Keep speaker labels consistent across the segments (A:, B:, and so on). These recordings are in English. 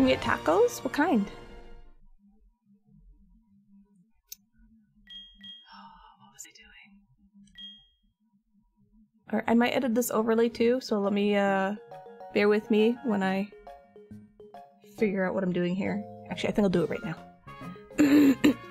A: can we get tacos? What kind? what was I doing? Alright, I might edit this overlay too, so let me, uh, bear with me when I figure out what I'm doing here. Actually, I think I'll do it right now.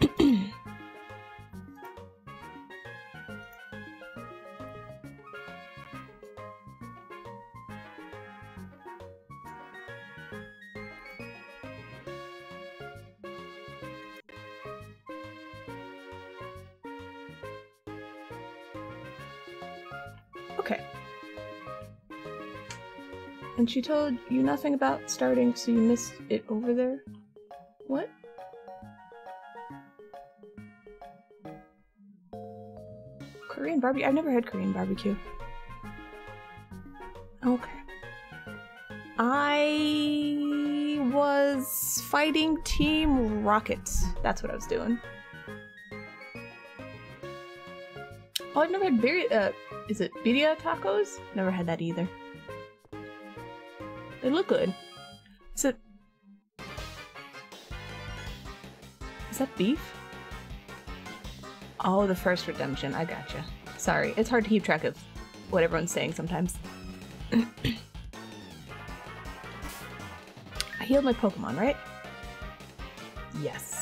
A: She told you nothing about starting, so you missed it over there? What? Korean barbecue? I've never had Korean barbecue. Okay. I was fighting Team Rocket. That's what I was doing. Oh, I've never had berry. Uh, is it birria tacos? Never had that either. They look good. Is it? Is that beef? Oh, the first redemption. I gotcha. Sorry, it's hard to keep track of what everyone's saying sometimes. I healed my Pokemon, right? Yes.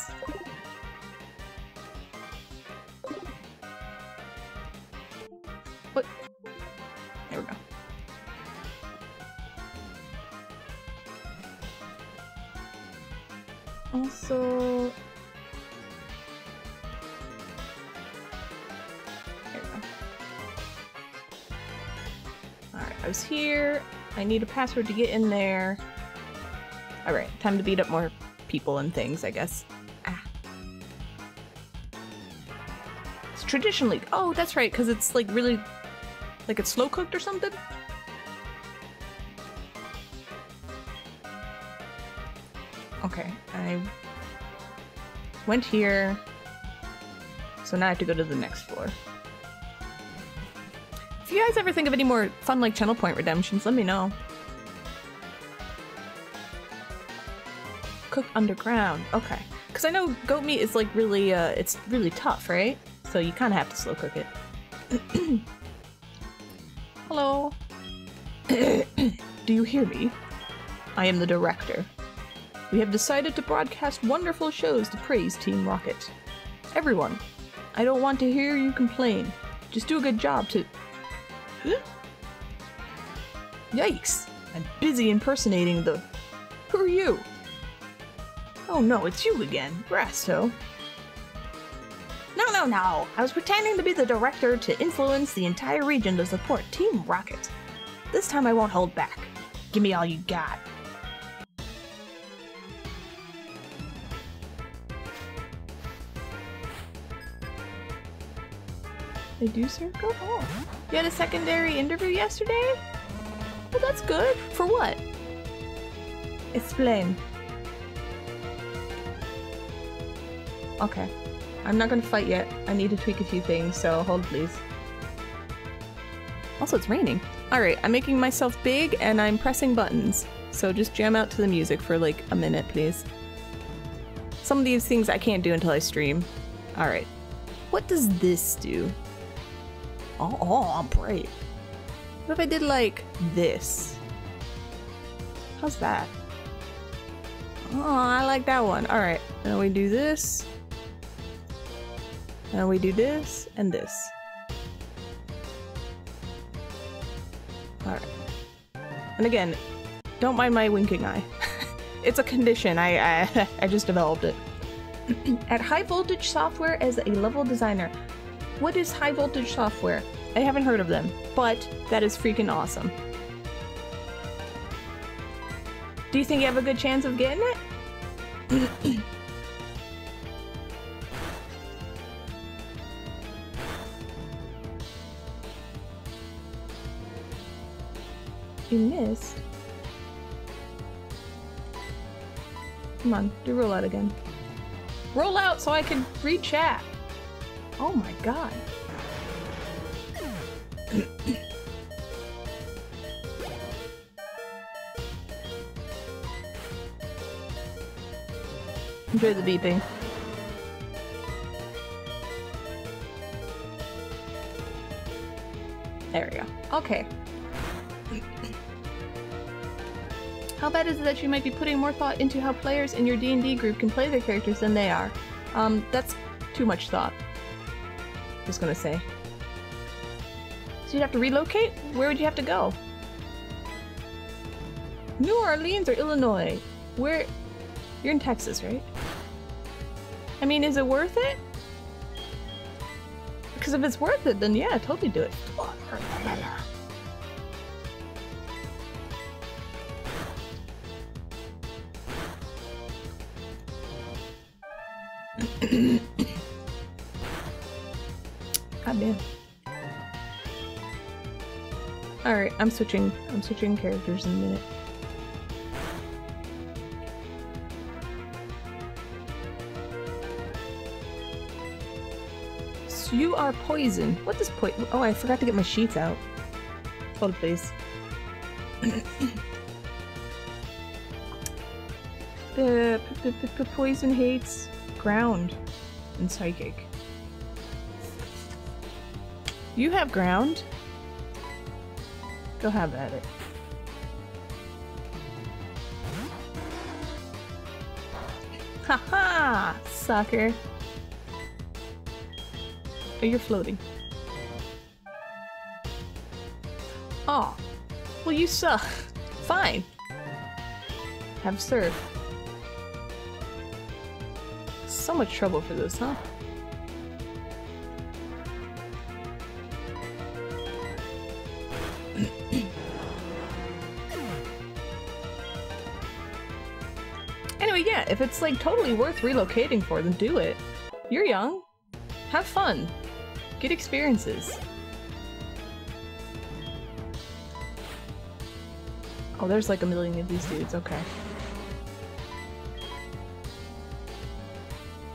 A: I need a password to get in there. Alright, time to beat up more people and things, I guess. Ah. It's traditionally- oh, that's right, because it's like really- like it's slow cooked or something? Okay, I went here, so now I have to go to the next floor. You guys ever think of any more fun like channel point redemptions, let me know. Cook underground. Okay. Because I know goat meat is like really, uh, it's really tough, right? So you kind of have to slow cook it. Hello. Do you hear me? I am the director. We have decided to broadcast wonderful shows to praise Team Rocket. Everyone, I don't want to hear you complain. Just do a good job to. Yikes! I'm busy impersonating the. Who are you? Oh no, it's you again, Brasto. No, no, no. I was pretending to be the director to influence the entire region to support Team Rocket. This time I won't hold back. Give me all you got. They do circle? Oh. You had a secondary interview yesterday? Oh, that's good. For what? Explain. Okay. I'm not gonna fight yet. I need to tweak a few things, so hold please. Also, it's raining. Alright, I'm making myself big and I'm pressing buttons. So just jam out to the music for like a minute, please. Some of these things I can't do until I stream. Alright. What does this do? Oh, oh, I'm brave. What if I did like this? How's that? Oh, I like that one. Alright, then we do this. And we do this and this. Alright. And again, don't mind my winking eye. it's a condition. I, I I just developed it. At High Voltage Software as a level designer. What is High Voltage Software? I haven't heard of them, but that is freaking awesome. Do you think you have a good chance of getting it? you missed? Come on, do roll out again. Roll out so I can read chat. Oh my god. Enjoy the beeping. There we go. Okay. How bad is it that you might be putting more thought into how players in your D&D group can play their characters than they are? Um, that's too much thought. Just gonna say. So you'd have to relocate? Where would you have to go? New Orleans or Illinois? Where? You're in Texas, right? I mean, is it worth it? Because if it's worth it, then yeah, totally do it. God damn. Alright, I'm switching I'm switching characters in a minute. So you are poison. What is poison? Oh, I forgot to get my sheets out. Hold please. the, the, the poison hates ground and psychic. You have ground. Go have at it. Haha, -ha, sucker. Oh, you're floating. Oh, well you suck. Fine. Have surf. So much trouble for this, huh? If it's like totally worth relocating for, then do it. You're young. Have fun. Get experiences. Oh, there's like a million of these dudes, okay.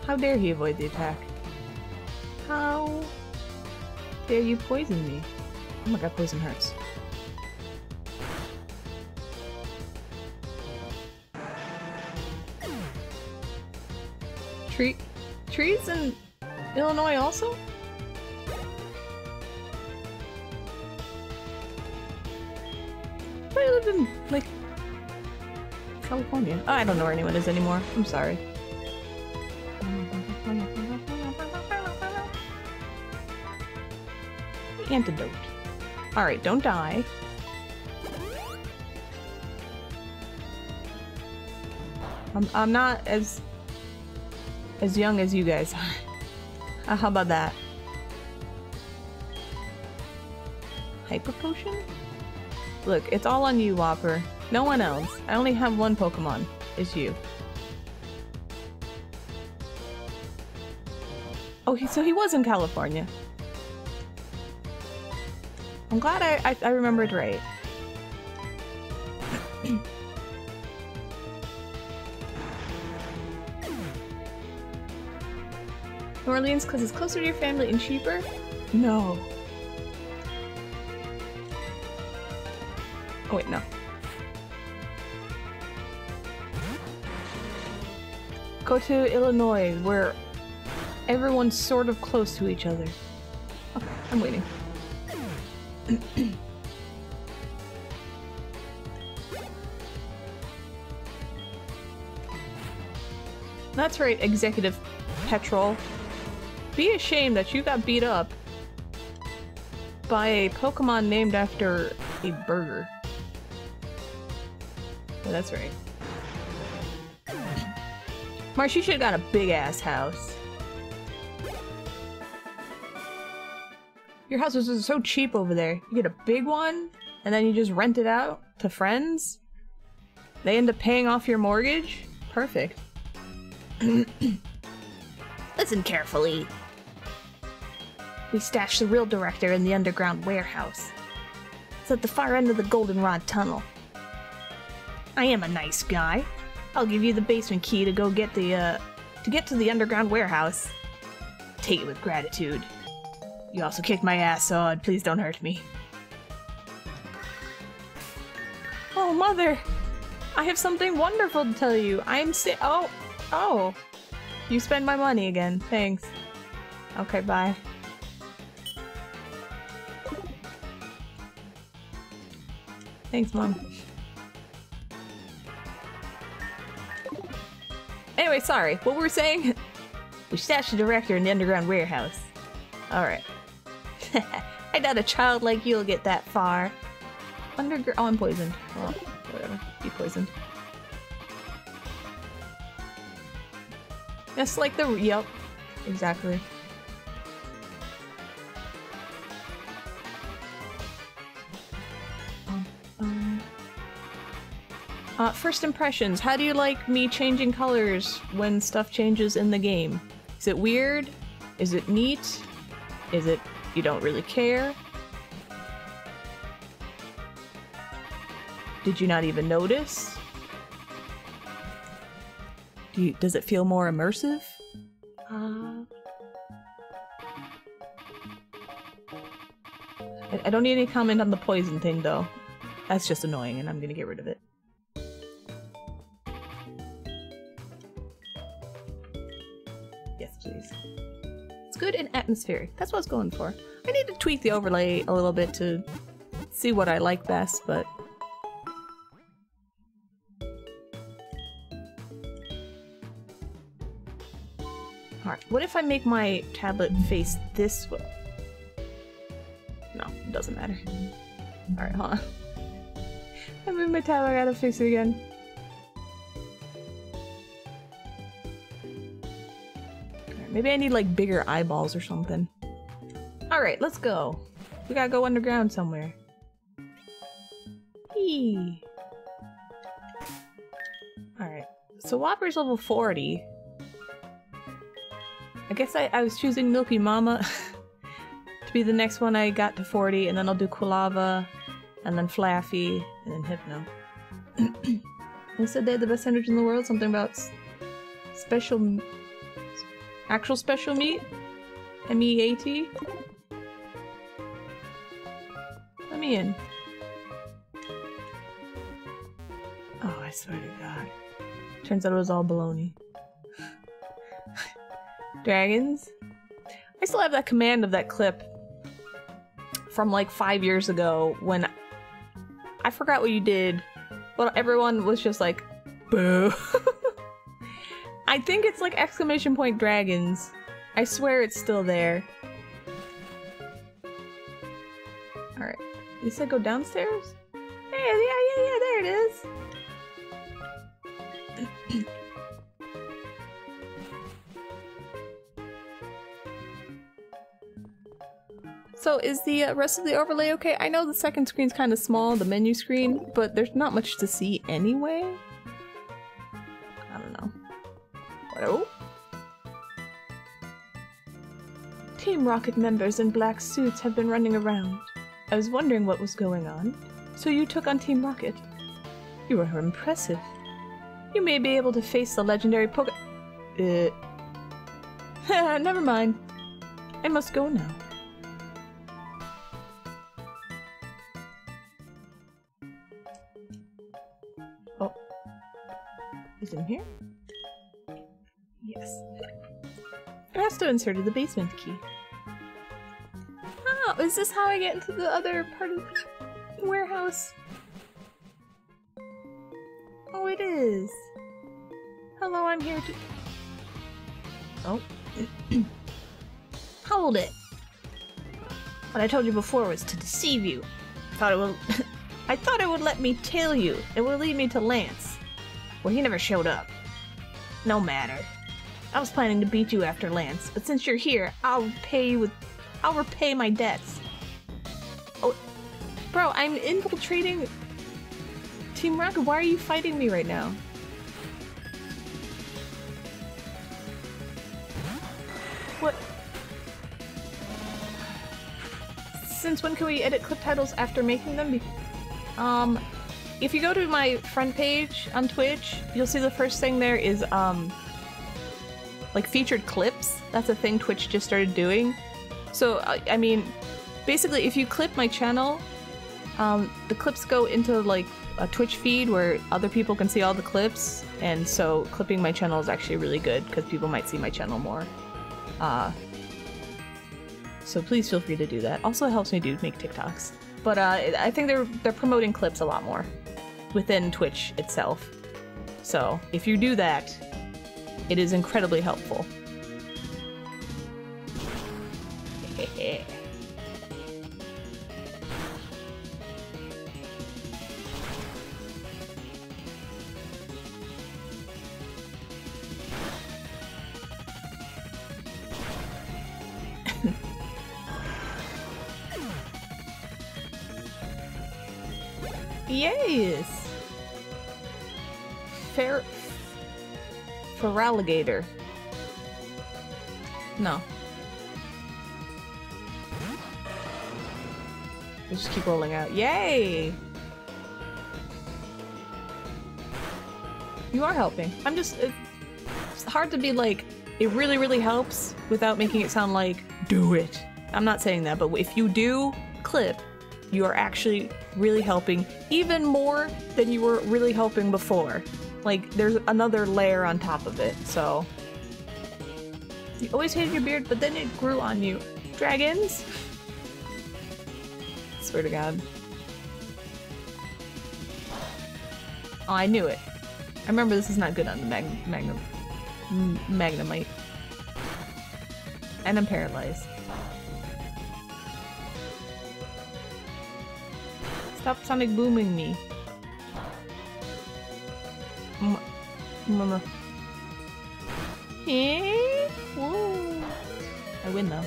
A: How dare he avoid the attack? How dare you poison me? Oh my god, poison hurts. Tree trees in Illinois also? I lived in like California. Oh, I don't know where anyone is anymore. I'm sorry. Antidote. Alright, don't die. I'm, I'm not as as young as you guys are. Uh, how about that? Hyper potion? Look, it's all on you, Whopper. No one else. I only have one Pokemon. It's you. Oh, he, so he was in California. I'm glad I, I, I remembered right. Orleans because it's closer to your family and cheaper? No. Oh wait, no. Go to Illinois, where everyone's sort of close to each other. Okay, I'm waiting. That's right, Executive Petrel. Be ashamed that you got beat up by a Pokemon named after a burger. Yeah, that's right. Marsh, you should've got a big-ass house. Your house was so cheap over there. You get a big one, and then you just rent it out to friends? They end up paying off your mortgage? Perfect. Listen carefully. We stashed the real director in the underground warehouse. It's at the far end of the Goldenrod Tunnel. I am a nice guy. I'll give you the basement key to go get the, uh, to get to the underground warehouse. Take it with gratitude. You also kicked my ass, so please don't hurt me. Oh, mother! I have something wonderful to tell you. I'm si- oh! Oh, you spend my money again. Thanks. Okay, bye. Thanks, Mom. Anyway, sorry. What were we saying? We stashed the director in the underground warehouse. Alright. I doubt a child like you'll get that far. Underground- oh, I'm poisoned. Well, whatever. Be poisoned. That's like the- yep. Exactly. Uh, first impressions. How do you like me changing colors when stuff changes in the game? Is it weird? Is it neat? Is it you don't really care? Did you not even notice? Do you, does it feel more immersive? Uh, I, I don't need any comment on the poison thing though. That's just annoying and I'm gonna get rid of it. Good and atmospheric. That's what I was going for. I need to tweak the overlay a little bit to see what I like best, but... Alright, what if I make my tablet face this way? No, it doesn't matter. Alright, hold on. I moved my tablet, I gotta fix it again. Maybe I need like bigger eyeballs or something. Alright, let's go. We gotta go underground somewhere. Eee. Alright, so Whopper's level 40. I guess I, I was choosing Milky Mama to be the next one I got to 40, and then I'll do Quilava, and then Flaaffy, and then Hypno. they said they had the best sandwich in the world, something about special Actual special meat? M-E-A-T? Let me in. Oh, I swear to God. Turns out it was all baloney. Dragons? I still have that command of that clip from like five years ago when I forgot what you did, but everyone was just like, boo. I think it's like exclamation point dragons. I swear it's still there. Alright. You said go downstairs? Hey, yeah, yeah, yeah, there it is. So is the uh, rest of the overlay okay? I know the second screen's kind of small, the menu screen, but there's not much to see anyway. Hello? Team Rocket members in black suits have been running around. I was wondering what was going on. So you took on Team Rocket. You are impressive. You may be able to face the legendary Poke- Uh... Never mind. I must go now. Oh. Is here? Yes. Ernesto inserted the basement key. Oh, is this how I get into the other part of the warehouse? Oh, it is. Hello, I'm here to. Oh. Hold it. What I told you before was to deceive you. Thought it would. I thought it would let me tail you. It would lead me to Lance. Well, he never showed up. No matter. I was planning to beat you after Lance, but since you're here, I'll pay you with. I'll repay my debts. Oh, bro, I'm infiltrating Team Rocket. Why are you fighting me right now? What? Since when can we edit clip titles after making them? Um, if you go to my front page on Twitch, you'll see the first thing there is um like featured clips. That's a thing Twitch just started doing. So I, mean, basically, if you clip my channel, um, the clips go into like a Twitch feed where other people can see all the clips, and so clipping my channel is actually really good because people might see my channel more. Uh, so please feel free to do that. Also, it helps me do make TikToks. But uh, I think they're they're promoting clips a lot more within Twitch itself. So if you do that, it is incredibly helpful. Feraligatr. No. We just keep rolling out. Yay! You are helping. I'm just... It's hard to be like, it really, really helps without making it sound like, do it. I'm not saying that, but if you do clip, you are actually really helping even more than you were really helping before. Like, there's another layer on top of it, so... You always hated your beard, but then it grew on you. Dragons? Swear to God. Oh, I knew it. I remember this is not good on the mag magnum magnemite. And I'm paralyzed. Stop sonic booming me. Mama. Eh? I win though.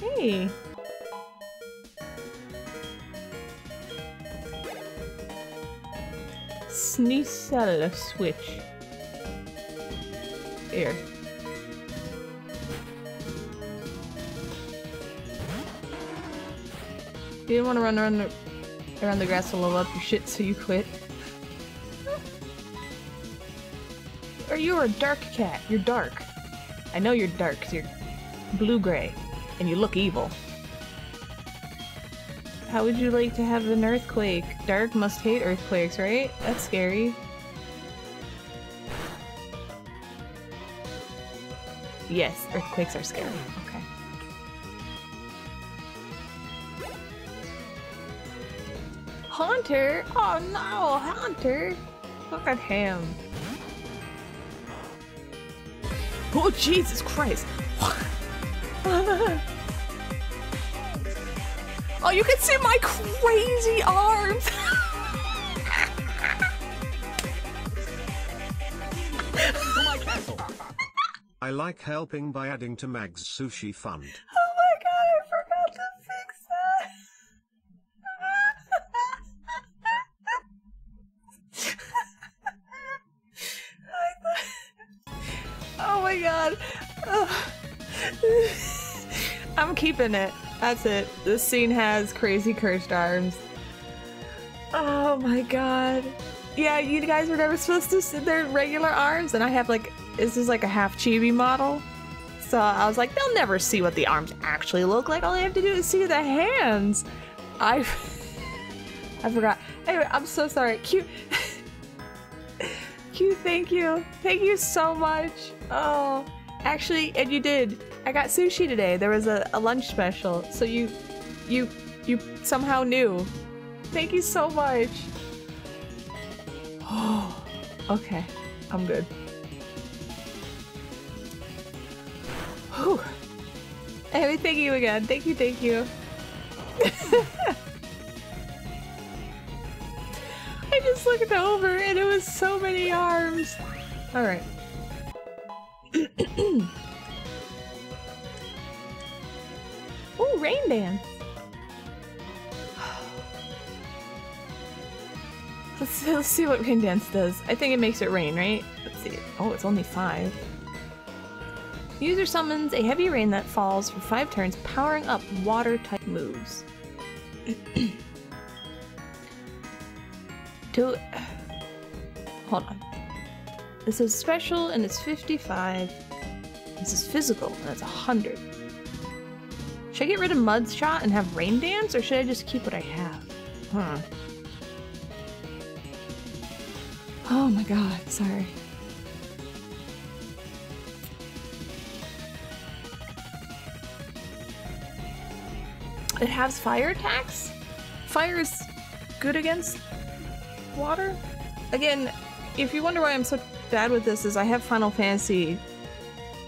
A: Hey. Sneasel switch. Here. You didn't want to run around the, around the grass to level up your shit, so you quit. Or you're a dark cat. You're dark. I know you're dark because you're blue-gray, and you look evil. How would you like to have an earthquake? Dark must hate earthquakes, right? That's scary. Yes, earthquakes are scary. Okay. Haunter? Oh no, Haunter! Look at him. Oh, Jesus Christ! oh, you can see my crazy arms!
B: I like helping by adding to Mag's Sushi Fund.
A: my god. Ugh. I'm keeping it. That's it. This scene has crazy cursed arms. Oh my god. Yeah, you guys were never supposed to sit there regular arms, and I have like this is like a half chibi model. So I was like, they'll never see what the arms actually look like. All they have to do is see the hands. I I forgot. Anyway, I'm so sorry. Q Q, thank you. Thank you so much. Oh, actually, and you did. I got sushi today. There was a, a lunch special. So you you you somehow knew. Thank you so much. Oh, okay. I'm good. Whew. Anyway, thank you again. Thank you, thank you. I just looked over and it was so many arms. Alright. Ooh, rain dance. Let's let's see what rain dance does. I think it makes it rain, right? Let's see. Oh, it's only five. User summons a heavy rain that falls for five turns, powering up water-type moves. to... Hold on. This is special and it's 55. This is physical, and it's a hundred. Should I get rid of Mud Shot and have Rain Dance, or should I just keep what I have? Huh. Oh my god, sorry. It has fire attacks? Fire is good against water? Again, if you wonder why I'm so bad with this, is I have Final Fantasy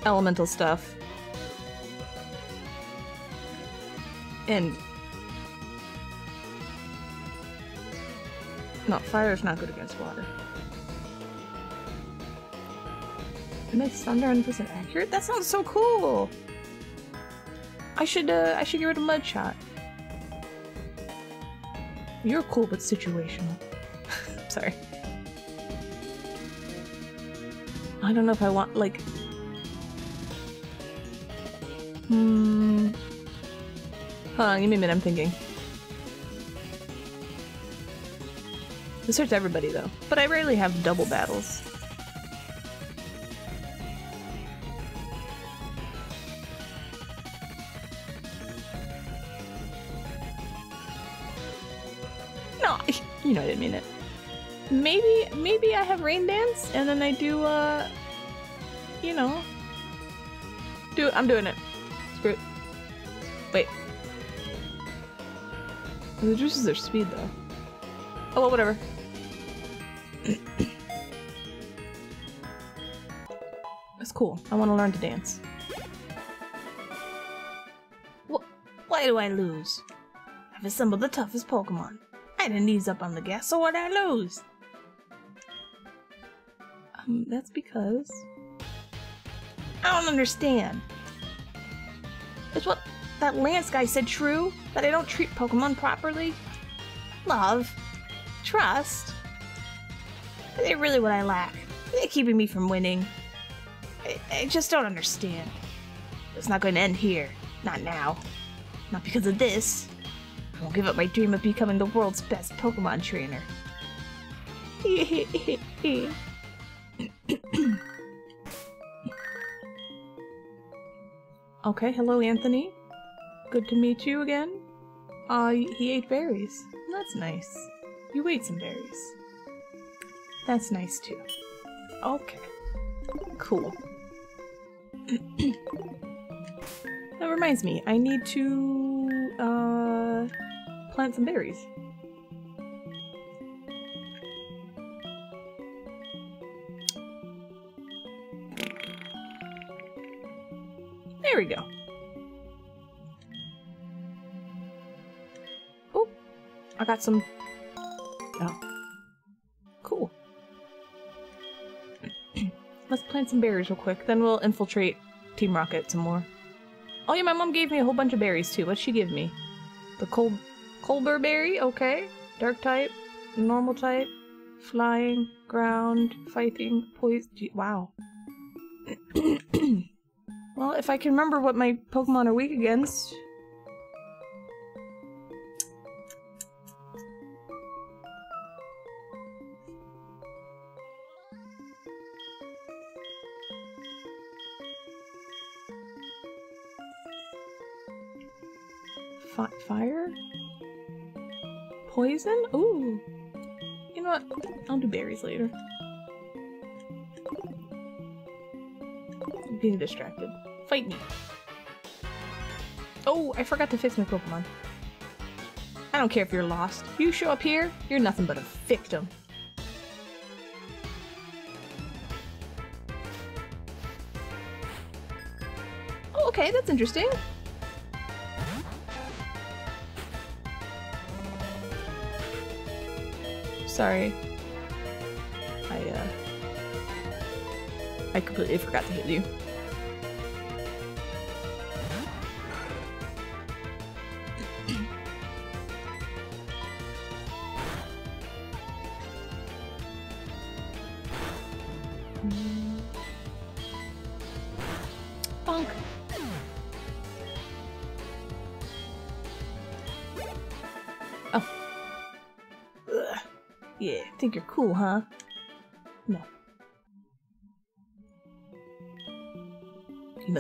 A: elemental stuff. And no, fire is not good against water. Am I thunder 100% accurate? That sounds so cool! I should, uh, I should get rid of Mudshot. You're cool, but situational. Sorry. I don't know if I want, like... Hmm... Hold on, give me a minute, I'm thinking. This hurts everybody, though. But I rarely have double battles. No, you know I didn't mean it. Maybe, maybe I have rain dance, and then I do, uh, you know, do. I'm doing it. Screw it. Wait. It reduces their speed, though. Oh well, whatever. That's cool. I want to learn to dance. Wh why do I lose? I've assembled the toughest Pokemon. I didn't ease up on the gas, so why'd I lose? Um, that's because... I don't understand. Is what that Lance guy said true? That I don't treat Pokemon properly? Love? Trust? Are they really what I lack? They're they keeping me from winning? I, I just don't understand. It's not going to end here. Not now. Not because of this. I won't give up my dream of becoming the world's best Pokemon trainer. okay, hello Anthony. Good to meet you again. Uh, he ate berries. That's nice. You ate some berries. That's nice too. Okay. Cool. that reminds me, I need to, uh, plant some berries. There we go. Oh, I got some. Oh, cool. Let's plant some berries real quick, then we'll infiltrate Team Rocket some more. Oh yeah, my mom gave me a whole bunch of berries too. What'd she give me? The Col Colbur berry, okay. Dark type, normal type, flying, ground, fighting, poison. Wow. well, if I can remember what my Pokemon are weak against. Fi fire? Poison? Ooh. You know what? I'll do berries later. Being distracted. Me. Oh, I forgot to fix my Pokemon. I don't care if you're lost. You show up here, you're nothing but a victim. Oh, okay, that's interesting. Sorry. I, uh... I completely forgot to hit you.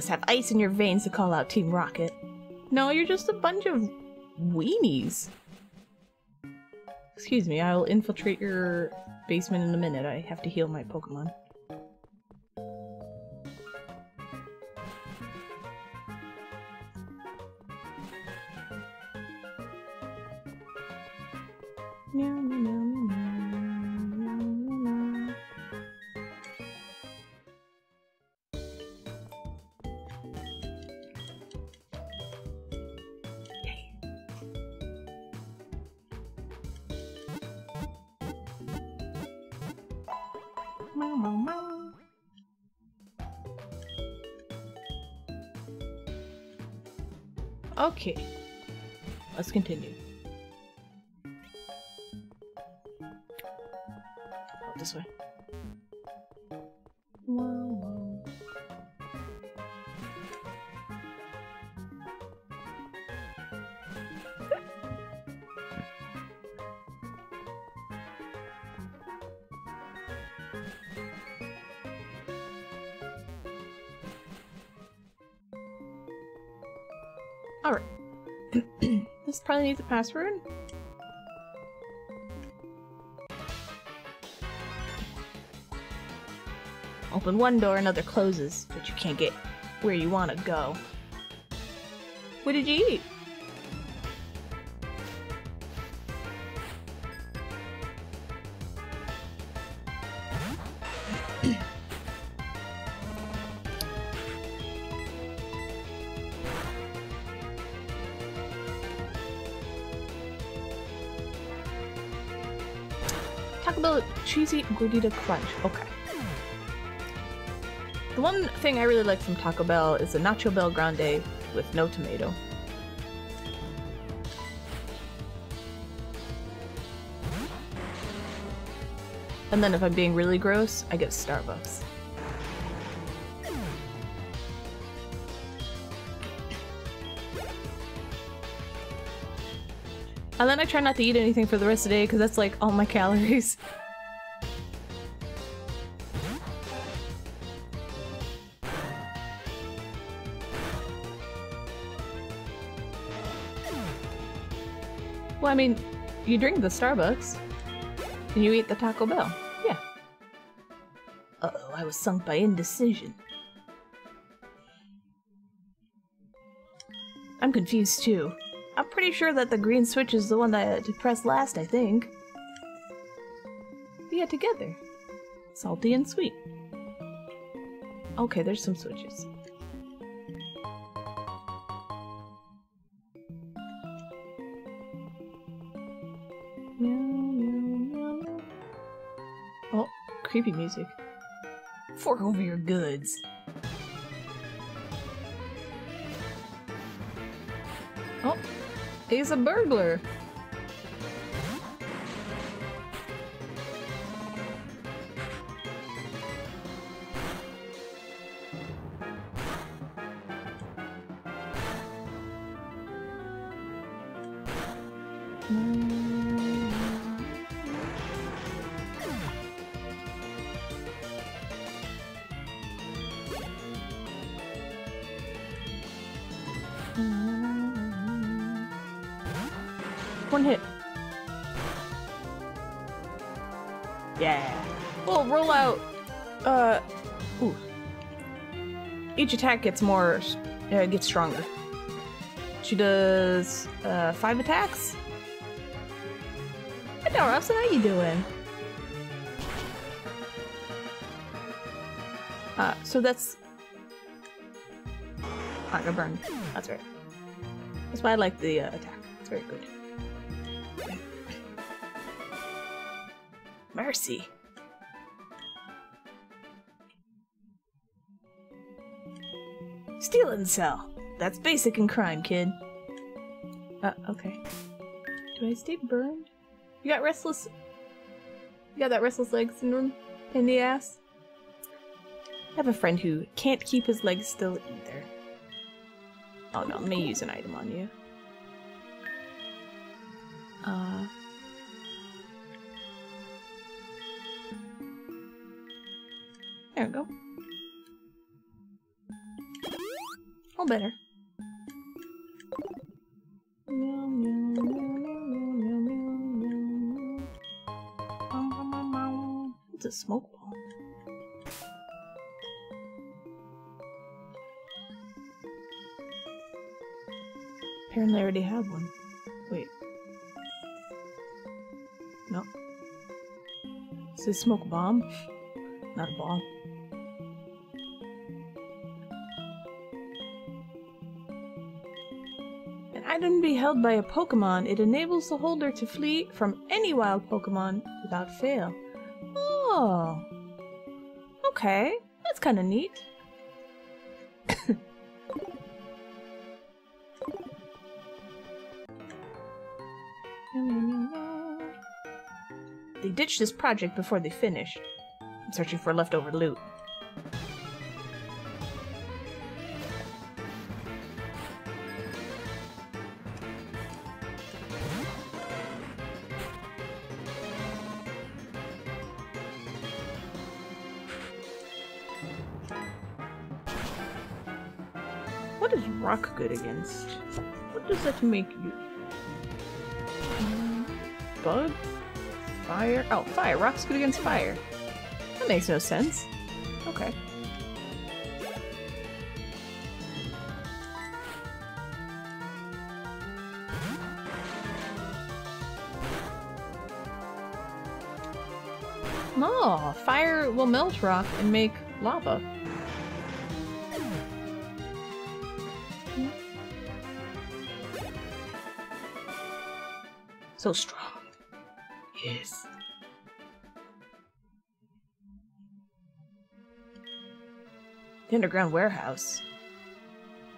A: Have ice in your veins to call out Team Rocket. No, you're just a bunch of weenies. Excuse me, I'll infiltrate your basement in a minute. I have to heal my Pokemon. Okay, let's continue. Probably needs a password. Open one door, another closes, but you can't get where you want to go. What did you eat? Cheesy gordita crunch. Okay. The one thing I really like from Taco Bell is the Nacho Bell Grande with no tomato. And then if I'm being really gross, I get Starbucks. And then I try not to eat anything for the rest of the day because that's like all my calories. I mean, you drink the Starbucks and you eat the Taco Bell. Yeah. Uh oh, I was sunk by indecision. I'm confused too. I'm pretty sure that the green switch is the one that I pressed last, I think. Yeah, together. Salty and sweet. Okay, there's some switches. Creepy music. Fork over your goods. Oh, he's a burglar. Yeah. Well, roll out. Uh. Ooh. Each attack gets more. Uh, gets stronger. She does uh, five attacks. Hey, Robson, how you doing? Uh, so that's. I got burn. That's right. That's why I like the uh, attack. It's very good. Mercy. and sell—that's basic in crime, kid. Uh, okay. Do I stay burned? You got restless... You got that restless leg syndrome in the ass? I have a friend who can't keep his legs still either. Oh no, I'm gonna use an item on you. Uh... There we go. All better. It's a smoke ball. Apparently I already have one. Wait. No. Is this smoke bomb? Not a bomb. Held by a Pokemon. It enables the holder to flee from any wild Pokemon without fail. Oh. Okay. That's kind of neat. They ditched this project before they finished. I'm searching for leftover loot. Good against? What does that make you? Bug? Fire? Oh, fire. Rock's good against fire. That makes no sense. Okay. Oh, fire will melt rock and make lava. So strong. Yes. The underground warehouse.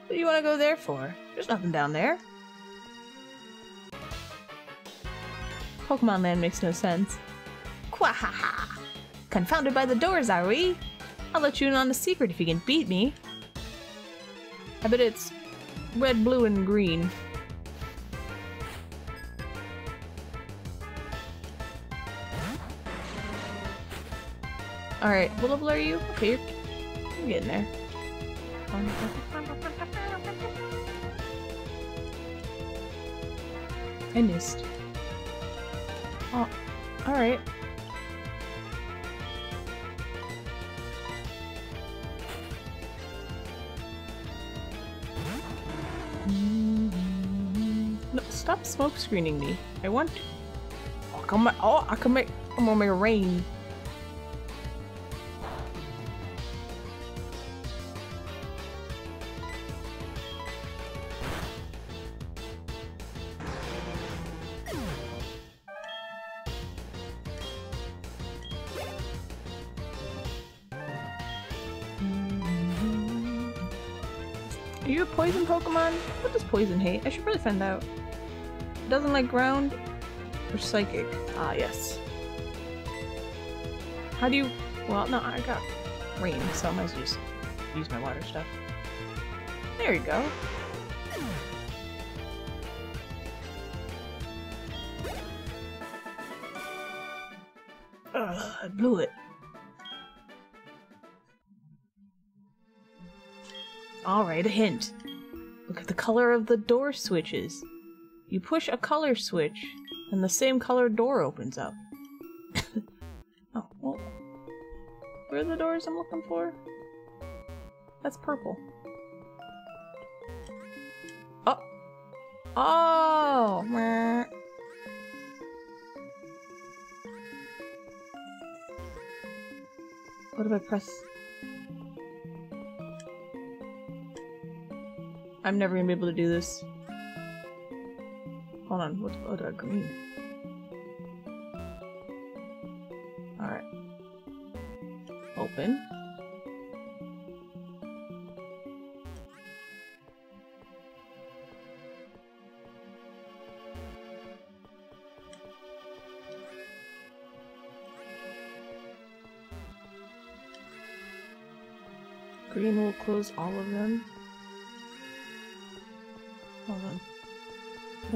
A: What do you want to go there for? There's nothing down there. Pokemon Land makes no sense. Quahaha! Confounded by the doors, are we? I'll let you in on a secret if you can beat me. I bet it's red, blue, and green. Alright, what level are you? Okay, you're, getting there. I missed. Oh, alright. No, stop smoke screening me. I want. Oh, come on. Oh, I can make. I'm gonna make rain. Poison hate? I should probably find out. It doesn't like ground or psychic. Ah, yes. How do you... Well, no, I got rain, so I might as well just use my water stuff. There you go. Ugh, I blew it. Alright, a hint. The color of the door switches. You push a color switch, and the same color door opens up. oh, well. Where are the doors I'm looking for? That's purple. Oh! Oh! What if I press I'm never gonna be able to do this. Hold on, what's oh, that green? Alright. Open. Green will close all of them.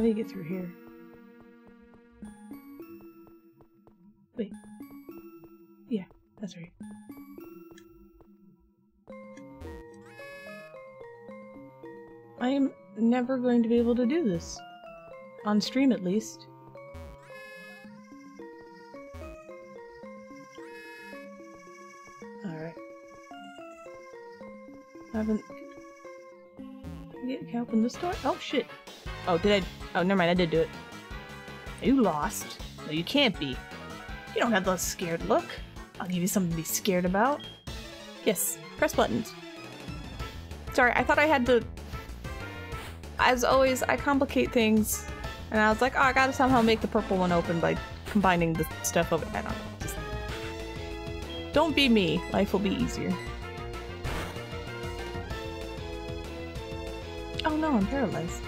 A: How do you get through here? Wait. Yeah, that's right. I am never going to be able to do this. On stream, at least. Alright. I haven't... Can I open this door? Oh, shit. Oh, did I... Oh, never mind, I did do it. Are You lost. No, you can't be. You don't have the scared look. I'll give you something to be scared about. Yes, press buttons. Sorry, I thought I had to... As always, I complicate things. And I was like, oh, I gotta somehow make the purple one open by combining the stuff it. I don't know. Just... Don't be me. Life will be easier. Oh no, I'm paralyzed.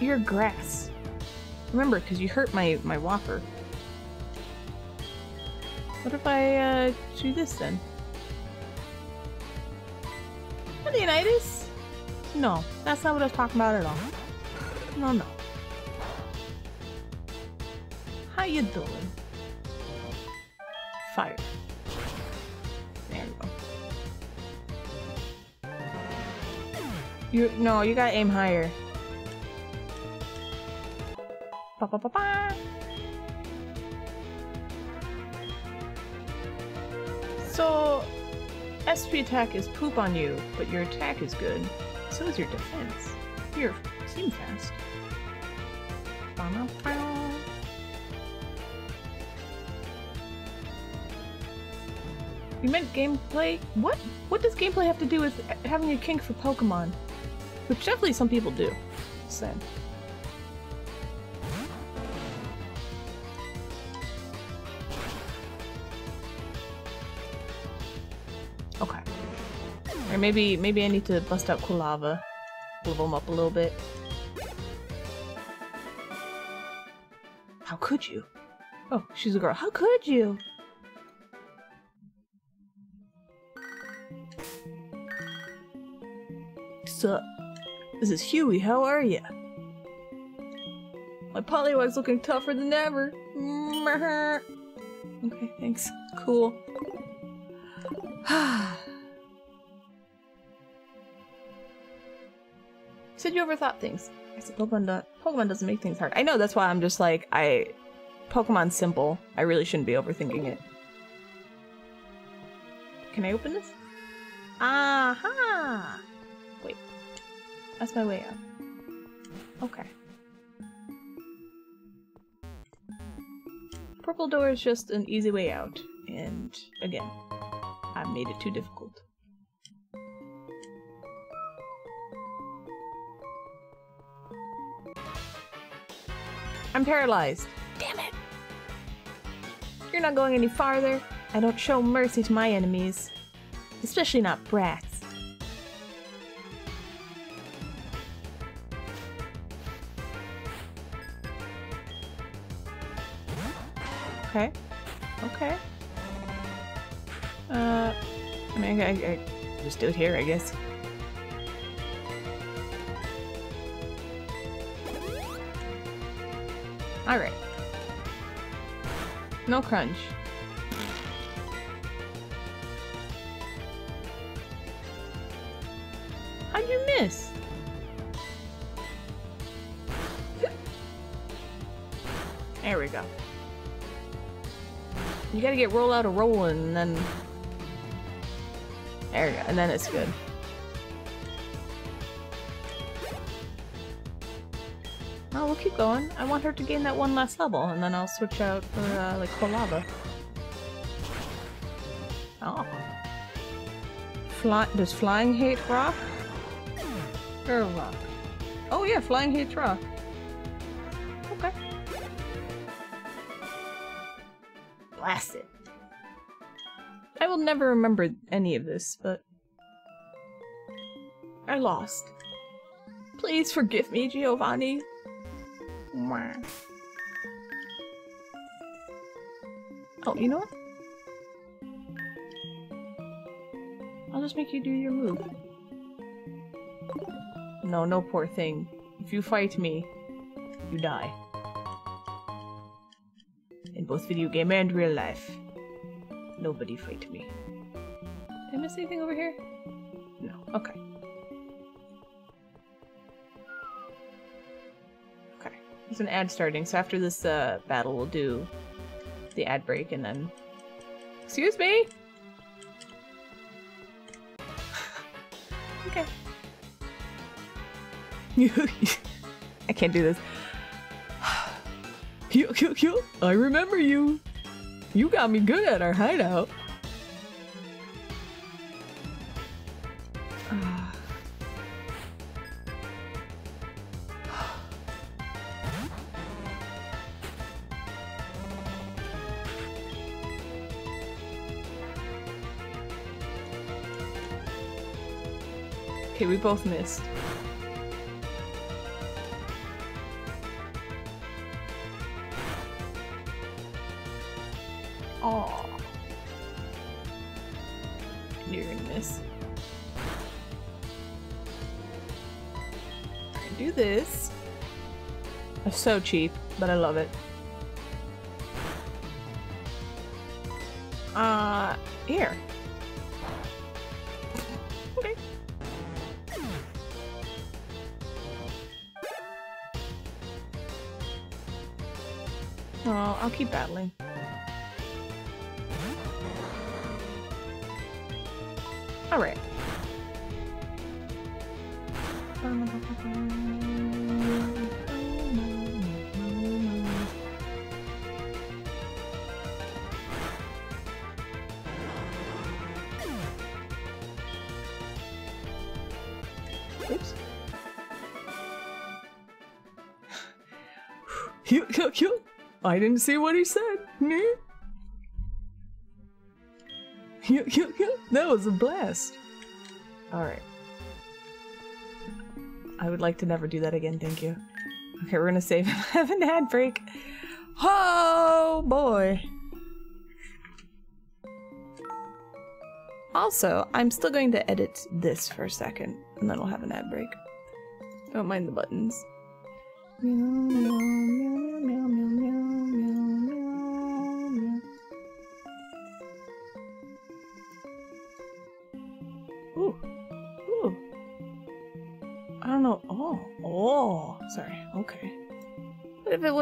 A: You're grass. Remember, because you hurt my, my whopper. What if I, uh, do this then? Leonidas? No, that's not what I was talking about at all. No, no. How you doing? Fire. There you go. You, no, you gotta aim higher. Ba ba ba. So, SP attack is poop on you, but your attack is good. So is your defense. You're seem fast. You meant gameplay? What? What does gameplay have to do with having a kink for Pokemon? Which definitely some people do. Sad. Maybe maybe I need to bust out Quilava. Level him up a little bit. How could you? Oh, she's a girl. How could you? Sup? This is Huey, how are ya? My Poliwag's looking tougher than ever. okay, thanks. Cool. said you overthought things. I said Pokemon, do Pokemon doesn't make things hard. I know, that's why I'm just like, I... Pokemon's simple. I really shouldn't be overthinking it. Can I open this? Aha! Wait. That's my way out. Okay. Purple door is just an easy way out. And again, I made it too difficult. I'm paralyzed. Damn it! You're not going any farther. I don't show mercy to my enemies. Especially not brats. Okay. Okay. Uh, I mean, I, I, I just do it here, I guess. Alright. No crunch. How'd you miss? There we go. You gotta get roll out of rolling and then... There we go, and then it's good. Going. I want her to gain that one last level, and then I'll switch out for, uh, like, Quilava. Oh. Fly- does flying hate rock? Or rock? Oh yeah, flying hates rock. Okay. Blast it. I will never remember any of this, but... I lost. Please forgive me, Giovanni. Oh, you know what? I'll just make you do your move. No, no poor thing. If you fight me, you die. In both video game and real life. Nobody fight me. Did I miss anything over here? No. Okay. There's an ad starting, so after this uh, battle, we'll do the ad break and then. Excuse me? okay. I can't do this. Yo, yo, yo, I remember you. You got me good at our hideout. Both missed. Oh. You're gonna miss. I do this. So cheap, but I love it. I didn't see what he said. That was a blast. Alright. I would like to never do that again, thank you. Okay, we're gonna save and have an ad break. Oh boy. Also, I'm still going to edit this for a second, and then we'll have an ad break. Don't mind the buttons.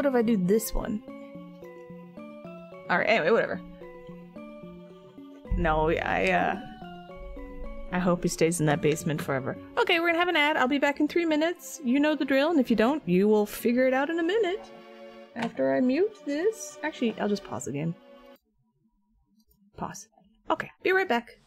A: If, I- do this one? Alright, anyway, whatever. No, I, uh... I hope he stays in that basement forever. Okay, we're gonna have an ad. I'll be back in three minutes. You know the drill, and if you don't, you will figure it out in a minute. After I mute this. Actually, I'll just pause again. Pause. Okay, be right back.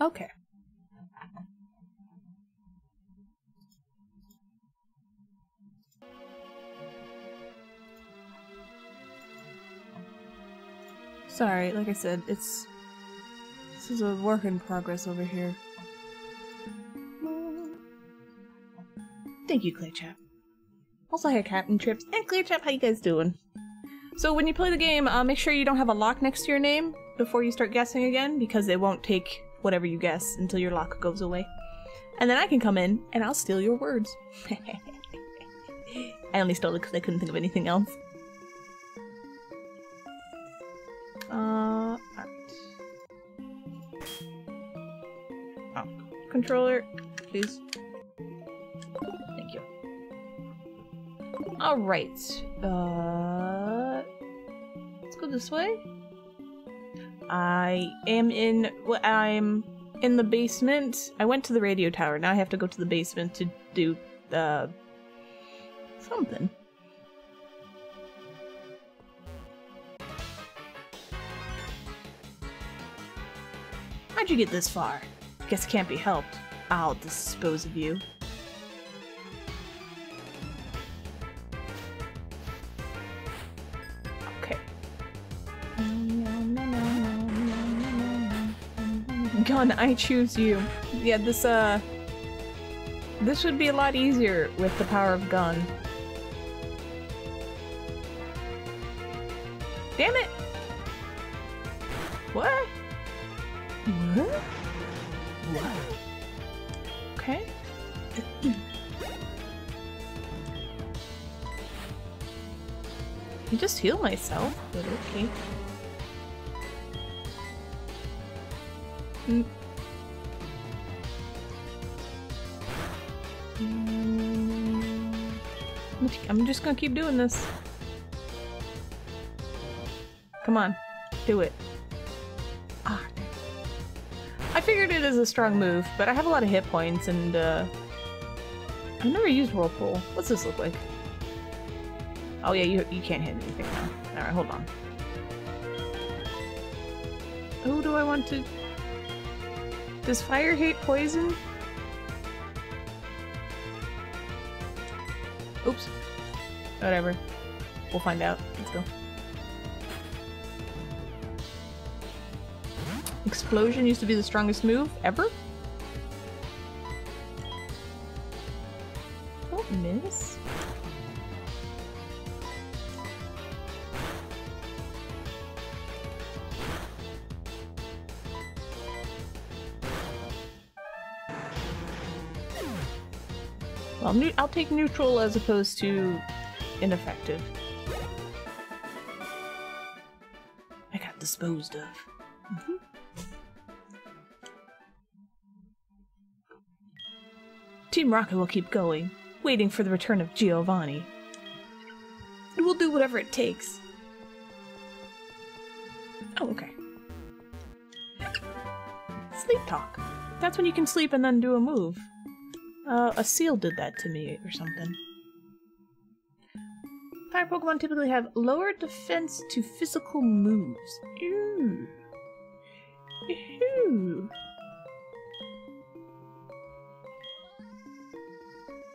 A: Okay. Sorry, like I said, it's this is a work in progress over here. Thank you, Claychap. Also, hi, Captain Trips and Claychap. How you guys doing? So when you play the game, uh, make sure you don't have a lock next to your name before you start guessing again, because it won't take whatever you guess until your lock goes away. And then I can come in and I'll steal your words. I only stole it because I couldn't think of anything else. Uh. Oh, controller, please. Thank you. Alright. Uh, let's go this way. I am in. I'm in the basement. I went to the radio tower. Now I have to go to the basement to do uh something. How'd you get this far? Guess it can't be helped. I'll dispose of you. Gun, I choose you. Yeah, this, uh... This would be a lot easier with the power of gun. Damn it! What? What? What? Okay. I just heal myself, but okay. Mm. I'm just gonna keep doing this. Come on, do it. Ah. I figured it is a strong move, but I have a lot of hit points and uh, I've never used Whirlpool. What's this look like? Oh yeah, you, you can't hit anything now. Alright, hold on. Who do I want to... Does fire hate poison? Oops. Whatever. We'll find out. Let's go. Explosion used to be the strongest move ever? New I'll take neutral as opposed to ineffective. I got disposed of. Mhm. Team Rocket will keep going, waiting for the return of Giovanni. We'll do whatever it takes. Oh, okay. Sleep talk. That's when you can sleep and then do a move. Uh, a seal did that to me or something. Fire Pokemon typically have lower defense to physical moves. Ew. Ew.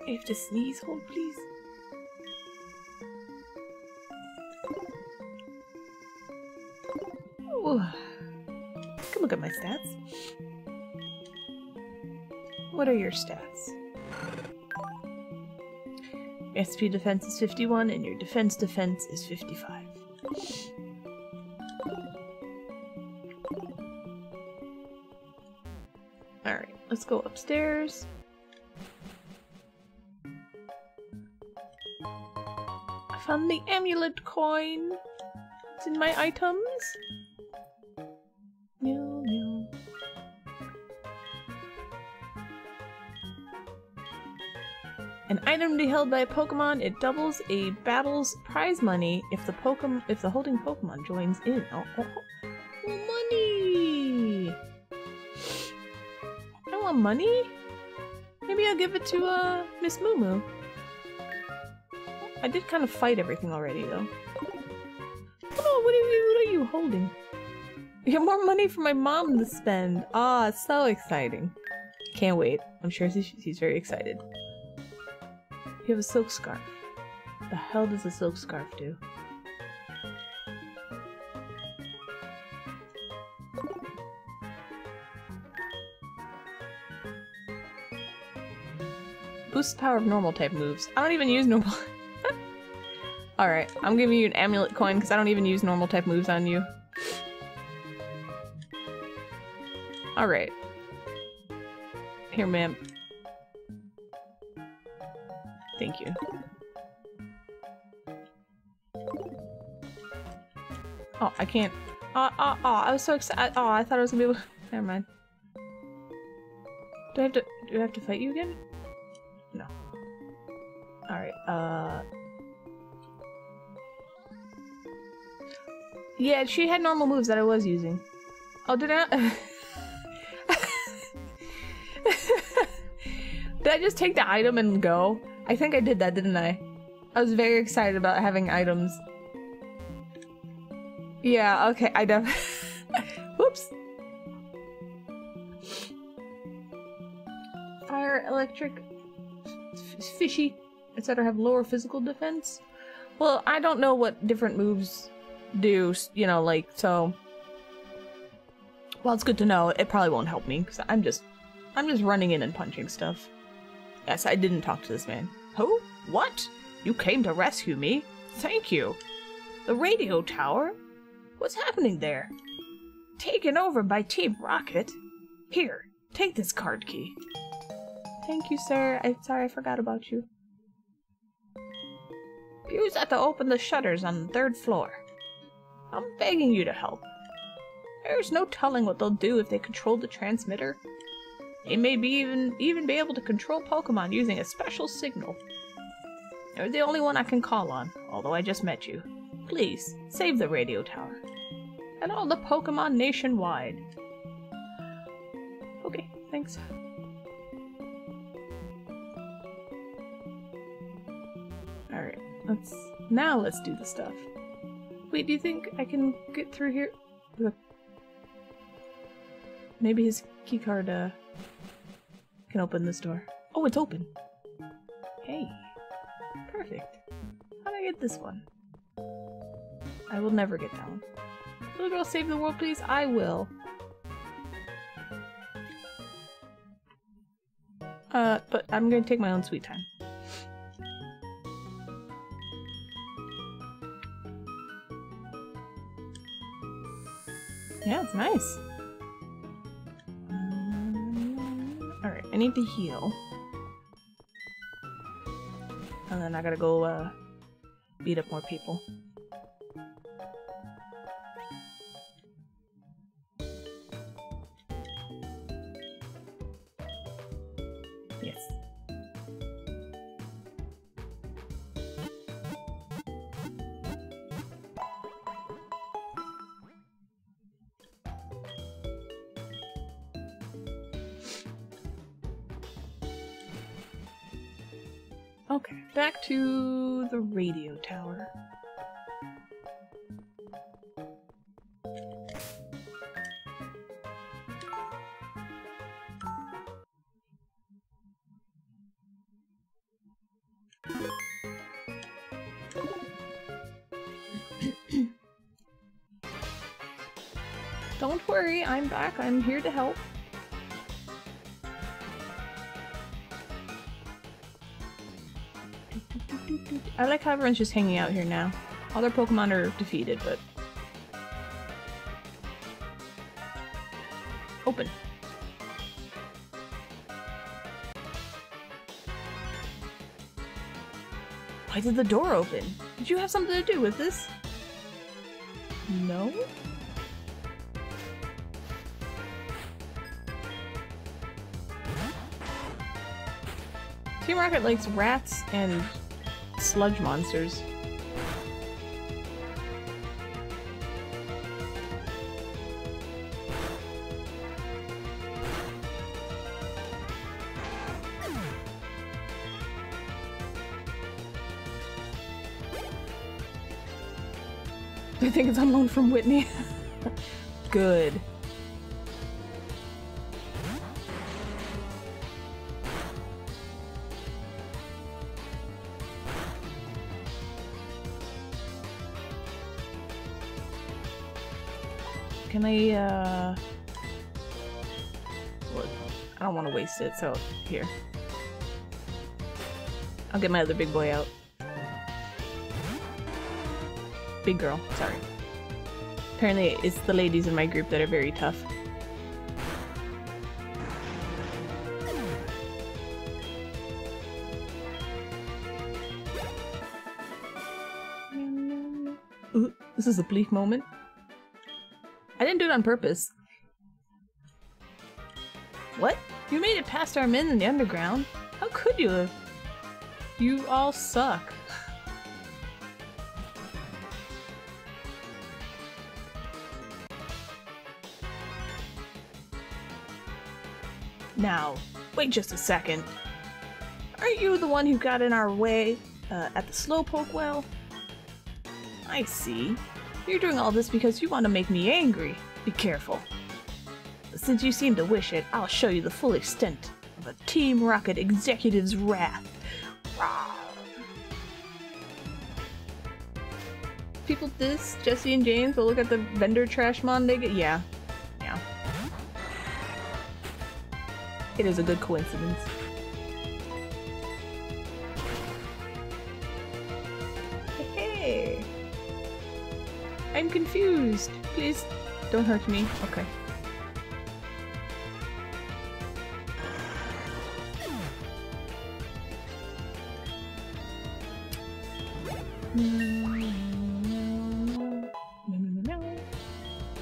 A: I have to sneeze. Hold, please. Ooh. Good look at my stats. What are your stats? Your SP defense is 51 and your defense defense is 55. Alright, let's go upstairs. I found the amulet coin. It's in my items. An item to be held by a Pokemon, it doubles a battle's prize money if the Pokemon if the holding Pokemon joins in. Oh, oh, oh. money! I want money? Maybe I'll give it to uh Miss Moo Moo. I did kind of fight everything already though. Oh what are you what are you holding? We have more money for my mom to spend. Ah, so exciting. Can't wait. I'm sure she's very excited. You have a silk scarf. The hell does a silk scarf do? Boosts power of normal type moves. I don't even use normal. Alright, I'm giving you an amulet coin because I don't even use normal type moves on you. Alright. Here, ma'am. Thank you. Oh, I can't. Oh, oh, oh, I was so excited. Oh, I thought I was gonna be able to... Never mind. Do I have to... Do I have to fight you again? No. Alright, uh... Yeah, she had normal moves that I was using. Oh, did I? did I just take the item and go? I think I did that, didn't I? I was very excited about having items. Yeah, okay, I def- Whoops. Fire, electric, fishy, etc. have lower physical defense. Well, I don't know what different moves do, you know, like, so... Well, it's good to know. It probably won't help me, because I'm just... I'm just running in and punching stuff. Yes, I didn't talk to this man. Who? What? You came to rescue me? Thank you. The radio tower? What's happening there? Taken over by Team Rocket? Here, take this card key. Thank you, sir. I'm sorry I forgot about you. Use that to open the shutters on the third floor. I'm begging you to help. There's no telling what they'll do if they control the transmitter. They may be even even be able to control Pokemon using a special signal. You're the only one I can call on, although I just met you. Please, save the radio tower. And all the Pokemon nationwide. Okay, thanks. Alright, let's... Now let's do the stuff. Wait, do you think I can get through here? Maybe his keycard, uh, can open this door. Oh, it's open! Hey. Perfect. How do I get this one? I will never get that one. Little girl, save the world, please? I will. Uh, but I'm gonna take my own sweet time. Yeah, it's nice. Alright, I need to heal. And then I gotta go, uh, beat up more people. Back to the radio tower. Don't worry, I'm back. I'm here to help. I like how everyone's just hanging out here now. All their Pokemon are defeated, but... Open. Why did the door open? Did you have something to do with this? No? Team Rocket likes rats and sludge monsters. I think it's on loan from Whitney. good. Can I, uh... I don't want to waste it, so here. I'll get my other big boy out. Big girl, sorry. Apparently it's the ladies in my group that are very tough. Ooh, this is a bleak moment. Didn't do it on purpose. What? You made it past our men in the underground? How could you have? You all suck. Now, wait just a second. Aren't you the one who got in our way uh, at the Slowpoke well? I see. You're doing all this because you want to make me angry. Be careful. Since you seem to wish it, I'll show you the full extent of a Team Rocket executive's wrath. People this Jessie and James will look at the vendor trash mon they get. Yeah. Yeah. It is a good coincidence. I'm confused. Please don't hurt me. Okay.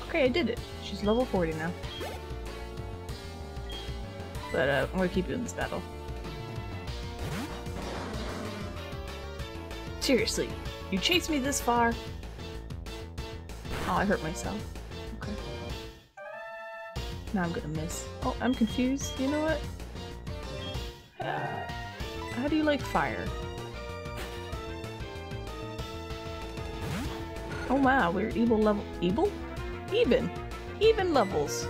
A: Okay, I did it. She's level 40 now. But uh, I'm gonna keep you in this battle. Seriously, you chased me this far? Oh, I hurt myself. Okay. Now I'm gonna miss. Oh, I'm confused. You know what? Uh, how do you like fire? Oh wow, we're evil level- evil? Even! Even levels!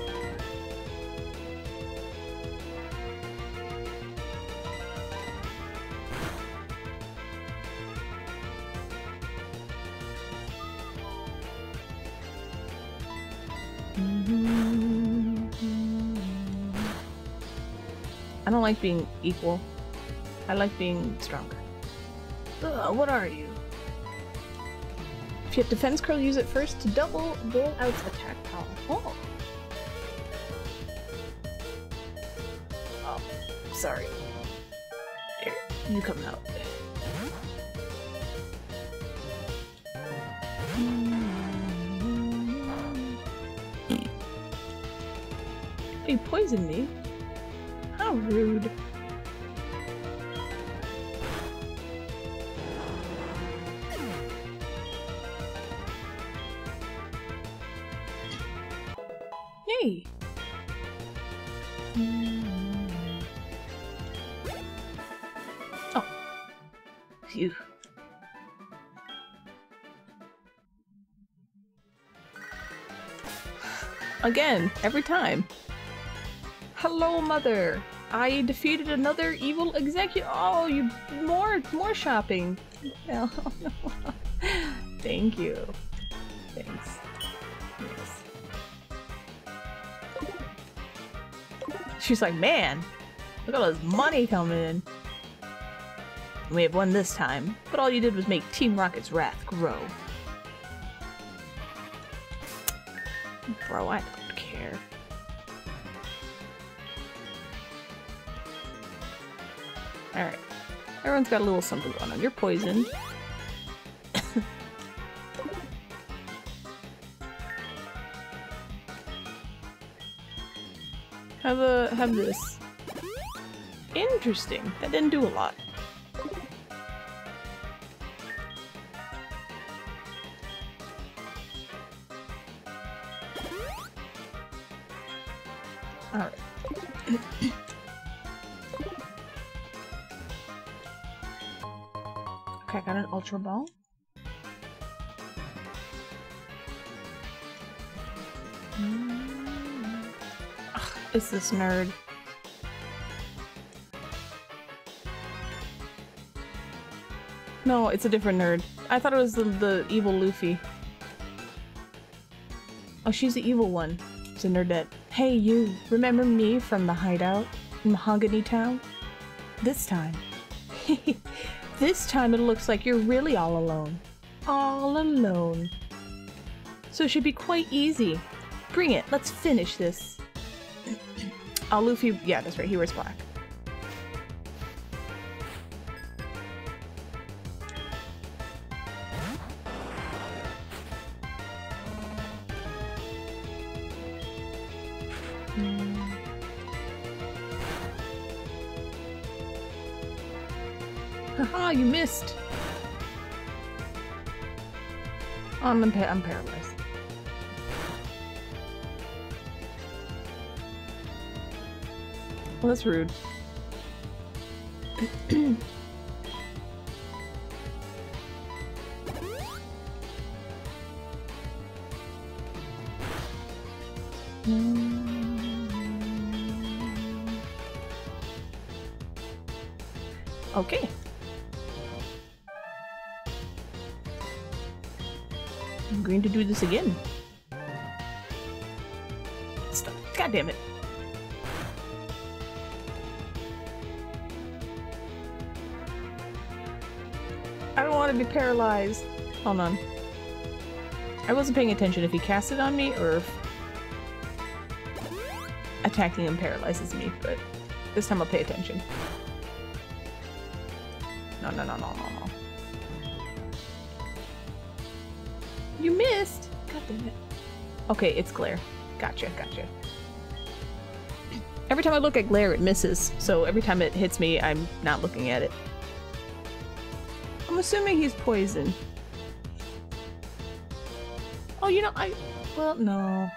A: Like being equal. I like being stronger. Ugh, what are you? If you have defense curl, use it first to double roll out's attack power. Oh. Oh, sorry. Here, you come out. You poisoned me? Every time. Hello, mother. I defeated another evil executive. Oh, you more more shopping. No. Thank you. Thanks. Yes. She's like, man, look at all this money coming in. We have won this time, but all you did was make Team Rocket's wrath grow. Bro, I Alright. Everyone's got a little something going on. You're poisoned. have a have this. Interesting. That didn't do a lot. Ultra ball. Mm. is this nerd? No, it's a different nerd. I thought it was the, the evil Luffy. Oh, she's the evil one. It's a nerdette. Hey, you. Remember me from the hideout in Mahogany Town? This time. this time it looks like you're really all alone. All alone. So it should be quite easy. Bring it. Let's finish this. Luffy. Yeah, that's right. He wears black. I'm, impa I'm paralyzed. Well, that's rude. Hold on. I wasn't paying attention if he cast it on me or if attacking him paralyzes me, but this time I'll pay attention. No, no, no, no, no, no. You missed! God damn it. Okay, it's glare. Gotcha, gotcha. Every time I look at glare, it misses. So every time it hits me, I'm not looking at it. I'm assuming he's poison. Oh, you know, I... Well, no.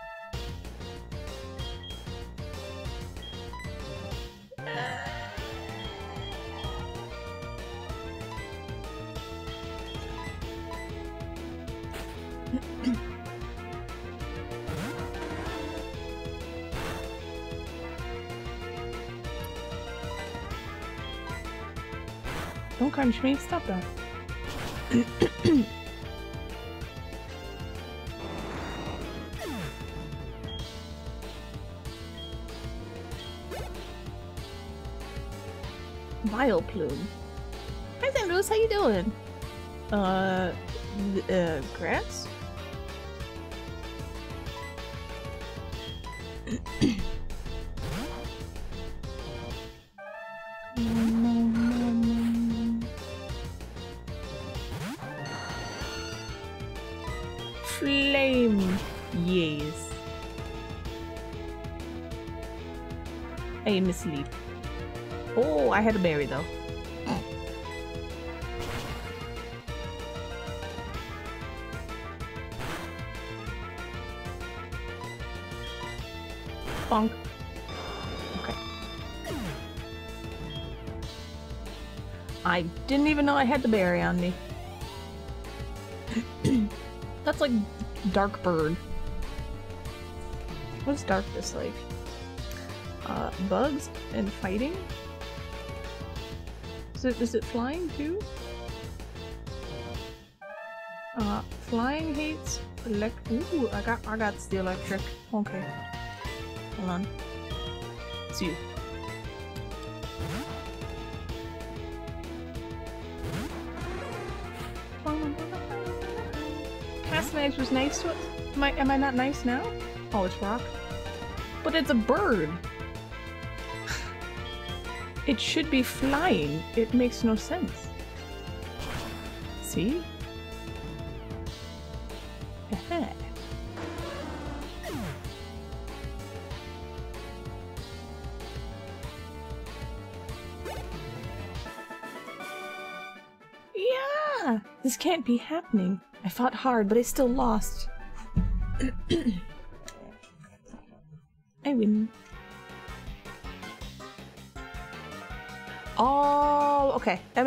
A: Don't crunch me. Stop that. Vileplume. Hi Sandros, how you doing? Uh, uh, grass? I had a berry though. Bonk. Okay. I didn't even know I had the berry on me. That's like dark bird. What is darkness like? Uh, bugs and fighting? Is it flying too? Uh, flying hates elect- Ooh, I got, I got the electric. Okay. Hold on. It's you. Past Mags was nice to it. Am I, am I not nice now? Oh, it's rock. But it's a bird. It should be flying. It makes no sense. See? Yeah! This can't be happening. I fought hard, but I still lost.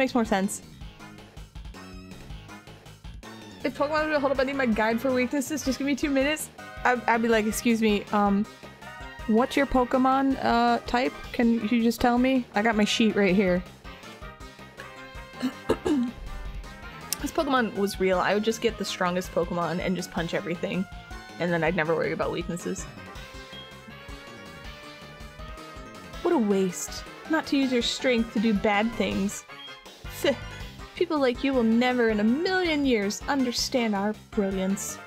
A: Makes more sense. If Pokemon would hold up, I need my guide for weaknesses. Just give me two minutes. I'd, I'd be like, excuse me, um, What's your Pokemon uh, type? Can you just tell me? I got my sheet right here. this Pokemon was real. I would just get the strongest Pokemon and just punch everything. And then I'd never worry about weaknesses. What a waste. Not to use your strength to do bad things. People like you will never in a million years understand our brilliance.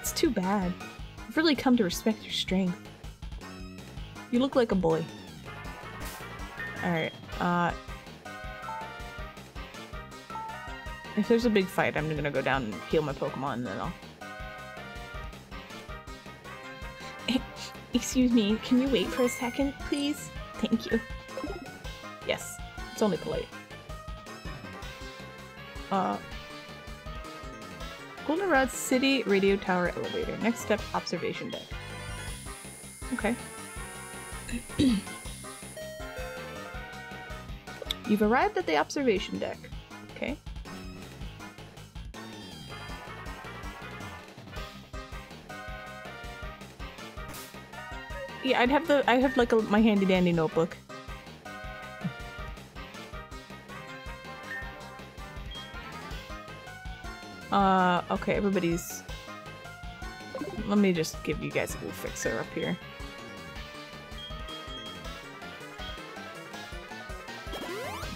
A: It's too bad. I've really come to respect your strength. You look like a boy. Alright, uh... If there's a big fight, I'm gonna go down and heal my Pokemon and then I'll... Excuse me, can you wait for a second, please? Thank you. Yes, it's only polite. Uh... Goldenrod City Radio Tower Elevator. Next step, observation deck. Okay. You've arrived at the observation deck. Okay. Yeah, I'd have the I have like a, my handy dandy notebook. Uh, okay, everybody's. Let me just give you guys a little fixer up here.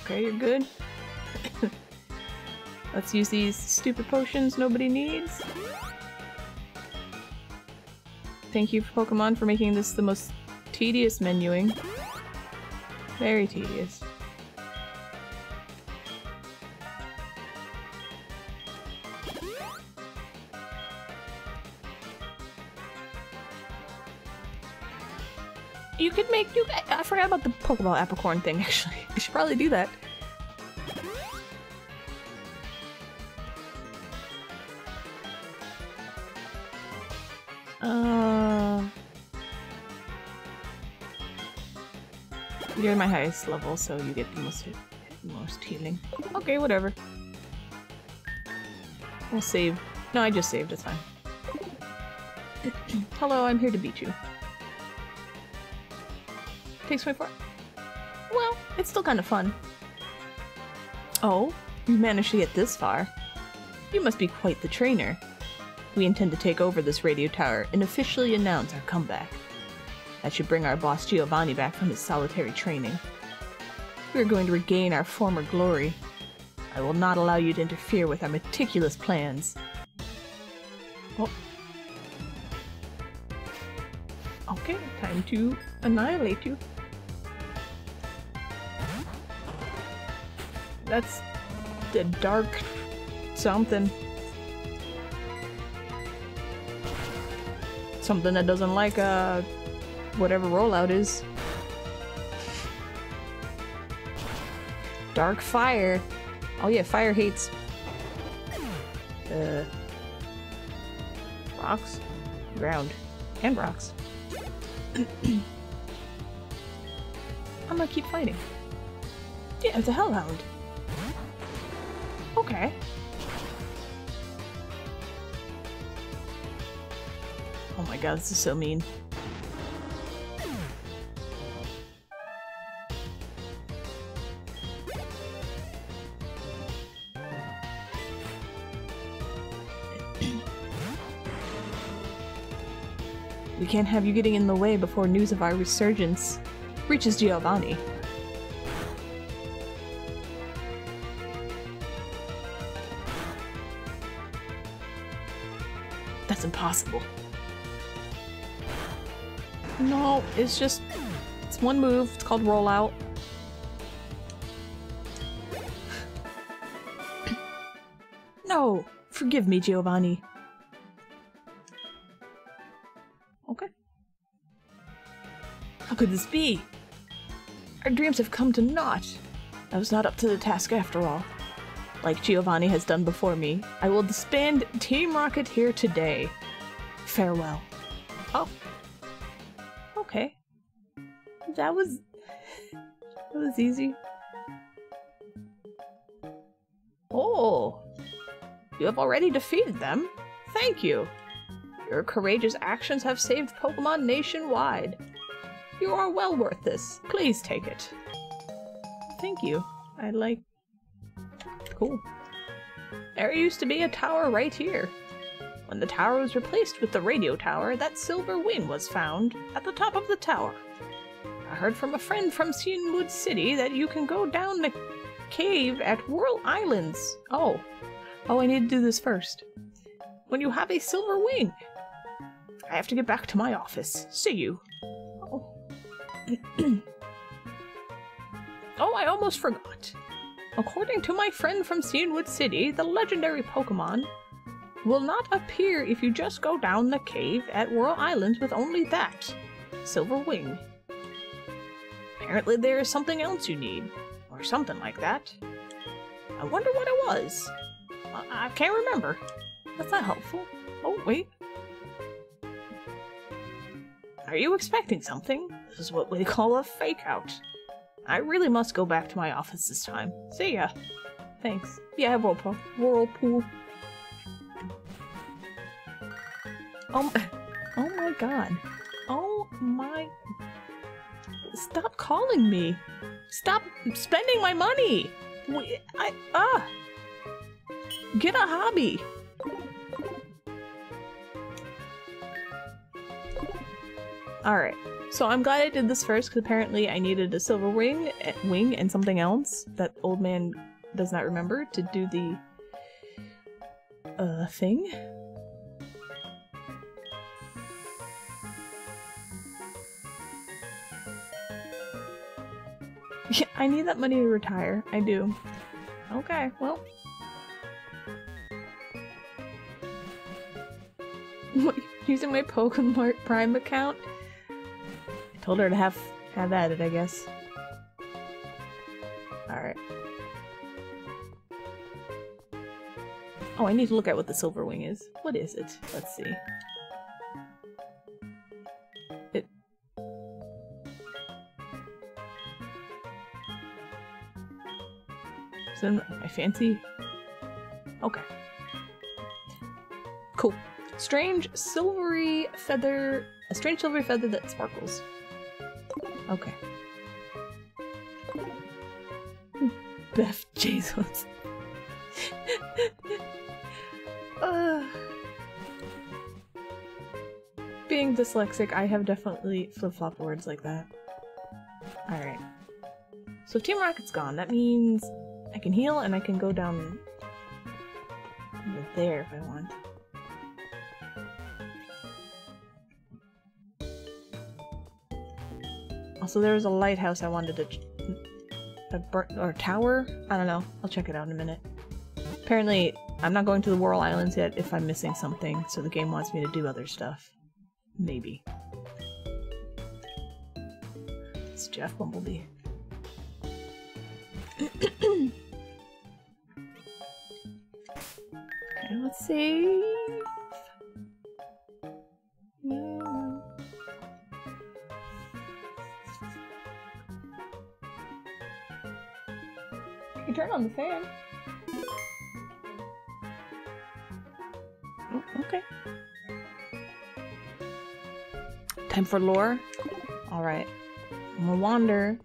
A: Okay, you're good. Let's use these stupid potions nobody needs. Thank you, Pokemon, for making this the most tedious menuing. Very tedious. Forgot about the Pokeball Apricorn thing. Actually, I should probably do that. Uh, you're my highest level, so you get the most most healing. Okay, whatever. We'll save. No, I just saved. It's fine. Hello, I'm here to beat you. Takes 24. Well, it's still kind of fun. Oh, you managed to get this far. You must be quite the trainer. We intend to take over this radio tower and officially announce our comeback. That should bring our boss Giovanni back from his solitary training. We are going to regain our former glory. I will not allow you to interfere with our meticulous plans. Oh. Okay, time to annihilate you. That's the dark something. Something that doesn't like uh whatever rollout is. Dark fire. Oh yeah, fire hates uh rocks, ground, and rocks. I'm gonna keep fighting. Yeah, it's a hellhound. Okay. Oh my god, this is so mean. we can't have you getting in the way before news of our resurgence reaches Giovanni. That's impossible. No, it's just... It's one move. It's called rollout. no! Forgive me, Giovanni. Okay. How could this be? Our dreams have come to naught. I was not up to the task after all. Like Giovanni has done before me, I will disband Team Rocket here today. Farewell. Oh. Okay. That was... That was easy. Oh. You have already defeated them. Thank you. Your courageous actions have saved Pokemon nationwide. You are well worth this. Please take it. Thank you. I like... Cool. There used to be a tower right here. When the tower was replaced with the radio tower, that silver wing was found at the top of the tower. I heard from a friend from Cianwood City that you can go down the cave at Whirl Islands. Oh. Oh, I need to do this first. When you have a silver wing. I have to get back to my office. See you. Oh. oh, I almost forgot. According to my friend from Cianwood City, the legendary Pokemon will not appear if you just go down the cave at Whirl Islands with only that silver wing. Apparently there is something else you need, or something like that. I wonder what it was. I, I can't remember. That's not helpful. Oh, wait. Are you expecting something? This is what we call a fake out. I really must go back to my office this time. See ya. Thanks. Yeah, whirlpool. Whirlpool. Oh, my, oh my god. Oh my... Stop calling me. Stop spending my money. We, I, ah. Get a hobby. Alright, so I'm glad I did this first because apparently I needed a silver wing, eh, wing and something else that old man does not remember to do the uh, thing. Yeah, I need that money to retire. I do. Okay, well. Using my Pokemon Prime account? I told her to have have at it, I guess. Alright. Oh, I need to look at what the Silver Wing is. What is it? Let's see. Is that my fancy? Okay. Cool. Strange silvery feather. A strange silvery feather that sparkles. Okay. Beth Jesus. uh, being dyslexic, I have definitely flip-flopped words like that. Alright. So if Team Rocket's gone, that means I can heal and I can go down there if I want. Also, there was a lighthouse I wanted to... A or tower? I don't know. I'll check it out in a minute. Apparently, I'm not going to the Whirl Islands yet if I'm missing something, so the game wants me to do other stuff. Maybe. It's Jeff Bumblebee. let's see. No. You turn on the fan. Oh, okay. Time for lore? Alright. I'm gonna wander.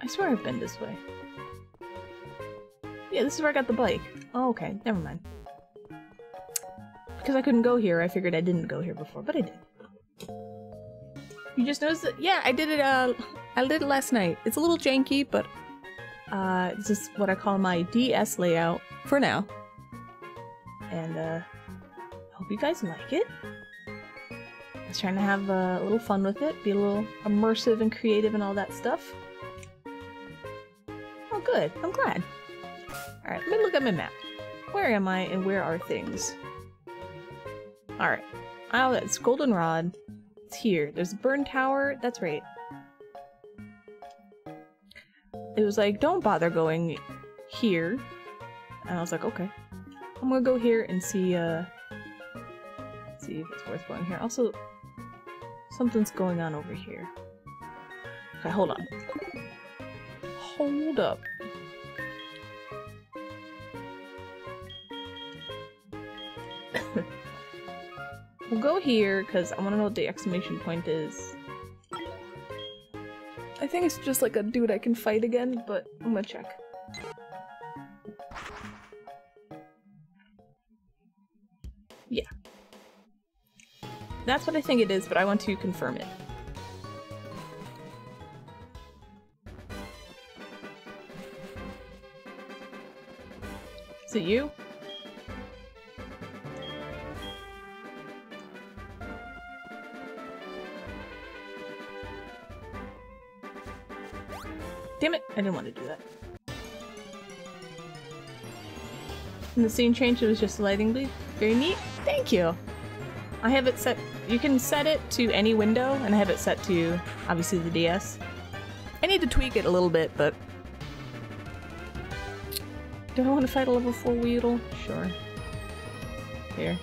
A: I swear I've been this way. Yeah, this is where I got the bike. Oh, okay. Never mind. Because I couldn't go here, I figured I didn't go here before, but I did. You just noticed that? Yeah, I did it, uh, I did it last night. It's a little janky, but, uh, this is what I call my DS layout for now. And, uh, I hope you guys like it. I was trying to have a little fun with it, be a little immersive and creative and all that stuff. Oh, good. I'm glad. Alright, let me look at my map. Where am I and where are things? Alright. Oh, that's Goldenrod. It's here. There's a burn tower. That's right. It was like, don't bother going here. And I was like, okay. I'm gonna go here and see, uh... See if it's worth going here. Also, something's going on over here. Okay, hold on. Hold up. We'll go here because I want to know what the exclamation point is. I think it's just like a dude I can fight again, but I'm gonna check. Yeah. That's what I think it is, but I want to confirm it. Is it you? Didn't want to do that. And the scene change, it was just a lighting bleed. Very neat. Thank you. I have it set, you can set it to any window, and I have it set to, obviously, the DS. I need to tweak it a little bit, but... Do I want to fight a level 4 Weedle? Sure. Here.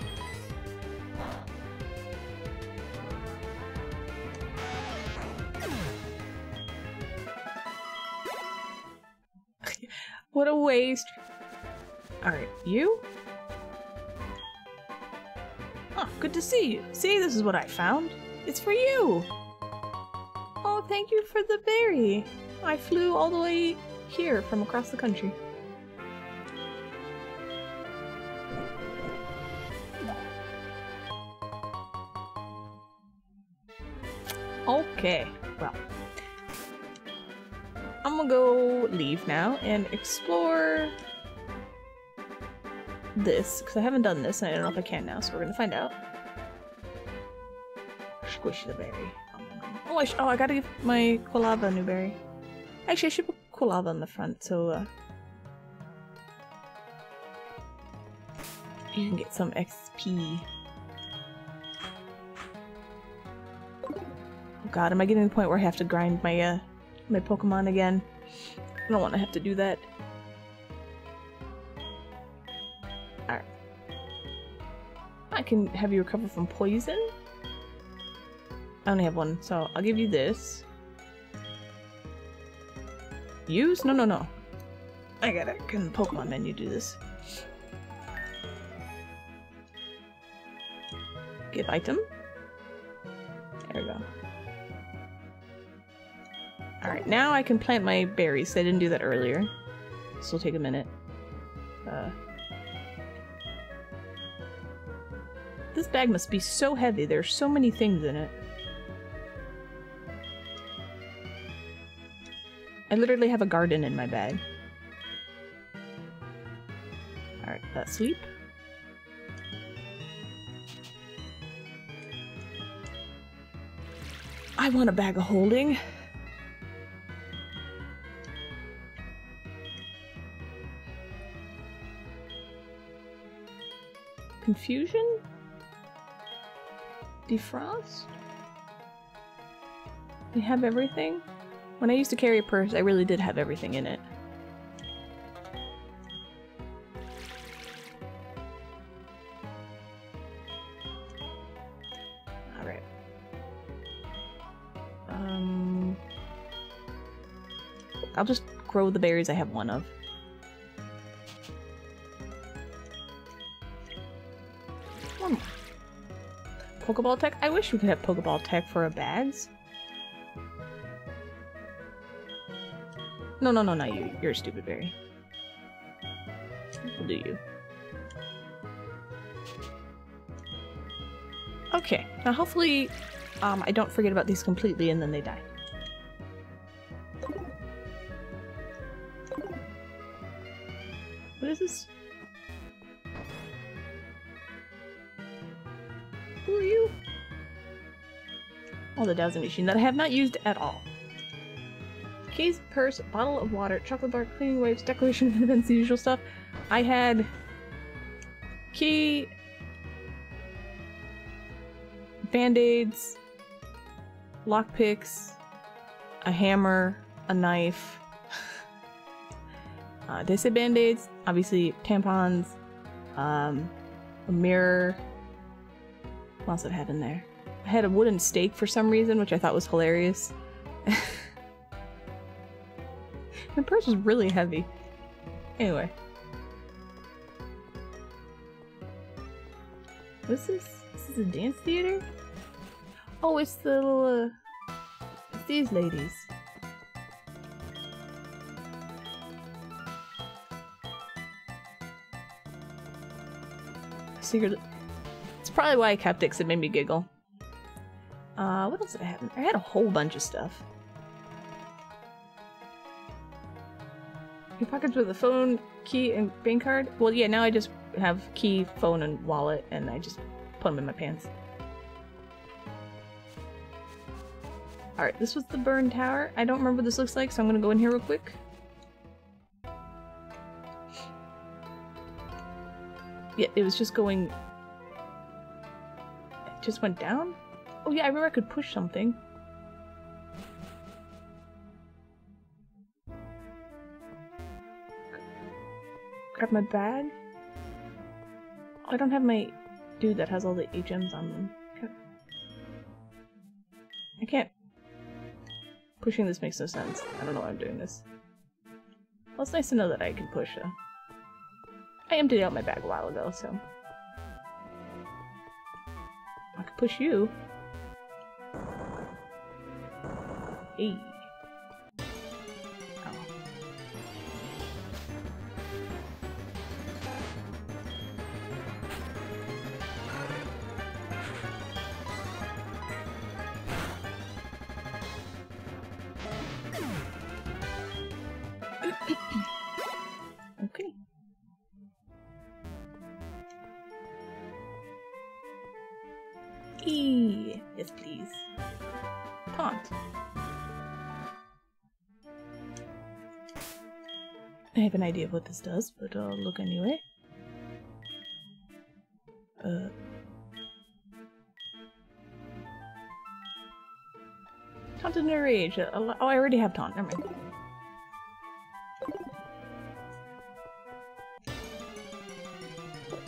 A: Waste. Alright, you? Oh, good to see you. See, this is what I found. It's for you! Oh, thank you for the berry. I flew all the way here from across the country. Okay, well. Gonna go leave now and explore this, because I haven't done this and I don't know if I can now, so we're gonna find out. Squish the berry. Oh, I, oh, I gotta give my Quilava a new berry. Actually, I should put Quilava on the front, so uh, you can get some XP. Oh god, am I getting to the point where I have to grind my uh, my Pokemon again? I don't want to have to do that. Alright. I can have you recover from poison? I only have one, so I'll give you this. Use? No, no, no. I gotta, can the Pokemon menu do this? Give item? Now I can plant my berries. I didn't do that earlier. This will take a minute. Uh, this bag must be so heavy. There are so many things in it. I literally have a garden in my bag. Alright, uh, sleep. I want a bag of holding. Confusion? Defrost? They have everything? When I used to carry a purse, I really did have everything in it. Alright. Um... I'll just grow the berries I have one of. Pokeball tech? I wish we could have Pokeball tech for our bags. No, no, no, not you. You're a stupid berry. We'll do you. Okay, now hopefully um, I don't forget about these completely and then they die. Dowsing machine that I have not used at all. Case, purse, bottle of water, chocolate bar, cleaning wipes, decoration of events, the usual stuff. I had key, band-aids, lockpicks, a hammer, a knife. uh, they said band-aids, obviously tampons, um, a mirror. What else did I have in there? Had a wooden stake for some reason, which I thought was hilarious. My purse is really heavy. Anyway. This is This is a dance theater? Oh, it's the little, uh, it's these ladies. Secret. It's probably why I kept it, because it made me giggle. Uh, what else did I have? I had a whole bunch of stuff. Your pockets with a phone, key, and bank card? Well, yeah, now I just have key, phone, and wallet, and I just put them in my pants. Alright, this was the burn tower. I don't remember what this looks like, so I'm gonna go in here real quick. Yeah, it was just going... It just went down? Oh yeah, I remember I could push something. Grab my bag? Oh, I don't have my dude that has all the HMs on them. I can't. Pushing this makes no sense. I don't know why I'm doing this. Well, it's nice to know that I can push. I emptied out my bag a while ago, so... I could push you. Hey. An idea of what this does, but I'll look anyway. Uh. In a rage. Uh, oh, I already have taunt. Never mind.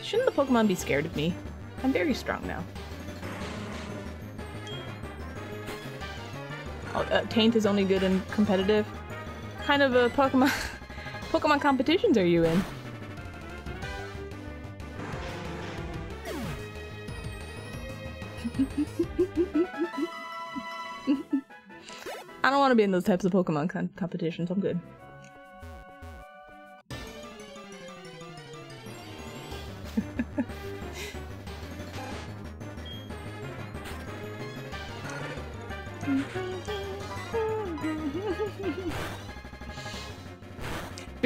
A: Shouldn't the Pokemon be scared of me? I'm very strong now. Oh, uh, Taint is only good in competitive. Kind of a Pokemon Pokemon competitions are you in? I don't want to be in those types of Pokemon competitions. I'm good.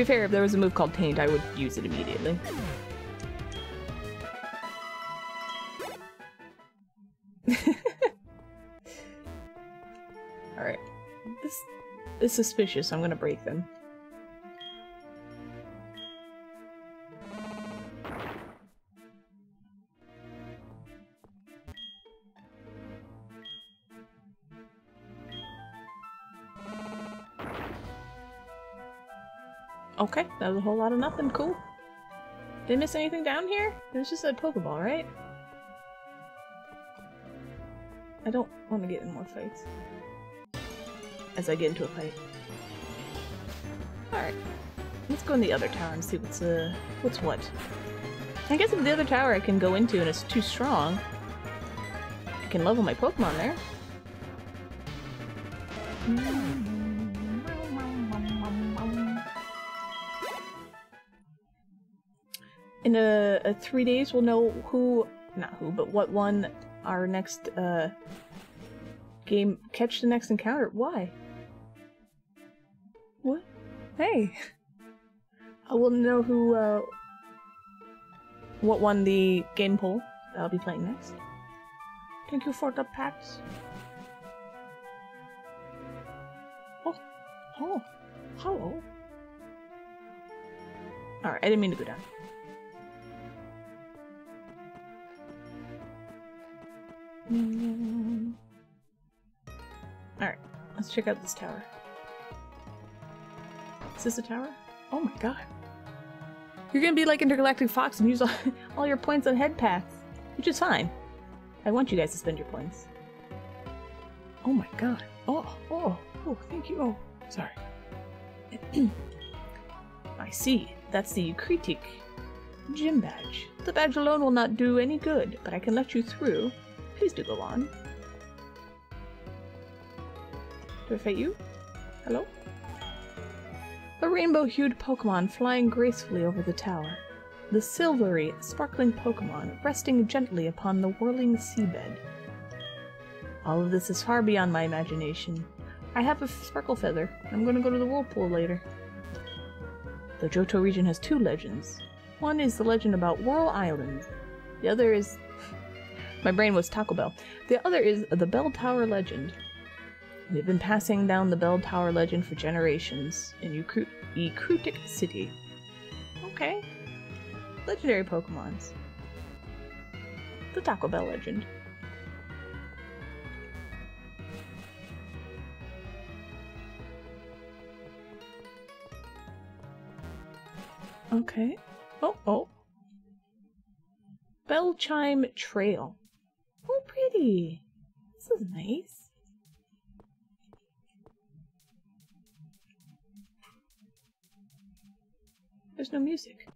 A: Be fair, if there was a move called Taint, I would use it immediately. Alright. This is suspicious, I'm gonna break them. Okay, that was a whole lot of nothing. Cool. Did I miss anything down here? It was just a Pokeball, right? I don't want to get in more fights. As I get into a fight. Alright. Let's go in the other tower and see what's uh what's what. I guess if the other tower I can go into and it's too strong, I can level my Pokemon there. Mm -hmm. In a, a, three days we'll know who not who but what one our next uh game catch the next encounter. Why? What? Hey. I will know who uh what won the game poll that i'll be playing next. Thank you for the packs. Oh oh hello. All right i didn't mean to go down Alright, let's check out this tower. Is this a tower? Oh my god. You're gonna be like Intergalactic Fox and use all, all your points on head paths, which is fine. I want you guys to spend your points. Oh my god. Oh, oh, oh, thank you. Oh, sorry. I see. That's the Ecruteak. Gym badge. The badge alone will not do any good, but I can let you through. Please do go on. Do I fight you? Hello? A rainbow-hued Pokemon flying gracefully over the tower. The silvery, sparkling Pokemon resting gently upon the whirling seabed. All of this is far beyond my imagination. I have a sparkle feather. I'm gonna go to the whirlpool later. The Johto region has two legends. One is the legend about Whirl Island. The other is... My brain was Taco Bell. The other is the Bell Tower legend. We've been passing down the Bell Tower legend for generations in Ecruteak City. Okay. Legendary Pokemons. The Taco Bell legend. Okay. Oh, oh. Bell Chime Trail. Oh, pretty. This is nice. There's no music.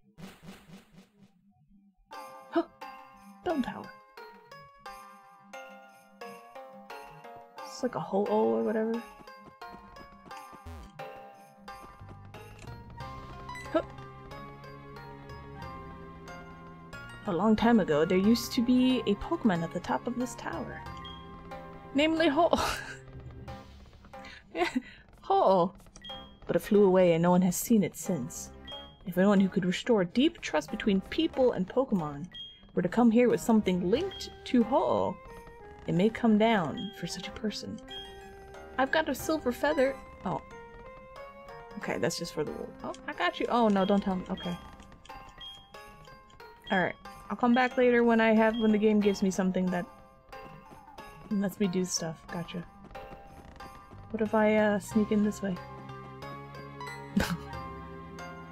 A: Huh. Bell Tower. It's like a Ho-Oh or whatever. A long time ago, there used to be a Pokemon at the top of this tower. Namely Ho. Ho. But it flew away and no one has seen it since. If anyone who could restore deep trust between people and Pokemon were to come here with something linked to Ho, it may come down for such a person. I've got a silver feather. Oh. Okay, that's just for the. Oh, I got you. Oh, no, don't tell me. Okay. Alright. I'll come back later when I have- when the game gives me something that lets me do stuff. Gotcha. What if I, uh, sneak in this way?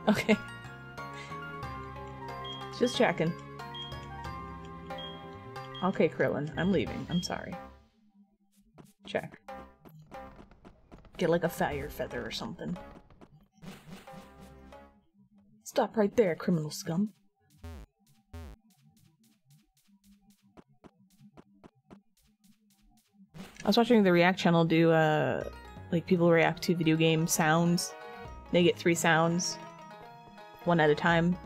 A: okay. Just checking. Okay, Krillin, I'm leaving. I'm sorry. Check. Get like a fire feather or something. Stop right there, criminal scum. I was watching the React channel do, uh, like people react to video game sounds. They get three sounds, one at a time,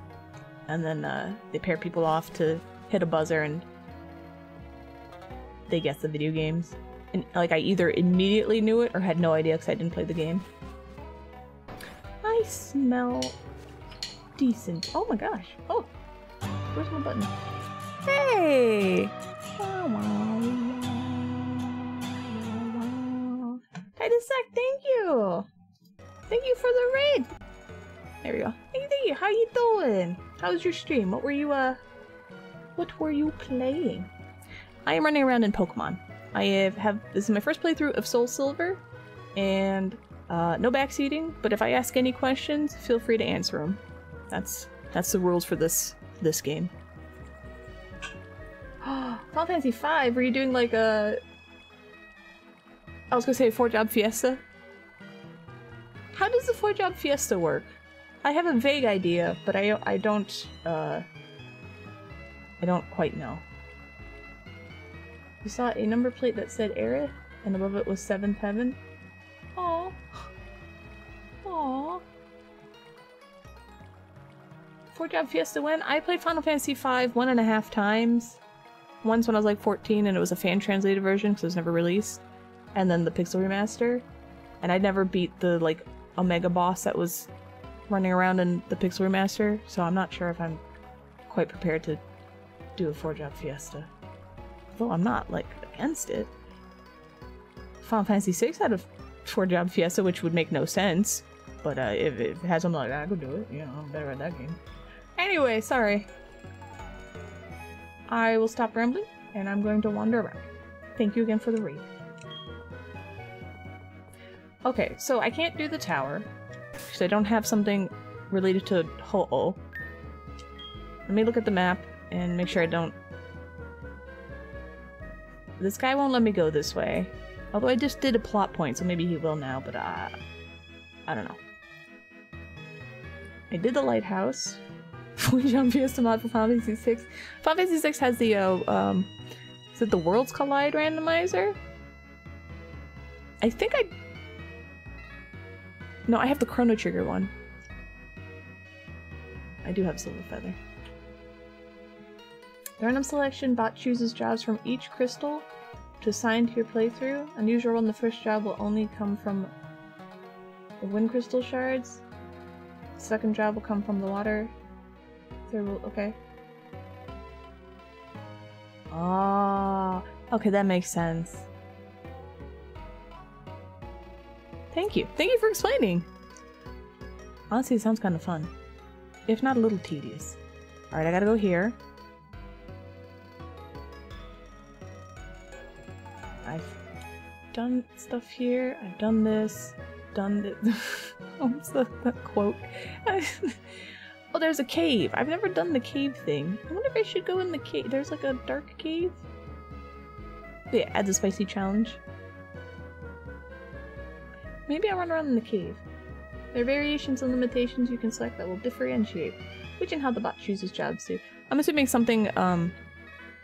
A: and then uh, they pair people off to hit a buzzer and they guess the video games. And like I either immediately knew it or had no idea because I didn't play the game. I smell decent. Oh my gosh. Oh, where's my button? Hey! Wow, Titussac, thank you! Thank you for the raid! There we go. Hey, thank you. How you doing? How was your stream? What were you, uh... What were you playing? I am running around in Pokemon. I have, have this is my first playthrough of Soul Silver, and uh, no backseating. But if I ask any questions, feel free to answer them. That's that's the rules for this this game. Final Fantasy V. Were you doing like a I was gonna say four job fiesta. How does the four job fiesta work? I have a vague idea, but I I don't uh I don't quite know. You saw a number plate that said Aerith, and above it was seventh heaven. Aww. Aww. Four job fiesta when? I played Final Fantasy V one and a half times. Once when I was like 14 and it was a fan translated version because it was never released and then the Pixel Remaster. And I never beat the like Omega boss that was running around in the Pixel Remaster, so I'm not sure if I'm quite prepared to do a four job fiesta. Though I'm not like against it. Final Fantasy VI had a four job fiesta, which would make no sense. But uh, if, if it has something like that, I could do it. You know, I'm better at that game. Anyway, sorry. I will stop rambling, and I'm going to wander around. Thank you again for the read. Okay, so I can't do the tower, because I don't have something related to Ho-Oh. Let me look at the map and make sure I don't... This guy won't let me go this way. Although I just did a plot point, so maybe he will now, but uh, I don't know. I did the lighthouse. Job Fiesta mod for Final Fantasy 6. Final Fantasy 6 has the, uh, um, is it the Worlds Collide randomizer? I think I... No, I have the Chrono Trigger one. I do have Silver Feather. Random selection bot chooses jobs from each crystal to assign to your playthrough. Unusual run, the first job will only come from the wind crystal shards. Second job will come from the water. Third will, okay. Ah, okay, that makes sense. Thank you. Thank you for explaining. Honestly, it sounds kind of fun. If not a little tedious. Alright, I gotta go here. I've done stuff here. I've done this. Done this. What's the, quote? oh, there's a cave. I've never done the cave thing. I wonder if I should go in the cave. There's like a dark cave. Yeah, add the spicy challenge. Maybe I'll run around in the cave. There are variations and limitations you can select that will differentiate which and how the bot chooses jobs too. I'm assuming something, um,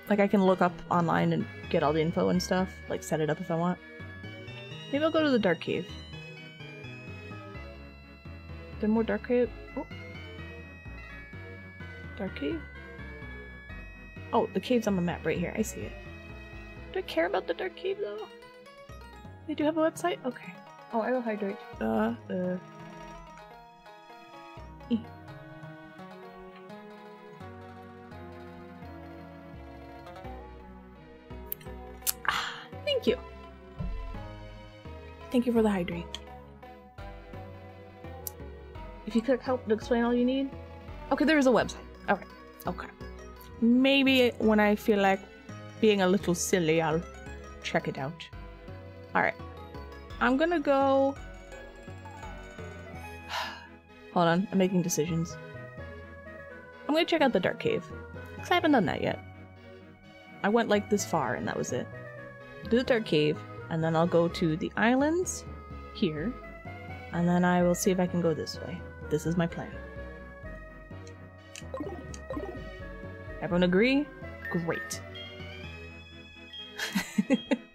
A: like I can look up online and get all the info and stuff, like set it up if I want. Maybe I'll go to the dark cave. There more dark cave? Oh. Dark cave? Oh, the cave's on the map right here. I see it. Do I care about the dark cave though? They do have a website? Okay. Oh, I will hydrate. Uh, uh. E. Ah, thank you. Thank you for the hydrate. If you click help to explain all you need. Okay, there is a website. Okay. Okay. Maybe when I feel like being a little silly, I'll check it out. Alright. I'm gonna go... Hold on, I'm making decisions. I'm gonna check out the Dark Cave. Because I haven't done that yet. I went like this far and that was it. Do the Dark Cave, and then I'll go to the islands here, and then I will see if I can go this way. This is my plan. Everyone agree? Great.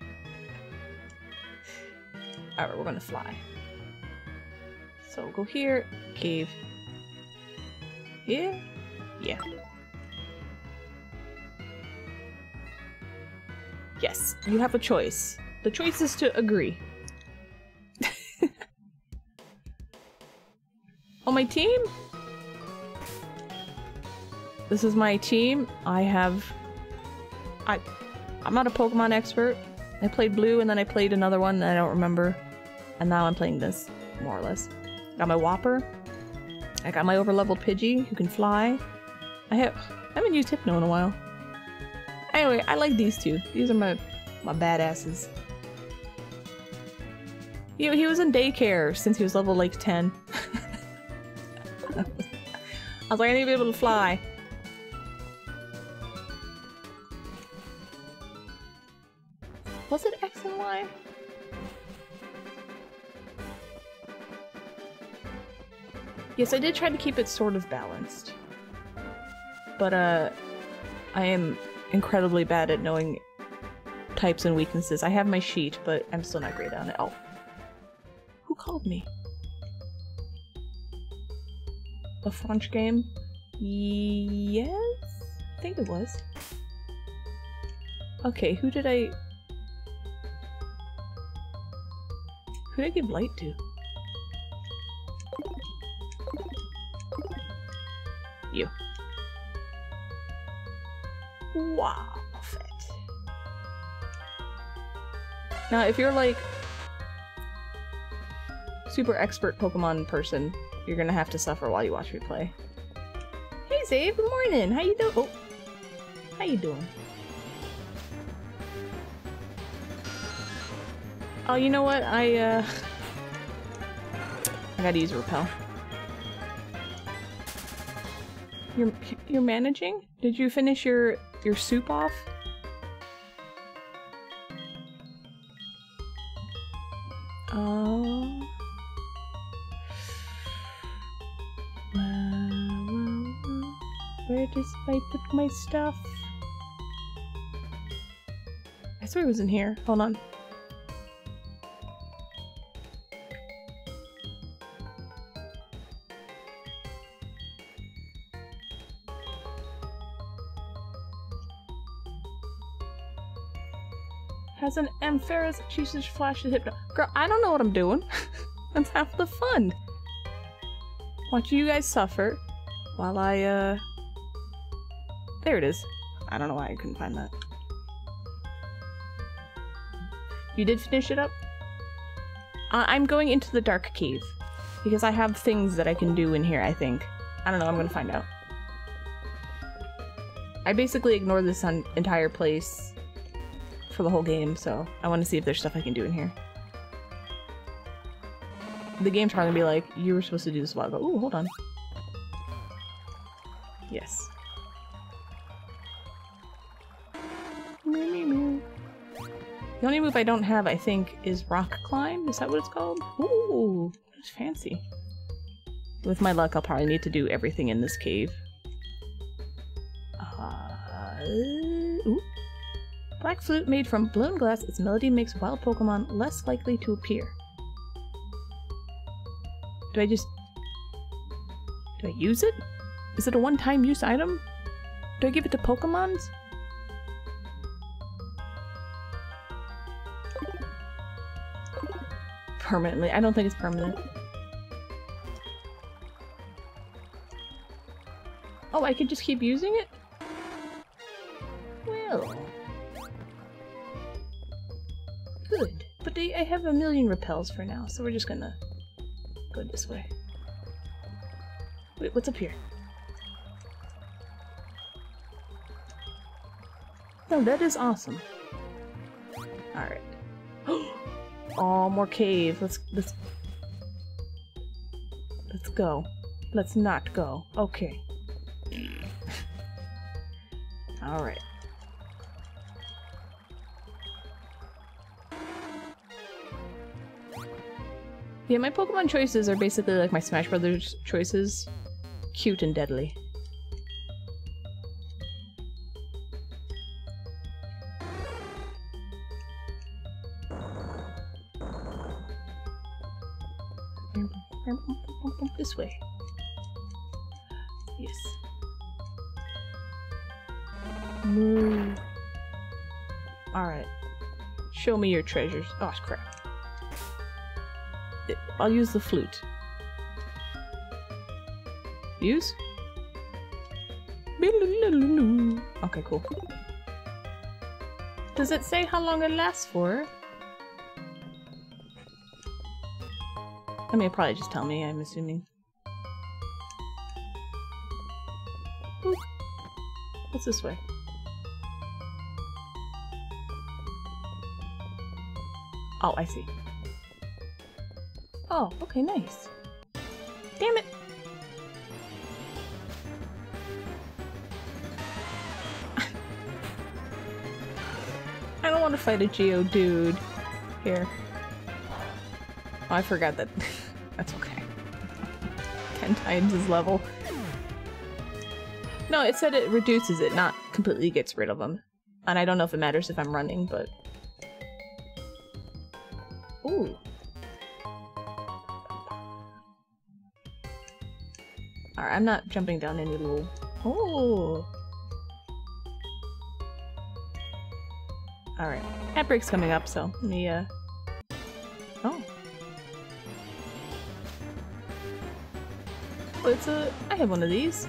A: Alright, we're gonna fly. So go here, cave. Here? Yeah. Yes, you have a choice. The choice is to agree. oh, my team? This is my team. I have... I... I'm not a Pokemon expert. I played Blue and then I played another one that I don't remember. And now I'm playing this, more or less. Got my Whopper. I got my overleveled Pidgey, who can fly. I have... I haven't used Hypno in a while. Anyway, I like these two. These are my my badasses. He, he was in daycare since he was level like 10. I was like, I need to be able to fly. Was it X and Y? Yes, I did try to keep it sort of balanced. But, uh, I am incredibly bad at knowing types and weaknesses. I have my sheet, but I'm still not great on it. Oh. Who called me? The French game? Yes? I think it was. Okay, who did I... Who did I give light to? You. Wow. Now, if you're like super expert Pokemon person, you're gonna have to suffer while you watch me play. Hey, Zave. Good morning. How you doing? Oh, how you doing? Oh, you know what? I uh, I gotta use repel. You're you're managing? Did you finish your your soup off? Oh. Where does I put my stuff? I swear it was in here. Hold on. Has an Ampharos Jesus flashes hypno. Girl, I don't know what I'm doing. That's half the fun. Watching you guys suffer while I, uh. There it is. I don't know why I couldn't find that. You did finish it up? I'm going into the dark cave. Because I have things that I can do in here, I think. I don't know, I'm gonna find out. I basically ignore this entire place for the whole game, so I want to see if there's stuff I can do in here. The game's probably gonna be like, you were supposed to do this a while ago. Ooh, hold on. Yes. The only move I don't have, I think, is Rock Climb. Is that what it's called? Ooh, it's fancy. With my luck, I'll probably need to do everything in this cave. Uh. Black flute made from blown glass, its melody makes wild Pokemon less likely to appear. Do I just... Do I use it? Is it a one-time use item? Do I give it to Pokemons? Permanently. I don't think it's permanent. Oh, I could just keep using it? I have a million repels for now, so we're just gonna go this way. Wait, what's up here? No, that is awesome. Alright. oh, more cave. Let's let's Let's go. Let's not go. Okay. Alright. Yeah, my Pokemon choices are basically like my Smash Brothers choices. Cute and deadly. This way. Yes. Move. Alright. Show me your treasures. Oh, crap. I'll use the flute. Use? Okay, cool. Does it say how long it lasts for? I mean, probably just tell me, I'm assuming. What's this way? Oh, I see. Oh, okay, nice. Damn it! I don't want to fight a Geodude here. Oh, I forgot that. That's okay. Ten times his level. No, it said it reduces it, not completely gets rid of them. And I don't know if it matters if I'm running, but... I'm not jumping down any little... Oh! Alright. That break's coming up, so let me, uh... Oh. Oh, it's a... I have one of these.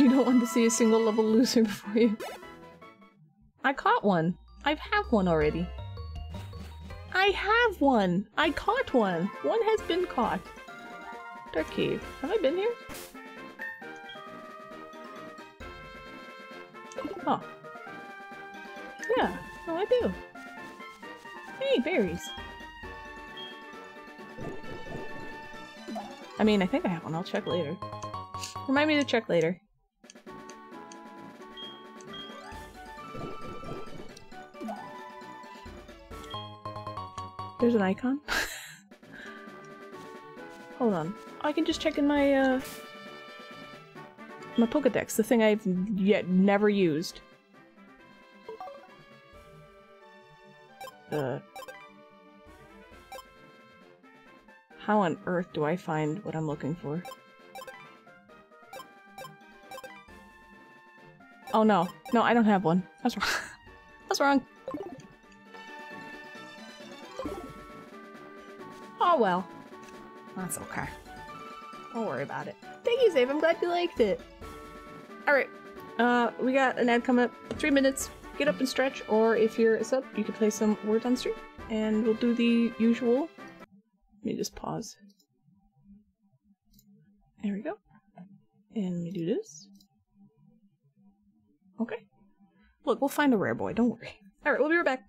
A: You don't want to see a single level loser before you. I caught one. I have had one already. I have one! I caught one! One has been caught. Dark Cave. Have I been here? Oh. Yeah. Oh, I do. Hey, berries. I mean, I think I have one. I'll check later. Remind me to check later. There's an icon. Hold on. I can just check in my, uh... My Pokedex, the thing I've yet never used. Uh... How on earth do I find what I'm looking for? Oh no. No, I don't have one. That's wrong. That's wrong. Oh well. That's okay. Don't worry about it. Thank you, Zave. I'm glad you liked it. Alright. Uh, we got an ad coming up. Three minutes. Get up and stretch, or if you're a sub, you can play some words on stream. And we'll do the usual. Let me just pause. There we go. And let me do this. Okay. Look, we'll find a rare boy, don't worry. Alright, we'll be right back.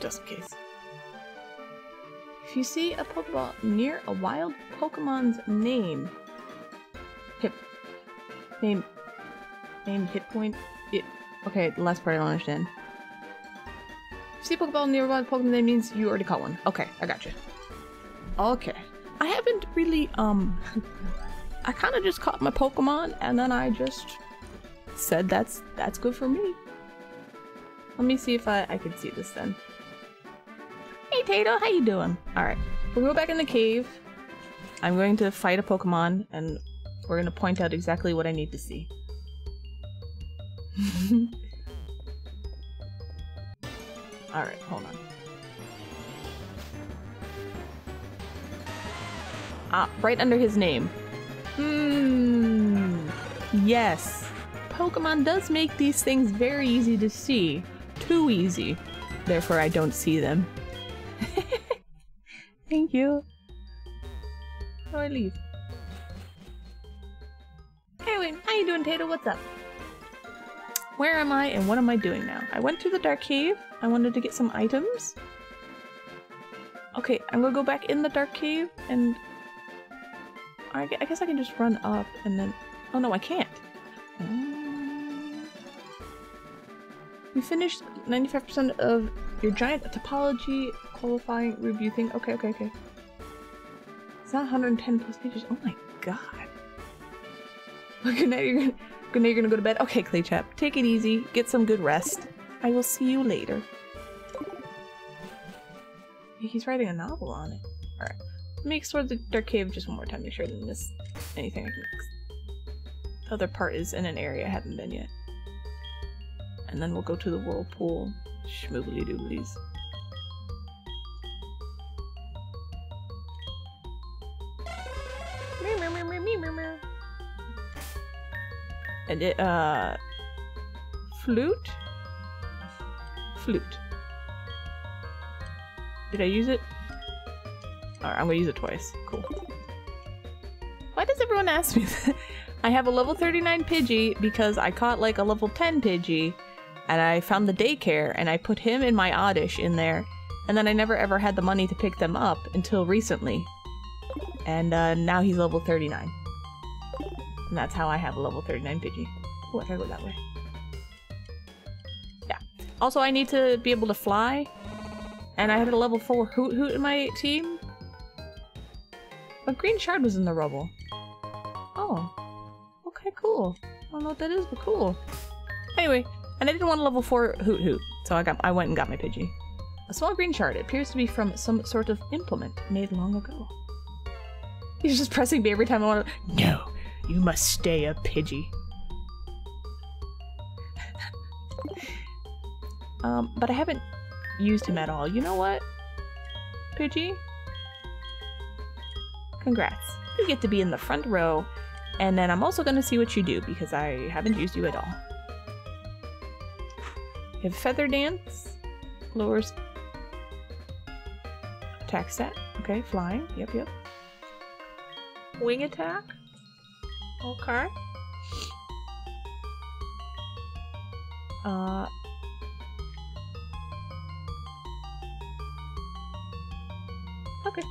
A: Just in case. If you see a Pokeball near a wild Pokemon's name, hit name name hit point. It, okay, the last part I don't understand. If you see a Pokeball near a wild Pokemon, that means you already caught one. Okay, I got you. Okay, I haven't really um. I kind of just caught my Pokemon and then I just said that's that's good for me. Let me see if I, I can see this then. Hey Tato, how you doing? Alright, we'll go back in the cave. I'm going to fight a Pokemon and we're going to point out exactly what I need to see. Alright, hold on. Ah, right under his name. Hmm. Yes. Pokemon does make these things very easy to see. Too easy. Therefore, I don't see them. Thank you. How do I leave? Hey Anyway, how you doing, Tato? What's up? Where am I and what am I doing now? I went to the Dark Cave. I wanted to get some items. Okay, I'm gonna go back in the Dark Cave and... I guess I can just run up and then... Oh no, I can't. Mm. You finished 95% of your giant topology qualifying review thing. Okay, okay, okay. It's not 110 plus pages. Oh my god. Okay, now you're gonna, now you're gonna go to bed. Okay, Clay Chap, take it easy. Get some good rest. I will see you later. He's writing a novel on it. Alright. Let me explore the Dark Cave just one more time, make sure I didn't miss anything I can The other part is in an area I haven't been yet. And then we'll go to the whirlpool. Schmoogly dooblies. Uh. Flute? Flute. Did I use it? Alright, I'm gonna use it twice. Cool. Why does everyone ask me that? I have a level 39 Pidgey because I caught like a level 10 Pidgey and I found the daycare and I put him in my Oddish in there and then I never ever had the money to pick them up until recently. And uh, now he's level 39. And that's how I have a level 39 Pidgey. Oh, I go that way. Yeah. Also, I need to be able to fly. And I had a level 4 Hoothoot in my team. But Green Shard was in the rubble. Oh. Okay, cool. I don't know what that is, but cool. Anyway, and I didn't want a level 4 Hoothoot, so I got I went and got my Pidgey. A small green shard. Appears to be from some sort of implement made long ago. He's just pressing me every time I want to- No, you must stay a Pidgey. um, but I haven't used him at all. You know what? Pidgey? Congrats. You get to be in the front row, and then I'm also gonna see what you do because I haven't used you at all. You have Feather Dance, lowers attack stat. Okay, flying. Yep, yep. Wing attack. Okay. Uh. Okay.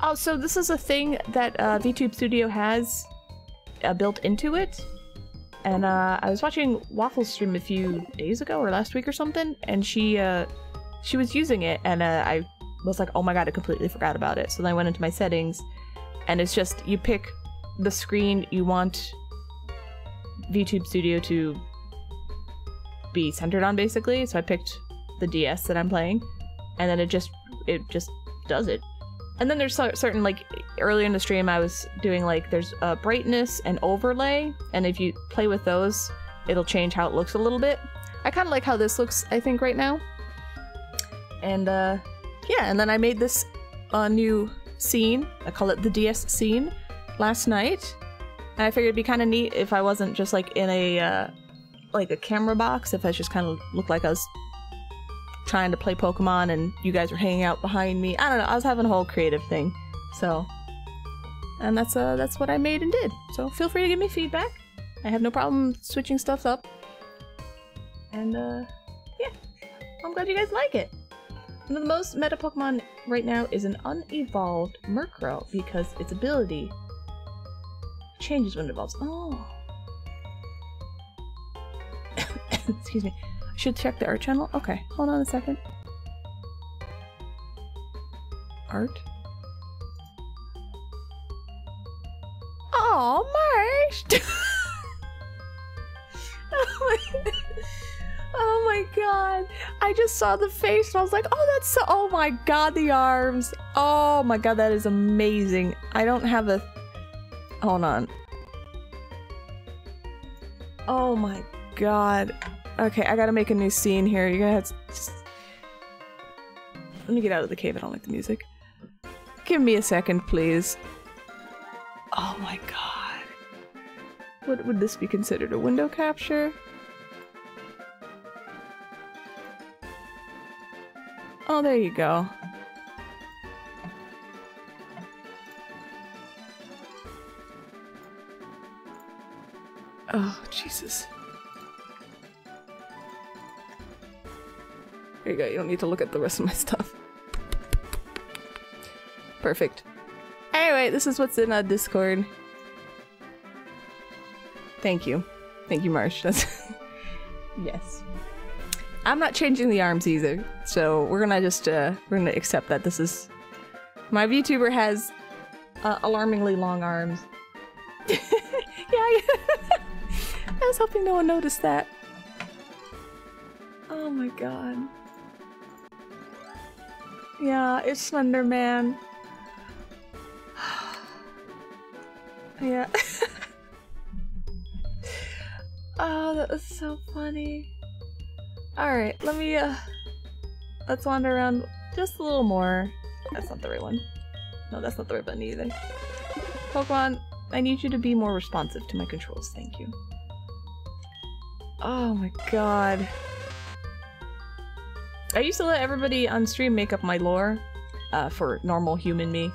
A: Oh, so this is a thing that uh, VTube Studio has uh, built into it. And uh, I was watching Waffles stream a few days ago or last week or something, and she uh, she was using it, and uh, I was like, oh my god, I completely forgot about it. So then I went into my settings, and it's just you pick the screen you want VTube Studio to be centered on, basically. So I picked the DS that I'm playing, and then it just it just does it. And then there's certain like earlier in the stream I was doing like there's uh, brightness and overlay, and if you play with those, it'll change how it looks a little bit. I kind of like how this looks, I think, right now. And uh, yeah, and then I made this uh, new scene. I call it the DS scene last night, and I figured it'd be kind of neat if I wasn't just like in a uh, like a camera box. If I just kind of looked like I was trying to play Pokemon and you guys were hanging out behind me. I don't know. I was having a whole creative thing. So, and that's uh that's what I made and did. So feel free to give me feedback. I have no problem switching stuff up. And uh yeah. I'm glad you guys like it. The most meta Pokemon right now is an unevolved Murkrow because its ability changes when it evolves. Oh. Excuse me. I should check the art channel? Okay, hold on a second. Art? Oh, Marsh! oh, my, oh my god. I just saw the face and I was like, oh, that's so. Oh my god, the arms. Oh my god, that is amazing. I don't have a. Hold on. Oh my god. Okay, I gotta make a new scene here. You're gonna have to. Just... Let me get out of the cave. I don't like the music. Give me a second, please. Oh my god. What would this be considered? A window capture? Oh, there you go. Oh, Jesus. There you go, you don't need to look at the rest of my stuff. Perfect. Anyway, this is what's in a Discord. Thank you. Thank you, Marsh. That's yes. I'm not changing the arms either, so we're gonna just uh, we're gonna accept that this is my VTuber has uh, alarmingly long arms. yeah, yeah. I was hoping no one noticed that. Oh my god. Yeah, it's Slender Man. yeah. oh, that was so funny. Alright, let me, uh... Let's wander around just a little more. That's not the right one. No, that's not the right button either. Pokemon, I need you to be more responsive to my controls, thank you. Oh my god. I used to let everybody on stream make up my lore uh, for normal human me.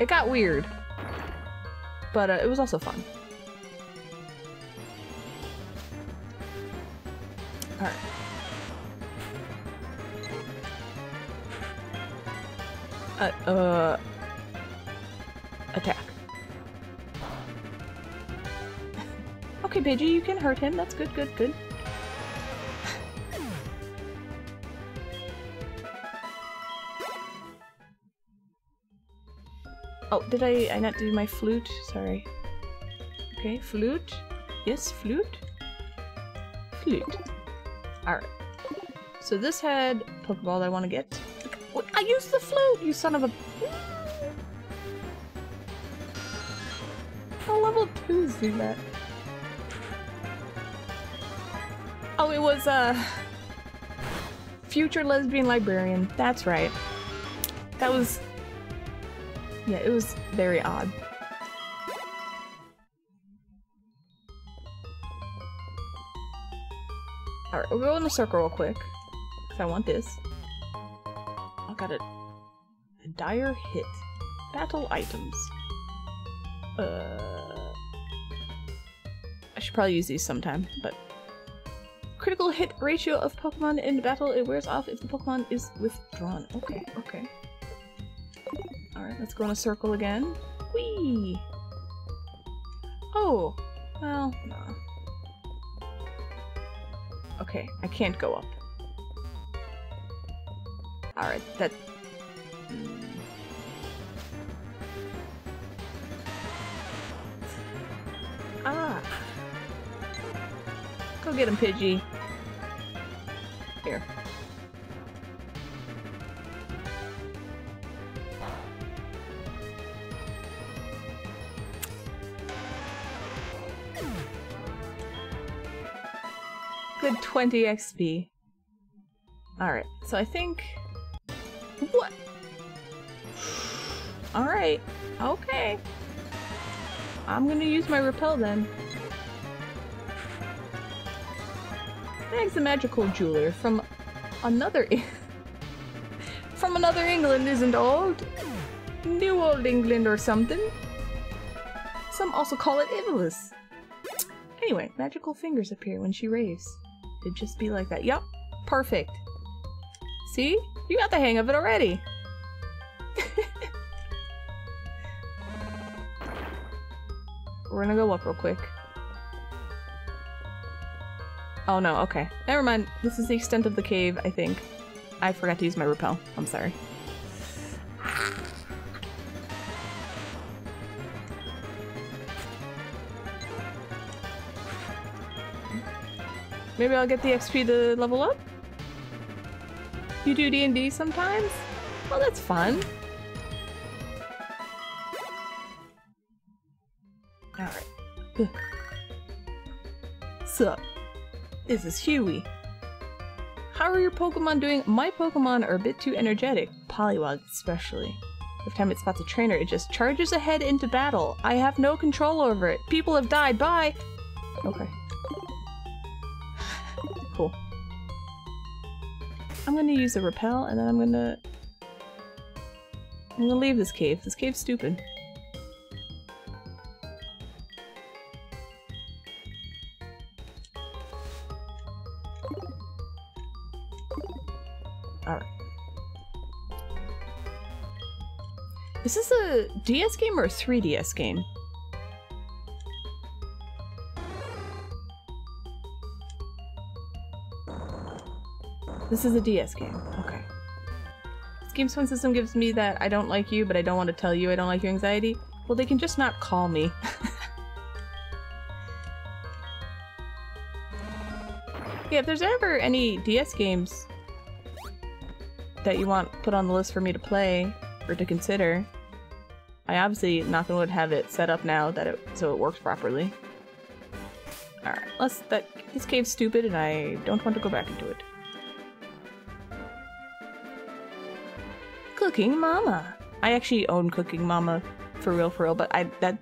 A: It got weird, but uh, it was also fun. Uh. Attack. okay, Pidgey, you can hurt him. That's good, good, good. Oh, did I, I not do my flute? Sorry. Okay, flute. Yes, flute. Flute. Alright. So this had Pokeball I want to get. I used the flute, you son of a... How level 2 is that? Oh, it was, uh... Future Lesbian Librarian. That's right. That was yeah, it was very odd. Alright, we'll go in a circle real quick. Because I want this. Got a, a dire hit. Battle items. Uh, I should probably use these sometime, but critical hit ratio of Pokemon in battle, it wears off if the Pokemon is withdrawn. Okay, okay. Alright, let's go in a circle again. Whee! Oh! Well, no. Okay, I can't go up. Alright, that... Ah! Go get him, Pidgey. Here. Good 20 XP. Alright, so I think... Okay. I'm gonna use my repel then. Thanks, a magical jeweler from another... from another England isn't old. New old England or something. Some also call it Ivalice. Anyway, magical fingers appear when she raves. It'd just be like that. Yup. Perfect. See? You got the hang of it already. We're gonna go up real quick. Oh no, okay. Never mind. This is the extent of the cave, I think. I forgot to use my repel. I'm sorry. Maybe I'll get the XP to level up? You do D&D sometimes? Well, that's fun. Sup? This is Huey. How are your Pokemon doing? My Pokemon are a bit too energetic, Poliwag especially. Every time it spots a trainer, it just charges ahead into battle. I have no control over it. People have died. Bye! Okay. cool. I'm gonna use a repel, and then I'm gonna... I'm gonna leave this cave. This cave's stupid. DS game or 3DS game? This is a DS game. Okay. This game's fun system gives me that I don't like you, but I don't want to tell you I don't like your anxiety. Well, they can just not call me. yeah, if there's ever any DS games that you want put on the list for me to play or to consider, I obviously, on wood, have it set up now that it so it works properly. Alright, let's that this cave's stupid and I don't want to go back into it. Cooking Mama. I actually own Cooking Mama for real for real, but I that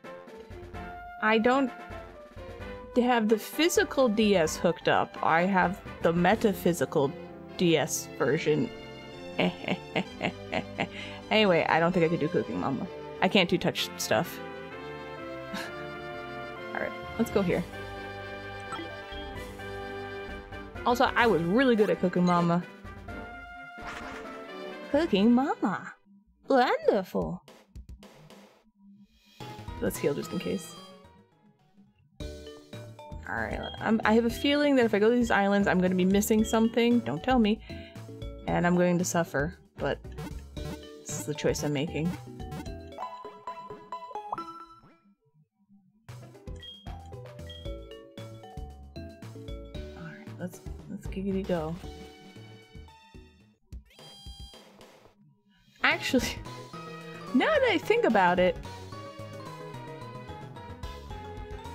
A: I don't have the physical DS hooked up. I have the metaphysical DS version. anyway, I don't think I could do Cooking Mama. I can't do touch stuff. Alright, let's go here. Also, I was really good at Cooking Mama. Cooking Mama. Wonderful. Let's heal just in case. Alright, I have a feeling that if I go to these islands, I'm going to be missing something. Don't tell me. And I'm going to suffer, but this is the choice I'm making. Giggity go. Actually, now that I think about it,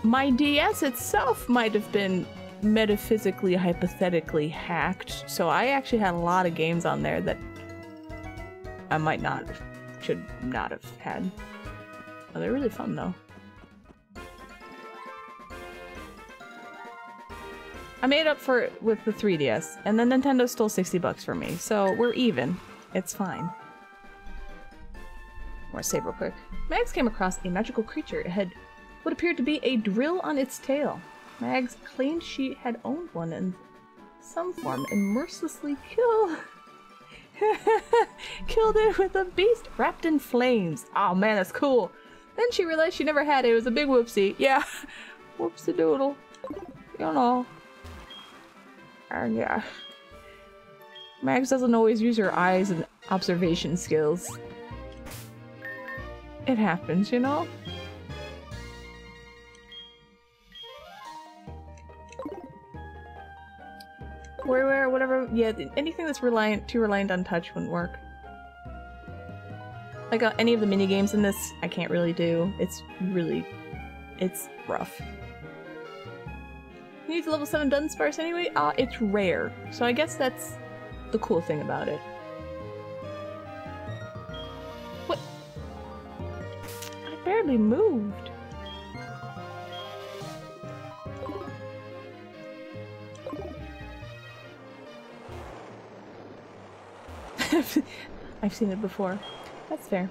A: my DS itself might have been metaphysically, hypothetically hacked, so I actually had a lot of games on there that I might not should not have had. Oh, they're really fun though. I made up for it with the 3DS, and then Nintendo stole 60 bucks from me, so we're even. It's fine. More save real quick. Mags came across a magical creature. It had what appeared to be a drill on its tail. Mags claimed she had owned one in some form and mercilessly killed killed it with a beast wrapped in flames. Oh man, that's cool. Then she realized she never had it. It was a big whoopsie. Yeah, whoopsie doodle. You know. And yeah. Mags doesn't always use her eyes and observation skills. It happens, you know? Where, where, whatever, yeah, anything that's reliant, too reliant on touch wouldn't work. Like, uh, any of the mini games in this, I can't really do. It's really, it's rough. You need to level 7 Dunsparce anyway? Uh, it's rare. So I guess that's the cool thing about it. What? I barely moved. I've seen it before. That's fair.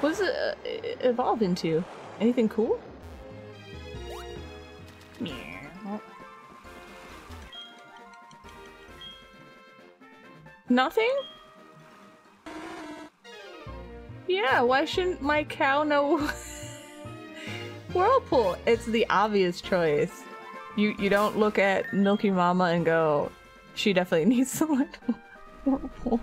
A: What does it evolve into? Anything cool? Nothing? Yeah, why shouldn't my cow know Whirlpool? It's the obvious choice. You you don't look at Milky Mama and go, she definitely needs to learn Whirlpool.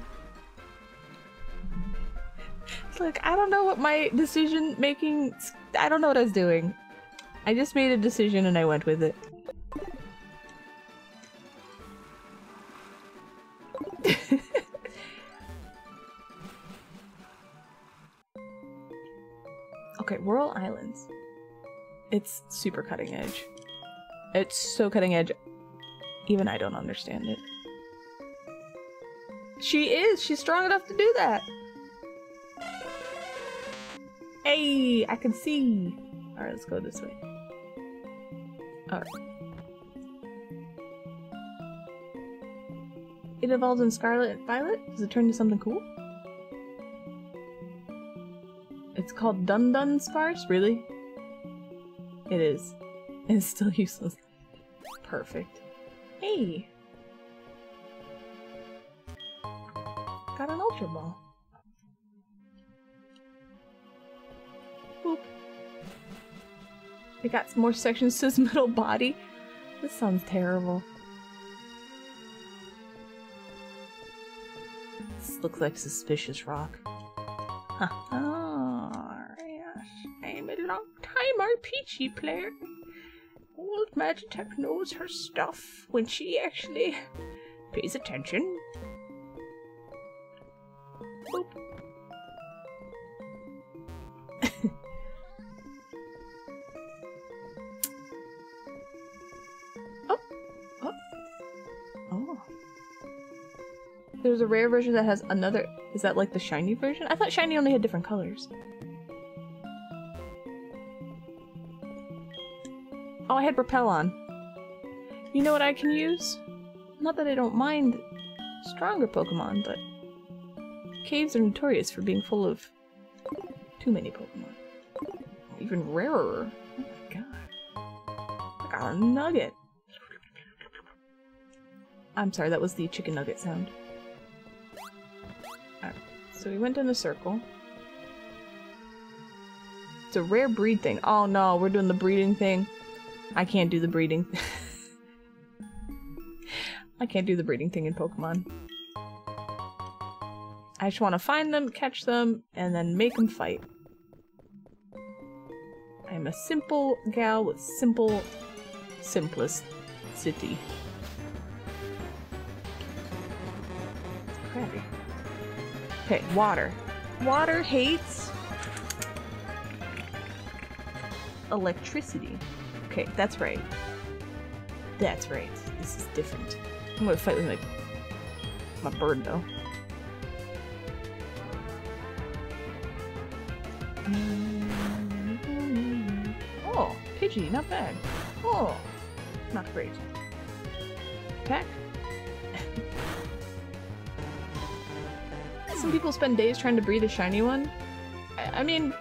A: Look, I don't know what my decision making I don't know what I was doing. I just made a decision and I went with it. okay, Whirl Islands. It's super cutting edge. It's so cutting edge. Even I don't understand it. She is! She's strong enough to do that! Hey! I can see! Alright, let's go this way. Alright. It evolves in Scarlet and Violet? Does it turn to something cool? It's called Dun Dun Sparse? Really? It is. It's still useless. Perfect. Hey! Got an Ultra Ball. It got some more sections to his middle body. This sounds terrible. This looks like suspicious rock. Huh. Oh, yes. I'm a long time RPG player. Old Magitek knows her stuff when she actually pays attention. Boop. There's a rare version that has another. Is that like the shiny version? I thought shiny only had different colors. Oh, I had repel on. You know what I can use? Not that I don't mind stronger Pokemon, but caves are notorious for being full of too many Pokemon. Even rarer. Oh my god. I got a nugget. I'm sorry, that was the chicken nugget sound. So we went in a circle. It's a rare breed thing. Oh no, we're doing the breeding thing. I can't do the breeding. I can't do the breeding thing in Pokemon. I just want to find them, catch them, and then make them fight. I'm a simple gal with simple simplest Crappy. Okay, water. Water hates electricity. Okay, that's right. That's right. This is different. I'm gonna fight with my my bird though. Oh, Pidgey, not bad. Oh, not great. Pack. Some people spend days trying to breed a shiny one. I, I mean,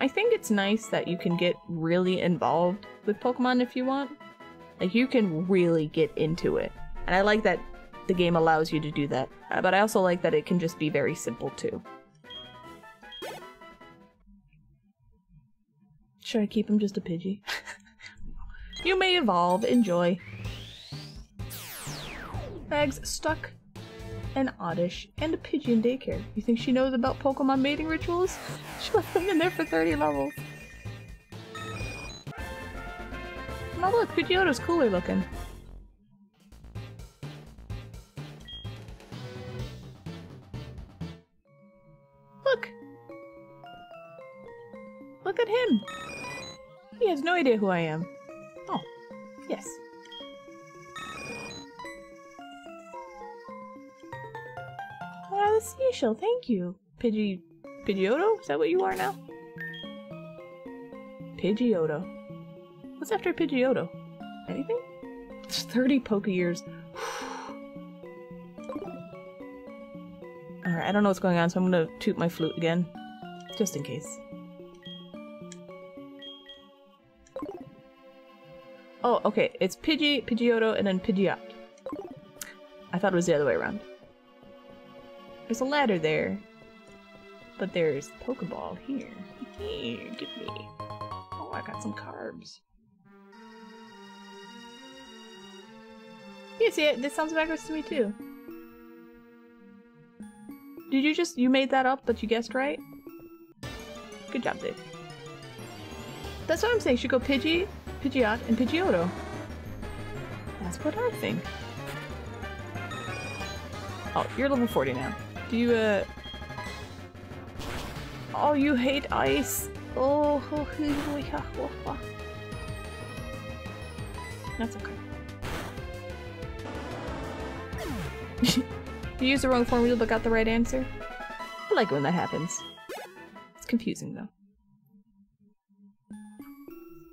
A: I think it's nice that you can get really involved with Pokemon if you want. Like, you can really get into it. And I like that the game allows you to do that. Uh, but I also like that it can just be very simple too. Should I keep him just a Pidgey? you may evolve. Enjoy. Mags stuck an Oddish, and a Pigeon daycare. You think she knows about Pokemon mating rituals? She left them in there for 30 levels. Oh look, Pidgeotto's cooler looking. Look! Look at him! He has no idea who I am. Oh, yes. Oh, the seashell, thank you. Pidgey... Pidgeotto? Is that what you are now? Pidgeotto. What's after Pidgeotto? Anything? It's 30 poke years. Alright, I don't know what's going on, so I'm gonna toot my flute again. Just in case. Oh, okay. It's Pidgey, Pidgeotto, and then Pidgeot. I thought it was the other way around. There's a ladder there. But there's Pokeball here. Here, give me. Oh, I got some carbs. Yeah, see, this sounds backwards to me too. Did you just- you made that up, but you guessed right? Good job, Dave. That's what I'm saying. Should go Pidgey, Pidgeot, and Pidgeotto. That's what I think. Oh, you're level 40 now. Do you, uh... Oh, you hate ice. Oh, that's okay. you used the wrong formula but got the right answer. I like when that happens. It's confusing though.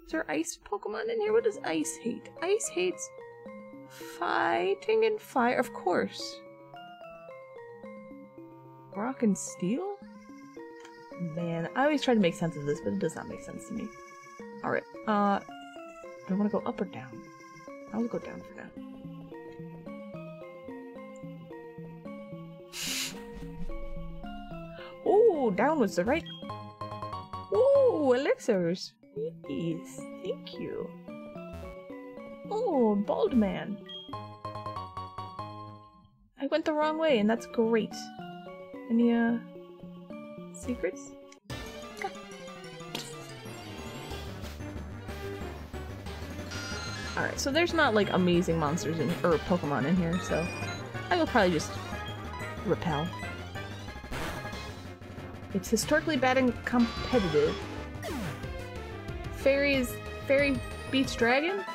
A: Is there ice Pokemon in here? What does ice hate? Ice hates fighting and fire, of course. Rock and steel? Man, I always try to make sense of this, but it does not make sense to me. Alright, uh, do I want to go up or down? I'll go down for now. Oh, down was the right. Oh, elixirs. Please, thank you. Oh, bald man. I went the wrong way, and that's great. Any, uh, secrets? Alright, so there's not, like, amazing monsters in- or Pokemon in here, so I will probably just repel. It's historically bad and competitive. Fairies... Fairy beats dragon?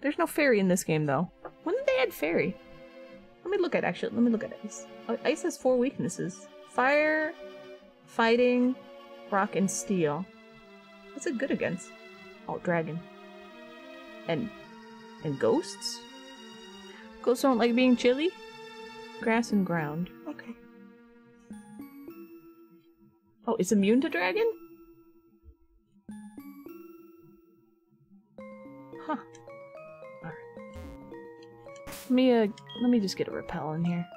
A: There's no fairy in this game, though. When did they add fairy? Let me look at, actually, let me look at ice. Ice has four weaknesses. Fire, fighting, rock, and steel. What's it good against? Oh, dragon. And... and ghosts? Ghosts don't like being chilly? Grass and ground. Okay. Oh, it's immune to dragon? Huh. Let me, uh, let me just get a repel in here.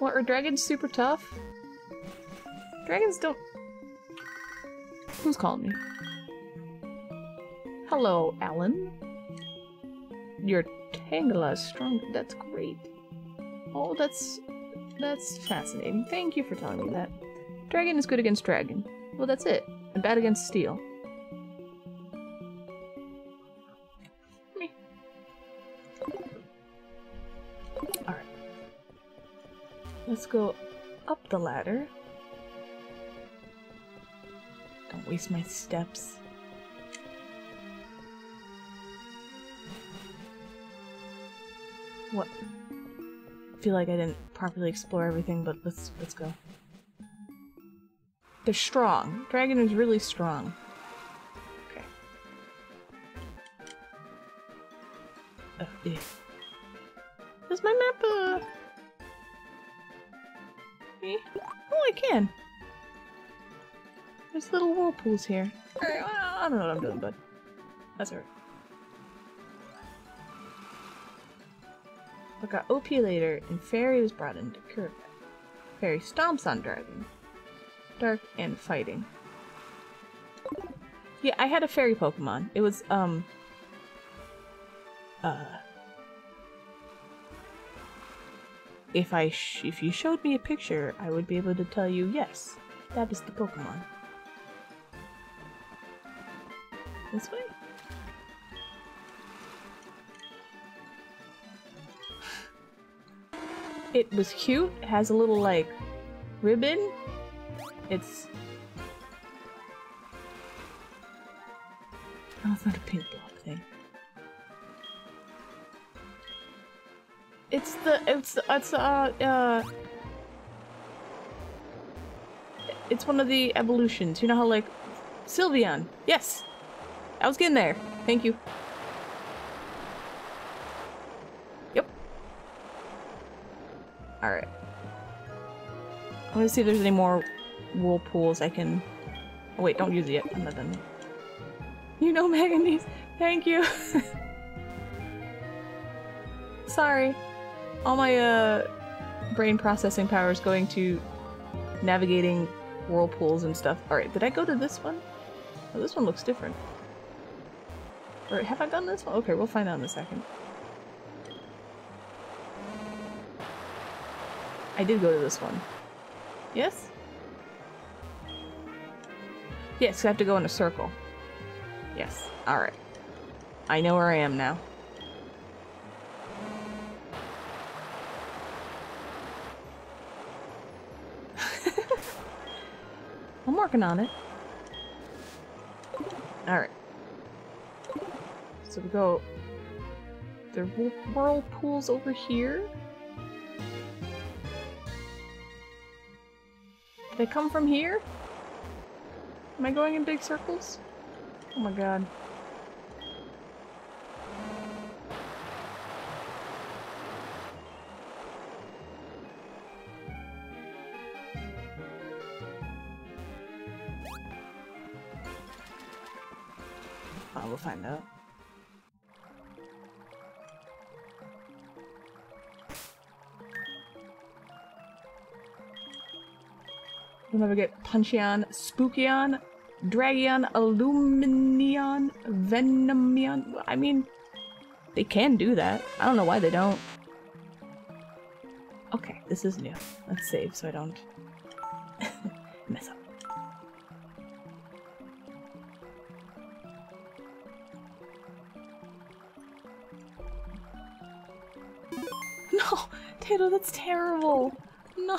A: what, are dragons super tough? Dragons don't... Who's calling me? Hello, Alan. Your Tangela is strong. That's great. Oh, that's... That's fascinating. Thank you for telling me that. Dragon is good against dragon. Well, that's it. And bad against steel. Let's go up the ladder. Don't waste my steps. What? I feel like I didn't properly explore everything, but let's let's go. They're strong. Dragon is really strong. Okay. Oh, yeah. Whirlpools here. Well, I don't know what I'm doing, but that's alright. I got OP later, and Fairy was brought in to cure that. Fairy stomps on Dragon. Dark and fighting. Yeah, I had a fairy Pokemon. It was, um... Uh... If I if you showed me a picture, I would be able to tell you, yes, that is the Pokemon. This way? It was cute, it has a little, like, ribbon. It's... Oh, it's not a pink block thing. It's the, it's, it's, uh, uh... It's one of the evolutions. You know how, like, Sylveon. Yes! I was getting there. Thank you. Yep. Alright. I want to see if there's any more whirlpools I can... Oh wait, don't use it yet. I'm not done. You know manganese. Thank you. Sorry. All my uh, brain processing power is going to navigating whirlpools and stuff. Alright, did I go to this one? Oh, this one looks different. Or have I done this one? Okay, we'll find out in a second. I did go to this one. Yes? Yes, I have to go in a circle. Yes. Alright. I know where I am now. I'm working on it. Alright. So we go... There are whirlpools over here. They come from here? Am I going in big circles? Oh my god. We'll get Puncheon, Spookion, Dragion, Illuminion, Venomion. I mean, they can do that. I don't know why they don't. Okay, this is new. Let's save so I don't mess up. No! Tato, that's terrible! No!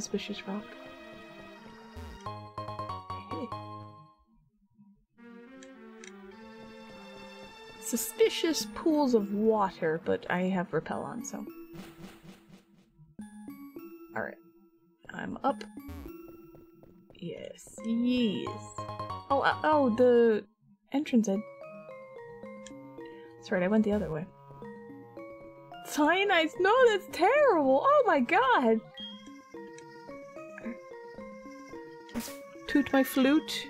A: Suspicious rock. Suspicious pools of water, but I have repel on, so. Alright. I'm up. Yes, yes. Oh, uh, oh, the entrance. I... That's right, I went the other way. Cyanides? No, that's terrible! Oh my god! Toot my flute.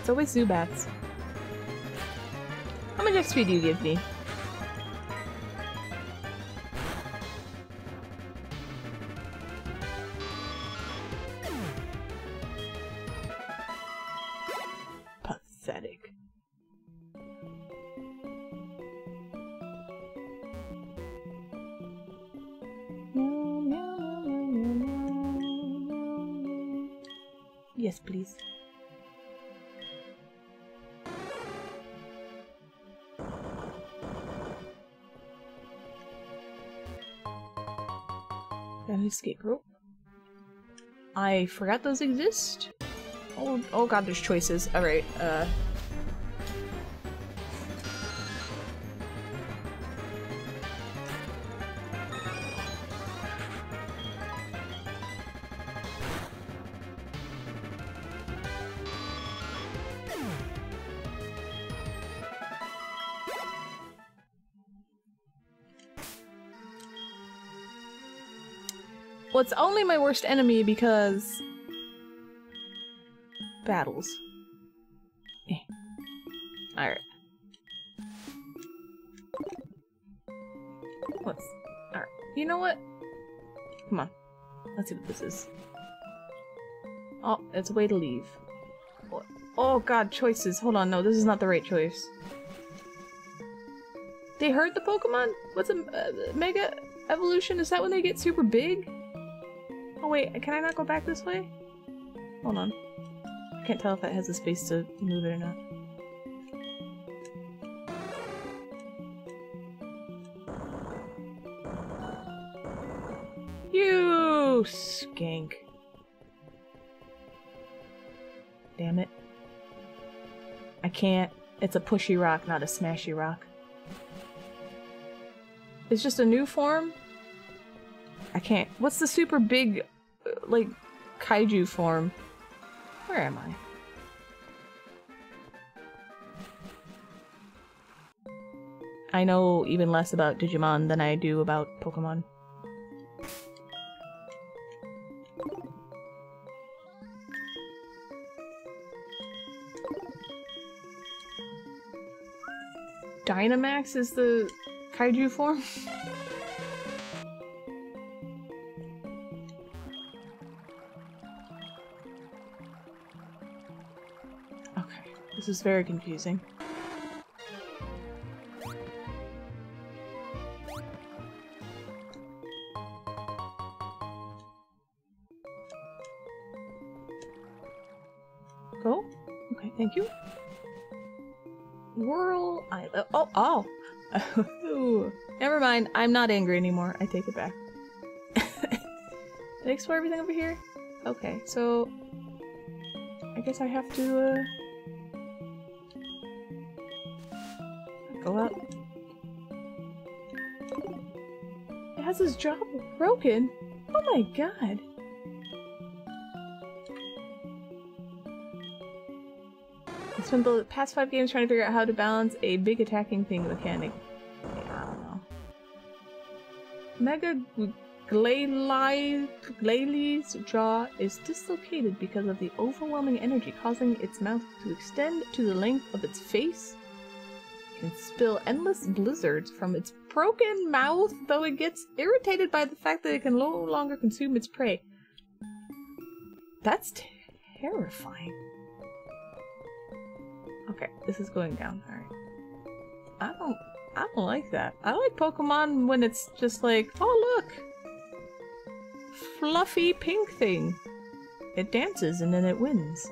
A: It's always Zubats. How much XP do you give me? Yes, please. An escape rope. I forgot those exist. Oh, oh god, there's choices. Alright, uh... Well, it's only my worst enemy because... Battles. Eh. Alright. What's... Alright. You know what? Come on. Let's see what this is. Oh, it's a way to leave. Oh god, choices. Hold on, no, this is not the right choice. They hurt the Pokemon? What's a uh, Mega Evolution? Is that when they get super big? Oh wait, can I not go back this way? Hold on. I can't tell if it has the space to move it or not. You skank. Damn it. I can't. It's a pushy rock, not a smashy rock. It's just a new form? I can't. What's the super big, like, kaiju form? Where am I? I know even less about Digimon than I do about Pokemon. Dynamax is the kaiju form? this is very confusing. Oh, okay, thank you. Whirl Island. Oh, oh! Never mind, I'm not angry anymore. I take it back. Did I explore everything over here? Okay, so... I guess I have to, uh... It has his jaw broken? Oh my god! I spent the past five games trying to figure out how to balance a big attacking thing mechanic. I don't know. Mega Glalie, jaw is dislocated because of the overwhelming energy causing its mouth to extend to the length of its face. Can spill endless blizzards from its broken mouth, though it gets irritated by the fact that it can no longer consume its prey. That's terrifying. Okay, this is going down. Alright. I don't I don't like that. I like Pokemon when it's just like, oh look! Fluffy pink thing. It dances and then it wins.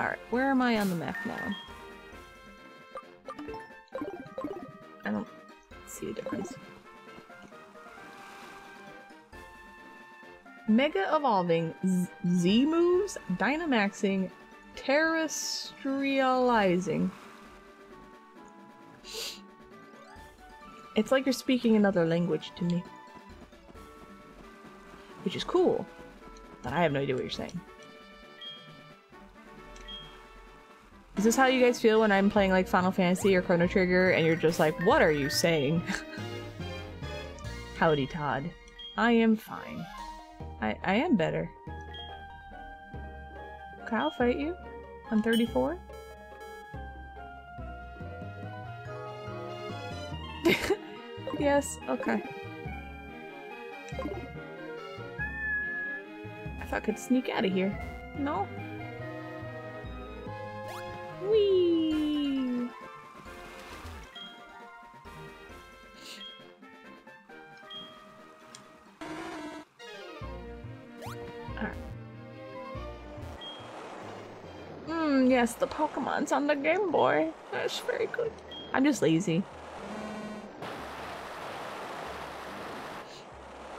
A: Alright, where am I on the map now? I don't see a difference. Mega Evolving, Z, moves, Dynamaxing, Terrestrializing. It's like you're speaking another language to me. Which is cool, but I have no idea what you're saying. Is this how you guys feel when I'm playing like Final Fantasy or Chrono Trigger and you're just like, what are you saying? Howdy Todd. I am fine. I, I am better. Okay, I'll fight you. I'm 34. yes, okay. I thought I could sneak out of here. No? Whee! Hmm, yes, the Pokemon's on the Game Boy. That's very good. I'm just lazy.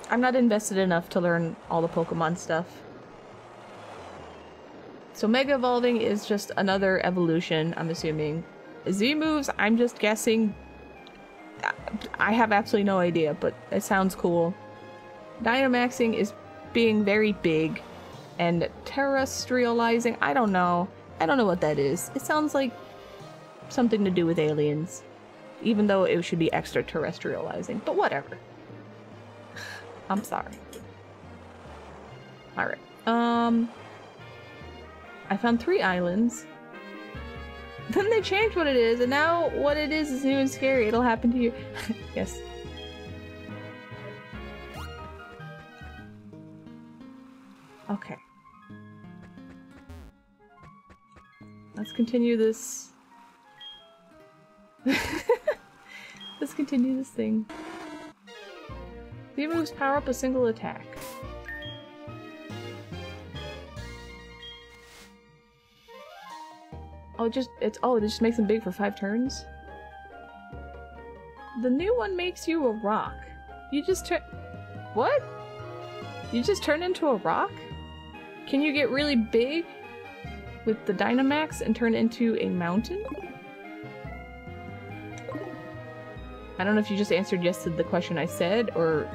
A: I'm not invested enough to learn all the Pokemon stuff. So Mega Evolving is just another evolution, I'm assuming. Z moves, I'm just guessing. I have absolutely no idea, but it sounds cool. Dynamaxing is being very big. And terrestrializing, I don't know. I don't know what that is. It sounds like something to do with aliens. Even though it should be extraterrestrializing. But whatever. I'm sorry. Alright. Um... I found three islands. Then they changed what it is, and now what it is is new and scary. It'll happen to you. yes. Okay. Let's continue this. Let's continue this thing. The moves power up a single attack. Oh, it just it's oh, it just makes them big for five turns. The new one makes you a rock. You just turn. What? You just turn into a rock? Can you get really big with the Dynamax and turn into a mountain? I don't know if you just answered yes to the question I said, or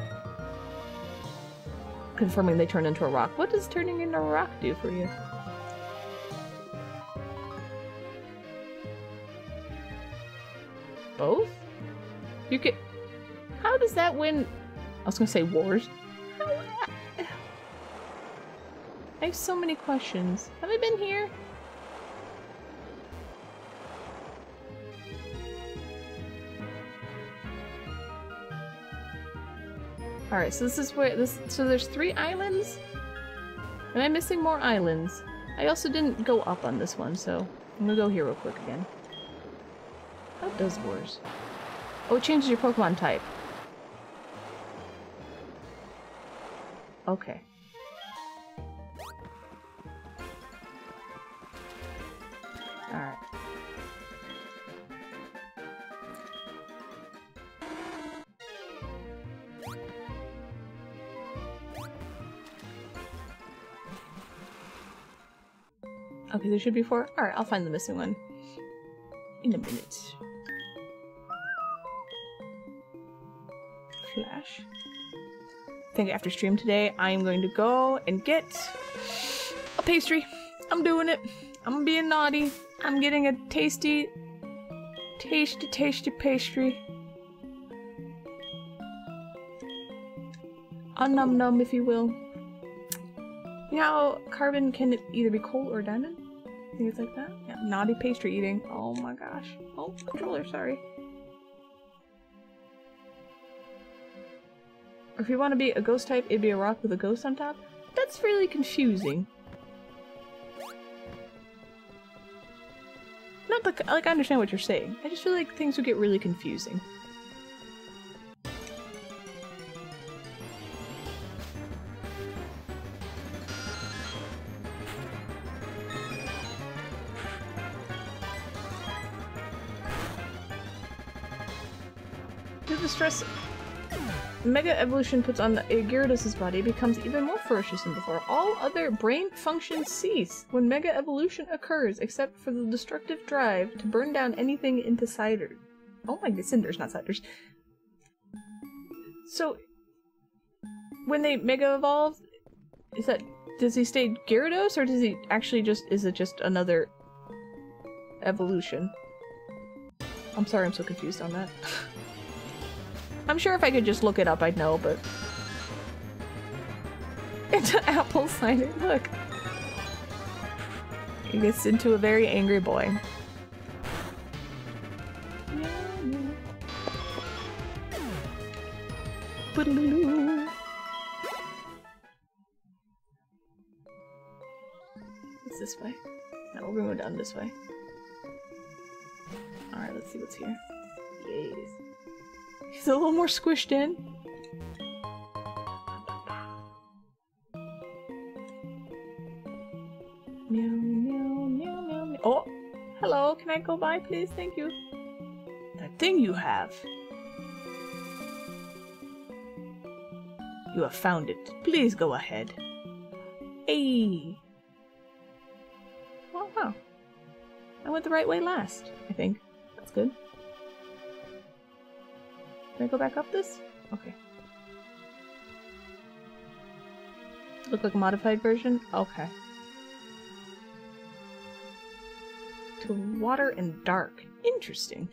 A: confirming they turn into a rock. What does turning into a rock do for you? Both? You can. How does that win? I was gonna say wars. I have so many questions. Have I been here? Alright, so this is where this so there's three islands? Am I missing more islands? I also didn't go up on this one, so I'm gonna go here real quick again. Does Wars? Oh, it changes your Pokemon type. Okay. Alright. Okay, there should be four. Alright, I'll find the missing one. In a minute. Flash. I think after stream today, I am going to go and get a pastry. I'm doing it. I'm being naughty. I'm getting a tasty, tasty, tasty pastry. A num num, if you will. You know carbon can either be coal or diamond? Things like that? Yeah, naughty pastry eating. Oh my gosh. Oh, controller, sorry. If you want to be a ghost type, it'd be a rock with a ghost on top. That's really confusing. Not like, like I understand what you're saying. I just feel like things would get really confusing. Mega Evolution puts on a Gyarados' body becomes even more ferocious than before. All other brain functions cease when Mega Evolution occurs, except for the destructive drive to burn down anything into cider. Oh my cinders, not ciders. So, when they Mega Evolve, is that does he stay Gyarados or does he actually just is it just another evolution? I'm sorry, I'm so confused on that. I'm sure if I could just look it up, I'd know, but... An apple cider, look! He gets into a very angry boy. It's this way. No, we're going down this way. Alright, let's see what's here. Yes. He's a little more squished in. Meow, meow, meow, meow, meow. Oh! Hello, can I go by, please? Thank you. That thing you have. You have found it. Please go ahead. Hey! Oh, wow. I went the right way last, I think. That's good. Can I go back up this? Okay. Look like a modified version? Okay. To water and dark. Interesting.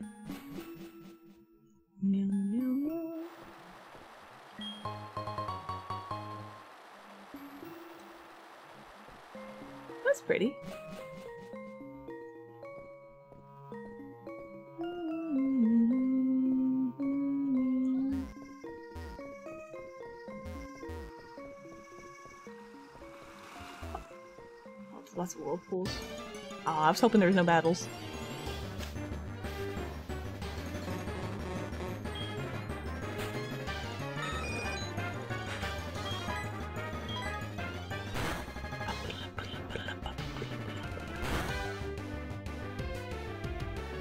A: That's pretty. Lots of whirlpools. Aw, I was hoping there was no battles.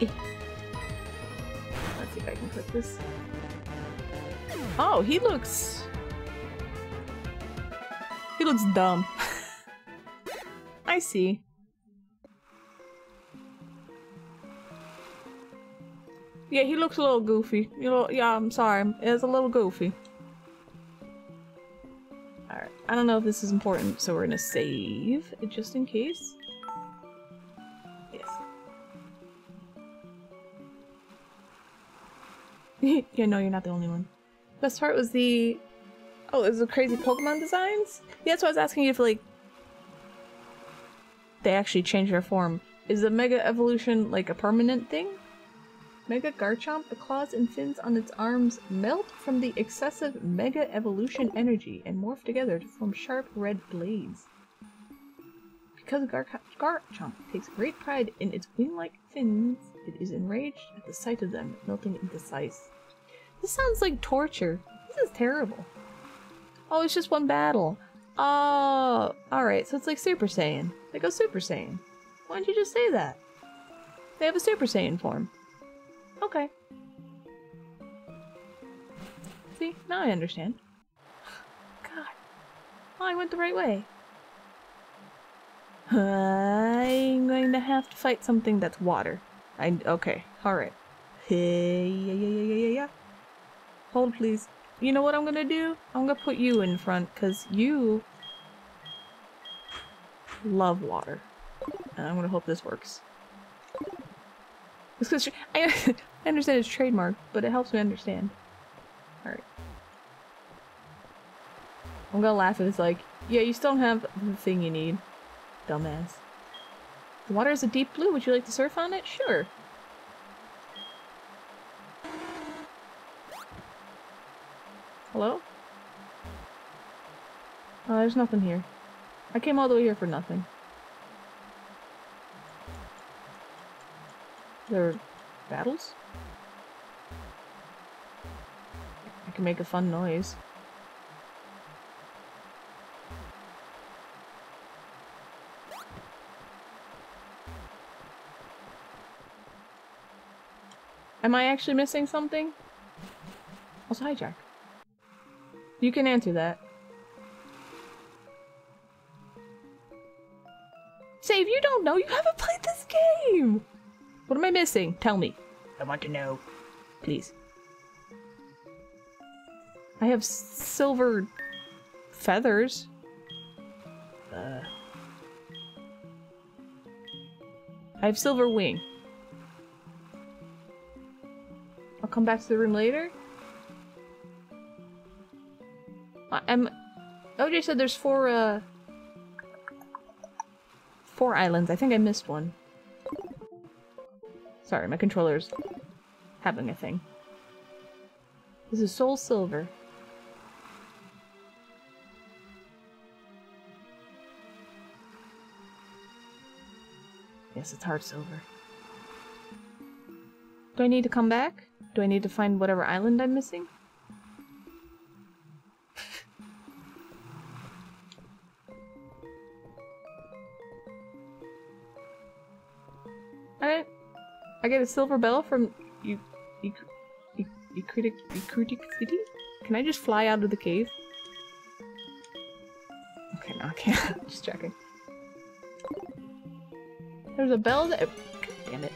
A: Let's see if I can click this. Oh, he looks... He looks dumb. Yeah, he looks a little goofy. You know, yeah, I'm sorry. It's a little goofy. Alright, I don't know if this is important, so we're gonna save, just in case. Yes. yeah, no, you're not the only one. Best part was the... Oh, it was the crazy Pokemon designs? Yeah, that's why I was asking you if, like, they actually change their form. Is the Mega Evolution, like, a permanent thing? Mega Garchomp, the claws and fins on its arms melt from the excessive Mega Evolution energy and morph together to form sharp red blades. Because Gar Garchomp takes great pride in its wing-like fins, it is enraged at the sight of them melting into ice. This sounds like torture. This is terrible. Oh, it's just one battle. Uh, oh, alright, so it's like Super Saiyan. They go Super Saiyan. Why didn't you just say that? They have a Super Saiyan form. Okay. See, now I understand. God. Oh, I went the right way. I'm going to have to fight something that's water. I okay, alright. Hey, yeah, yeah, yeah, yeah, yeah. Hold, please. You know what I'm gonna do? I'm gonna put you in front, because you love water. Uh, and I'm gonna hope this works. I, I understand it's trademark, but it helps me understand. Alright. I'm gonna laugh if it's like, yeah, you still don't have the thing you need. Dumbass. The water is a deep blue. Would you like to surf on it? Sure. Hello? Oh, there's nothing here. I came all the way here for nothing. There are battles? I can make a fun noise. Am I actually missing something? What's hijack? You can answer that. Save, you don't know. You haven't played this game. What am I missing? Tell me. I want to know. Please. I have silver feathers. Uh, I have silver wing. I'll come back to the room later. I'm. OJ said there's four. Uh, four islands. I think I missed one. Sorry, my controller's having a thing. This is Soul Silver. Yes, it's hard silver. Do I need to come back? Do I need to find whatever island I'm missing? Get a silver bell from you, you, you, Ecruteak City? Can I just fly out of the cave? Okay, no, I can't. just checking. There's a bell that- God damn it.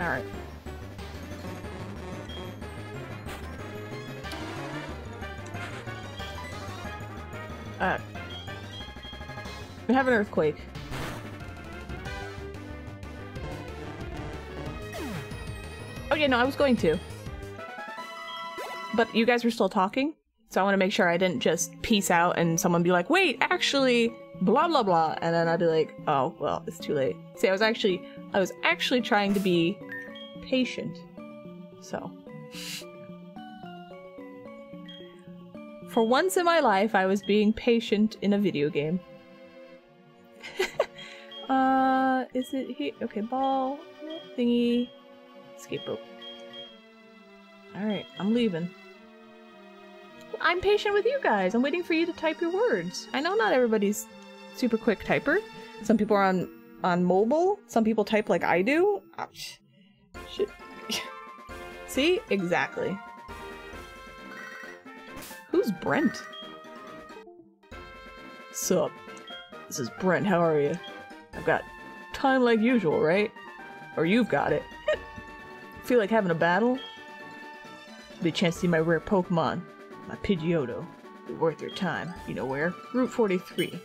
A: Alright. Uh. We have an earthquake. Yeah, no, I was going to. But you guys were still talking, so I want to make sure I didn't just peace out and someone be like, wait, actually, blah blah blah, and then I'd be like, oh, well, it's too late. See, I was actually, I was actually trying to be patient. So. For once in my life, I was being patient in a video game. uh, is it here? Okay, ball, thingy, escape rope. Alright, I'm leaving. I'm patient with you guys. I'm waiting for you to type your words. I know not everybody's super quick typer. Some people are on on mobile. Some people type like I do. Ouch. Shit. See? Exactly. Who's Brent? Sup? This is Brent. How are you? I've got time like usual, right? Or you've got it. Feel like having a battle? Be a chance to see my rare Pokemon, my Pidgeotto. Be worth your time. You know where? Route 43.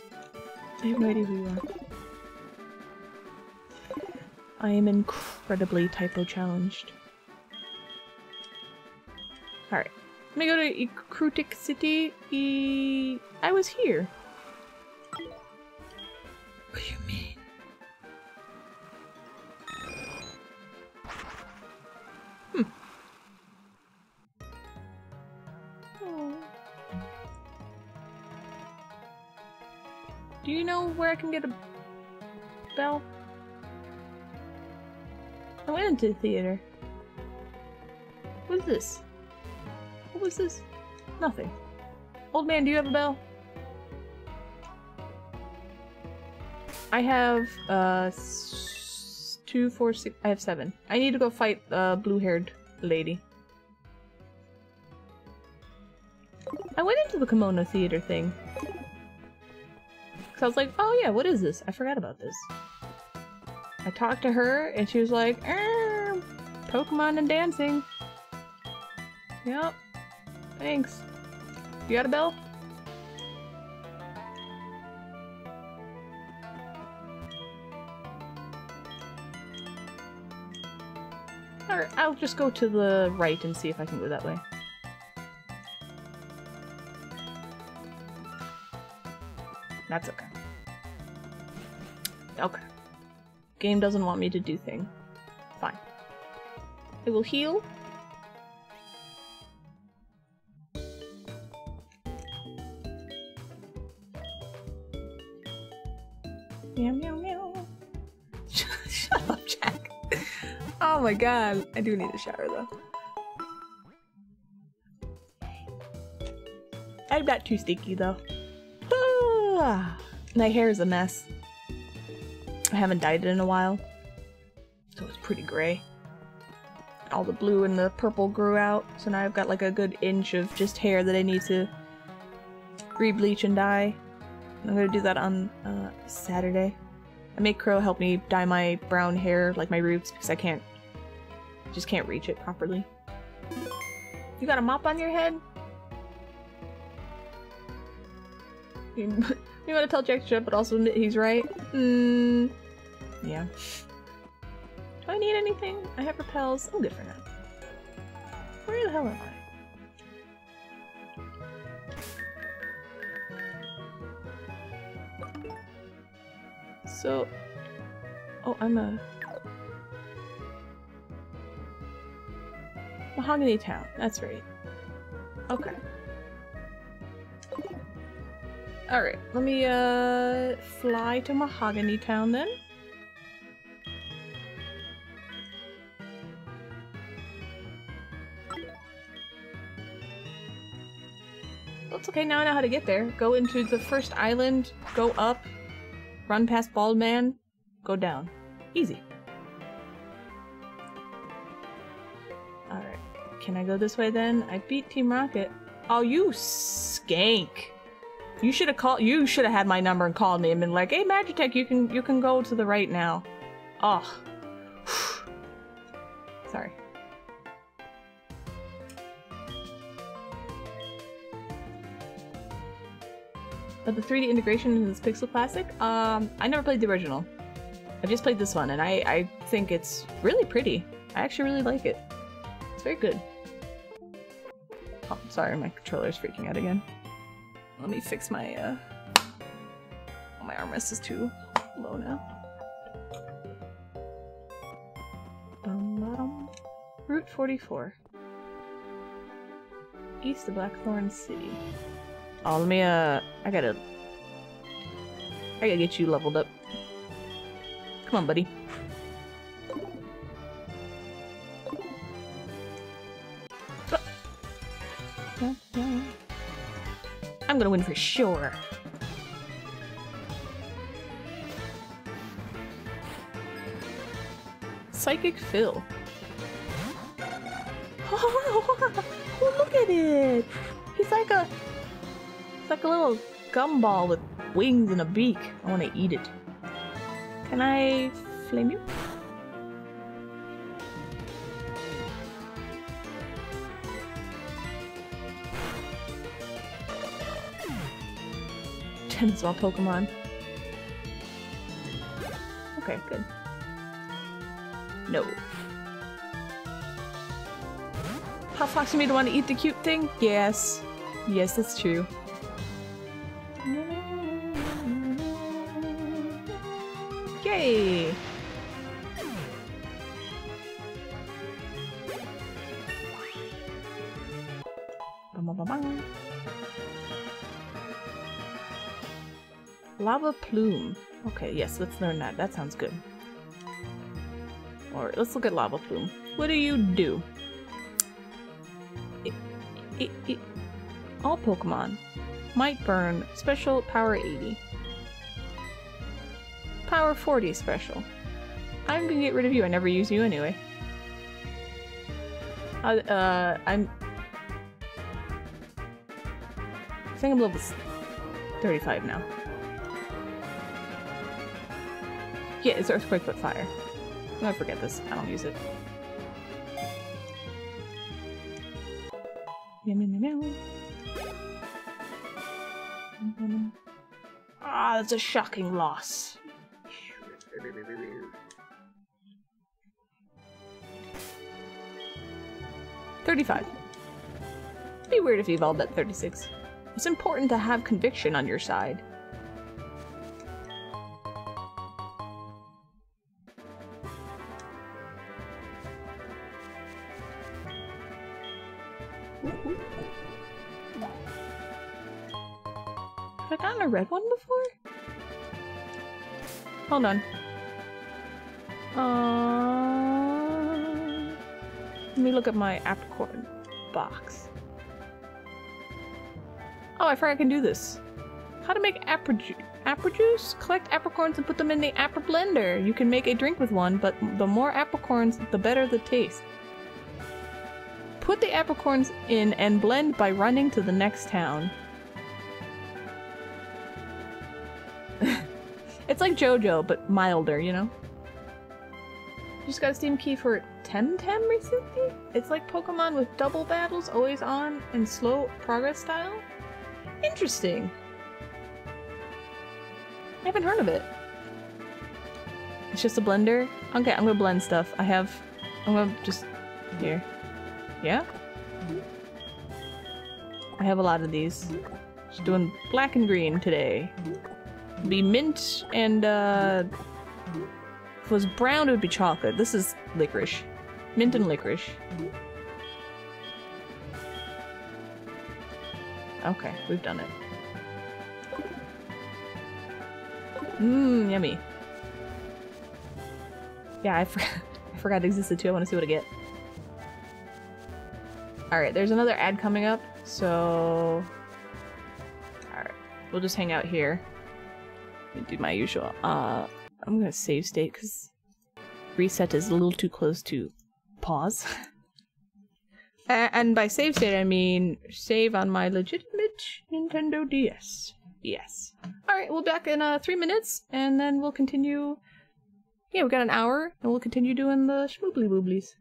A: I have no idea who you are. I am incredibly typo challenged. Alright. Let me go to Ecruteak City. E I was here. What do you mean? Do you know where I can get a bell? I went into the theater. What is this? What was this? Nothing. Old man, do you have a bell? I have, uh, two, four, six, I have seven. I need to go fight the blue-haired lady. I went into the kimono theater thing. Cause I was like, oh yeah, what is this? I forgot about this. I talked to her and she was like, "Er, Pokemon and dancing. Yep. Thanks. You got a bell? Alright, I'll just go to the right and see if I can go that way. Game doesn't want me to do thing. Fine. I will heal. Meow meow meow. Shut up, Jack. Oh my god. I do need a shower though. I'm not too sticky though. Ah, my hair is a mess. I haven't dyed it in a while. So it's pretty gray. All the blue and the purple grew out, so now I've got like a good inch of just hair that I need to re-bleach and dye. I'm gonna do that on uh, Saturday. I make Crow help me dye my brown hair, like my roots, because I can't, just can't reach it properly. You got a mop on your head? You, you want to tell Jack shut, but also admit he's right? Hmm. Yeah. Do I need anything? I have repels. I'm good for now. Where the hell am I? So, oh, I'm a Mahogany Town. That's right. Okay. Alright, let me uh fly to Mahogany Town then. That's okay, now I know how to get there. Go into the first island, go up, run past Bald Man, go down. Easy. Alright, can I go this way then? I beat Team Rocket. Oh, you skank! You should have called. You should have had my number and called me and been like, "Hey, Magitek, you can you can go to the right now." Oh, sorry. But the 3D integration in this Pixel Classic, um, I never played the original. I just played this one, and I I think it's really pretty. I actually really like it. It's very good. Oh, sorry, my controller's freaking out again. Let me fix my, uh... Oh, my armrest is too low now. Bum-ba-dum. Route 44. East of Blackthorn City. Oh, let me, uh... I gotta... I gotta get you leveled up. Come on, buddy. I'm gonna win for sure. Psychic Phil. Oh, look at it! He's like a like a little gumball with wings and a beak. I want to eat it. Can I flame you? Ten small Pokemon. Okay, good. No. How Foxy made want to eat the cute thing? Yes. Yes, that's true. Bum. Lava Plume. Okay, yes, let's learn that. That sounds good. Alright, let's look at Lava Plume. What do you do? It, it, it, all Pokemon. Might Burn, Special Power 80. Power 40 Special. I'm gonna get rid of you, I never use you anyway. Uh, uh I'm... I think I'm level 35 now. Yeah, it's Earthquake but fire. I forget this. I don't use it. Meow. Ah, that's a shocking loss. Thirty-five. Be weird if you evolved at thirty-six. It's important to have conviction on your side. Have I gotten a red one before? Hold on. Let me look at my apricorn box. Oh, I forgot I can do this. How to make apriju juice? Collect apricorns and put them in the apri blender. You can make a drink with one, but the more apricorns, the better the taste. Put the apricorns in and blend by running to the next town. it's like JoJo, but milder, you know? Just got a Steam key for Temtem recently? It's like Pokemon with double battles, always on, and slow progress style? Interesting. I haven't heard of it. It's just a blender? Okay, I'm gonna blend stuff. I have... I'm gonna just... Here. Yeah? I have a lot of these. Just doing black and green today. Be mint and uh was brown it would be chocolate. This is licorice. Mint and licorice. Okay, we've done it. Mmm, yummy. Yeah, I, for I forgot it existed too. I want to see what I get. Alright, there's another ad coming up, so... Alright, we'll just hang out here. Do my usual. Uh, I'm gonna save state because reset is a little too close to pause. and by save state, I mean save on my legitimate Nintendo DS. Yes. Alright, we'll be back in uh, three minutes, and then we'll continue... Yeah, we've got an hour, and we'll continue doing the schmoobly booblies.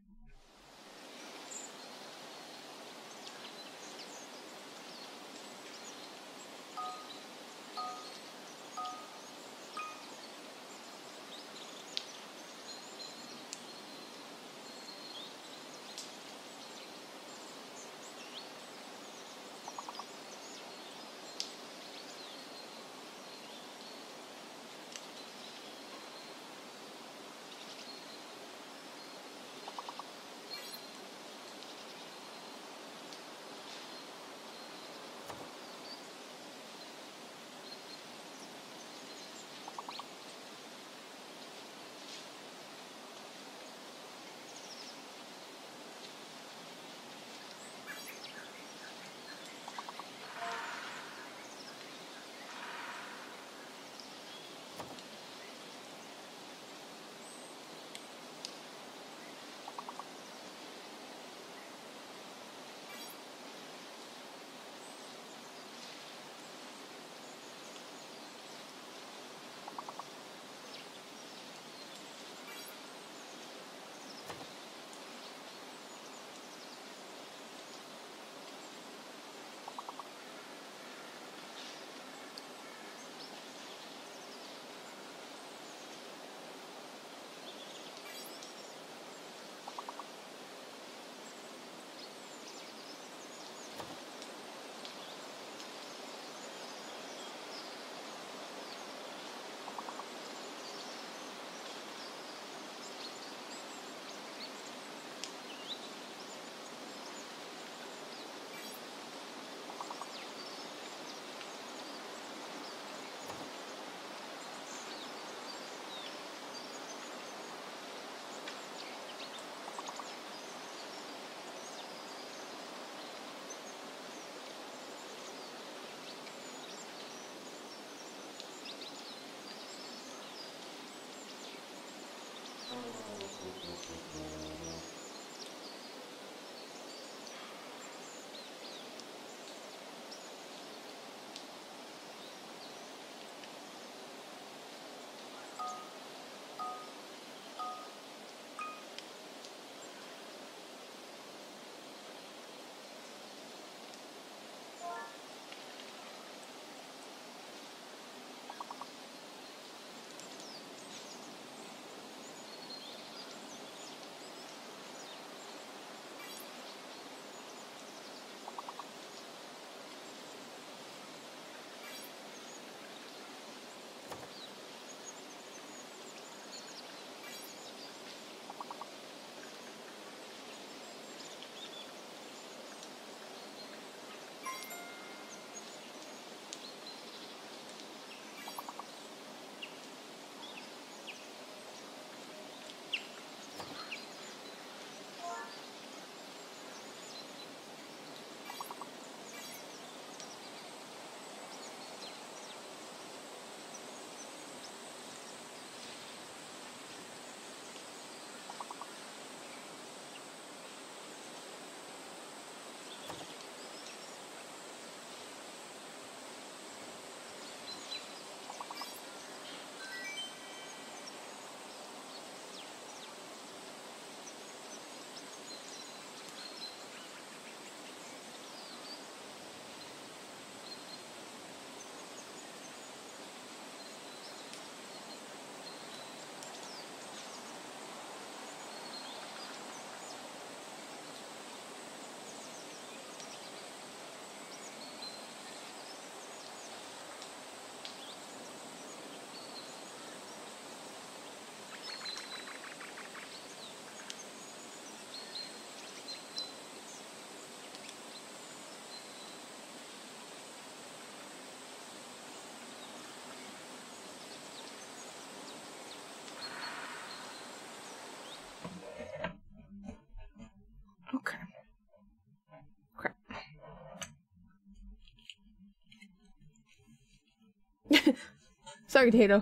A: Sorry, Tato.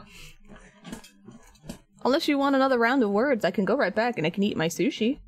A: Unless you want another round of words, I can go right back and I can eat my sushi.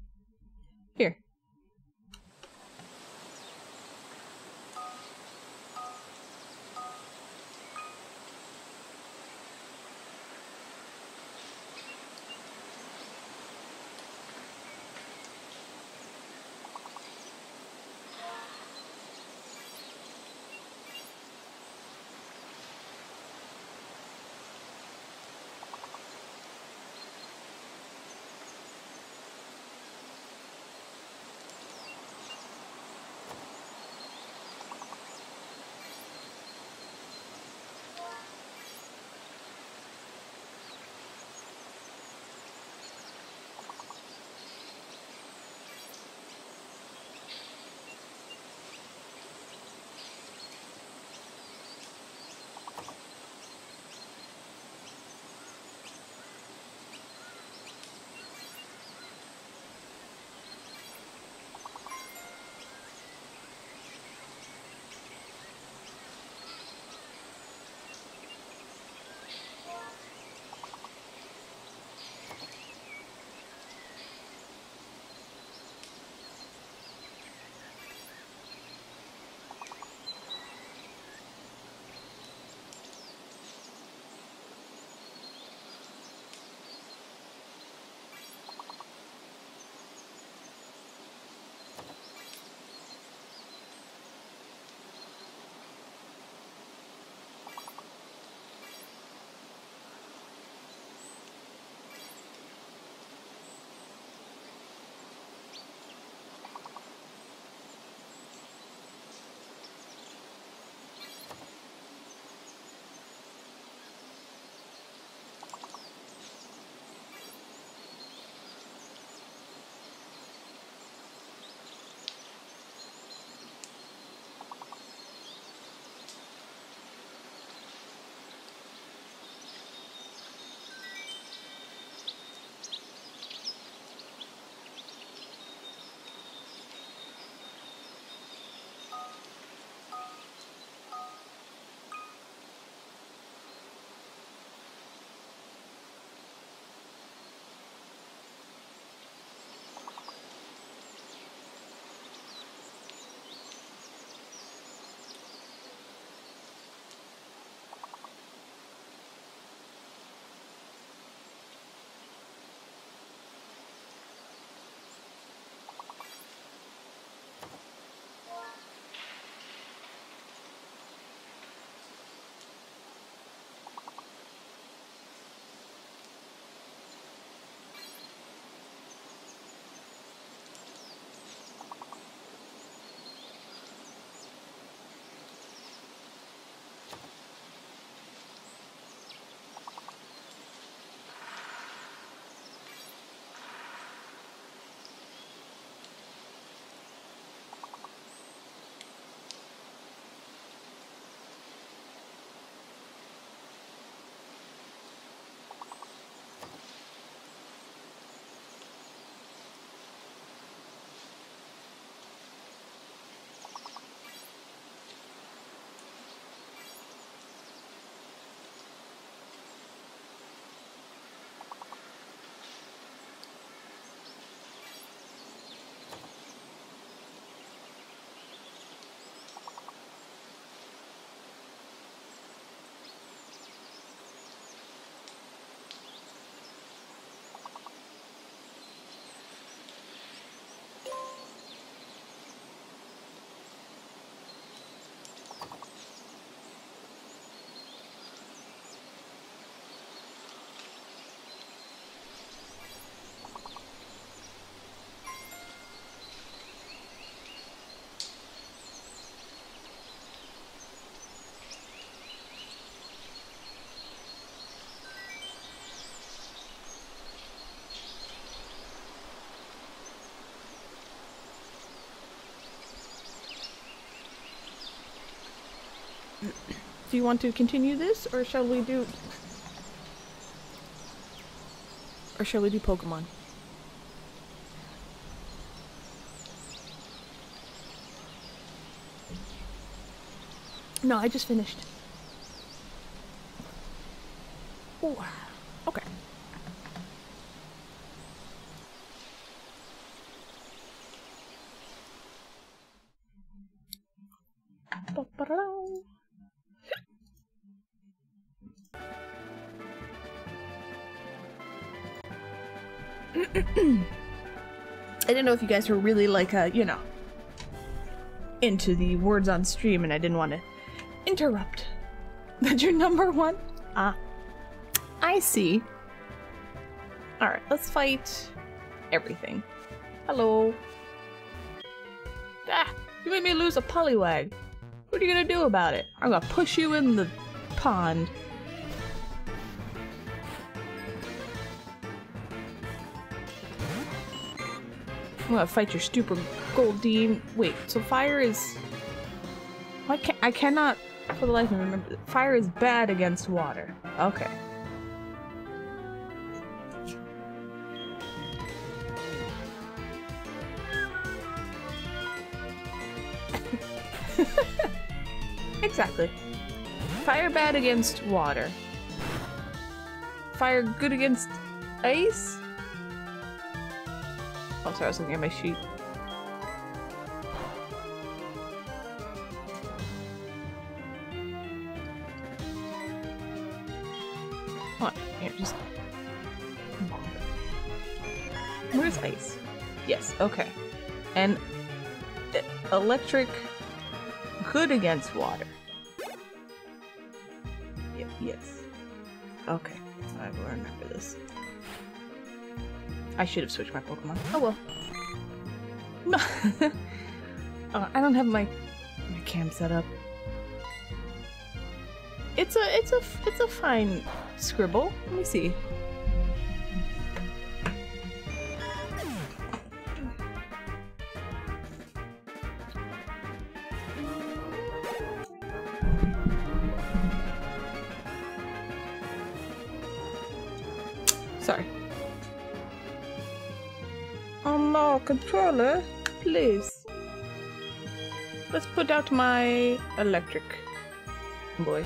A: Do you want to continue this, or shall we do... Or shall we do Pokemon? No, I just finished. Ooh, know if you guys were really like, uh, you know, into the words on stream, and I didn't want to interrupt. That's your number one? Ah. I see. Alright, let's fight everything. Hello. Ah! You made me lose a Poliwag. What are you gonna do about it? I'm gonna push you in the pond. I'm gonna fight your stupid Goldeen. Wait, so fire is... I, can I cannot, for the life of me, remember. Fire is bad against water. Okay. exactly. Fire bad against water. Fire good against ice? Oh, sorry, I was looking at my sheet. What? Here, just... Where's ice? Yes, okay. And electric good against water. I should have switched my Pokemon. Oh well. No. uh, I don't have my my cam set up. It's a it's a it's a fine scribble. Let me see. My electric boy.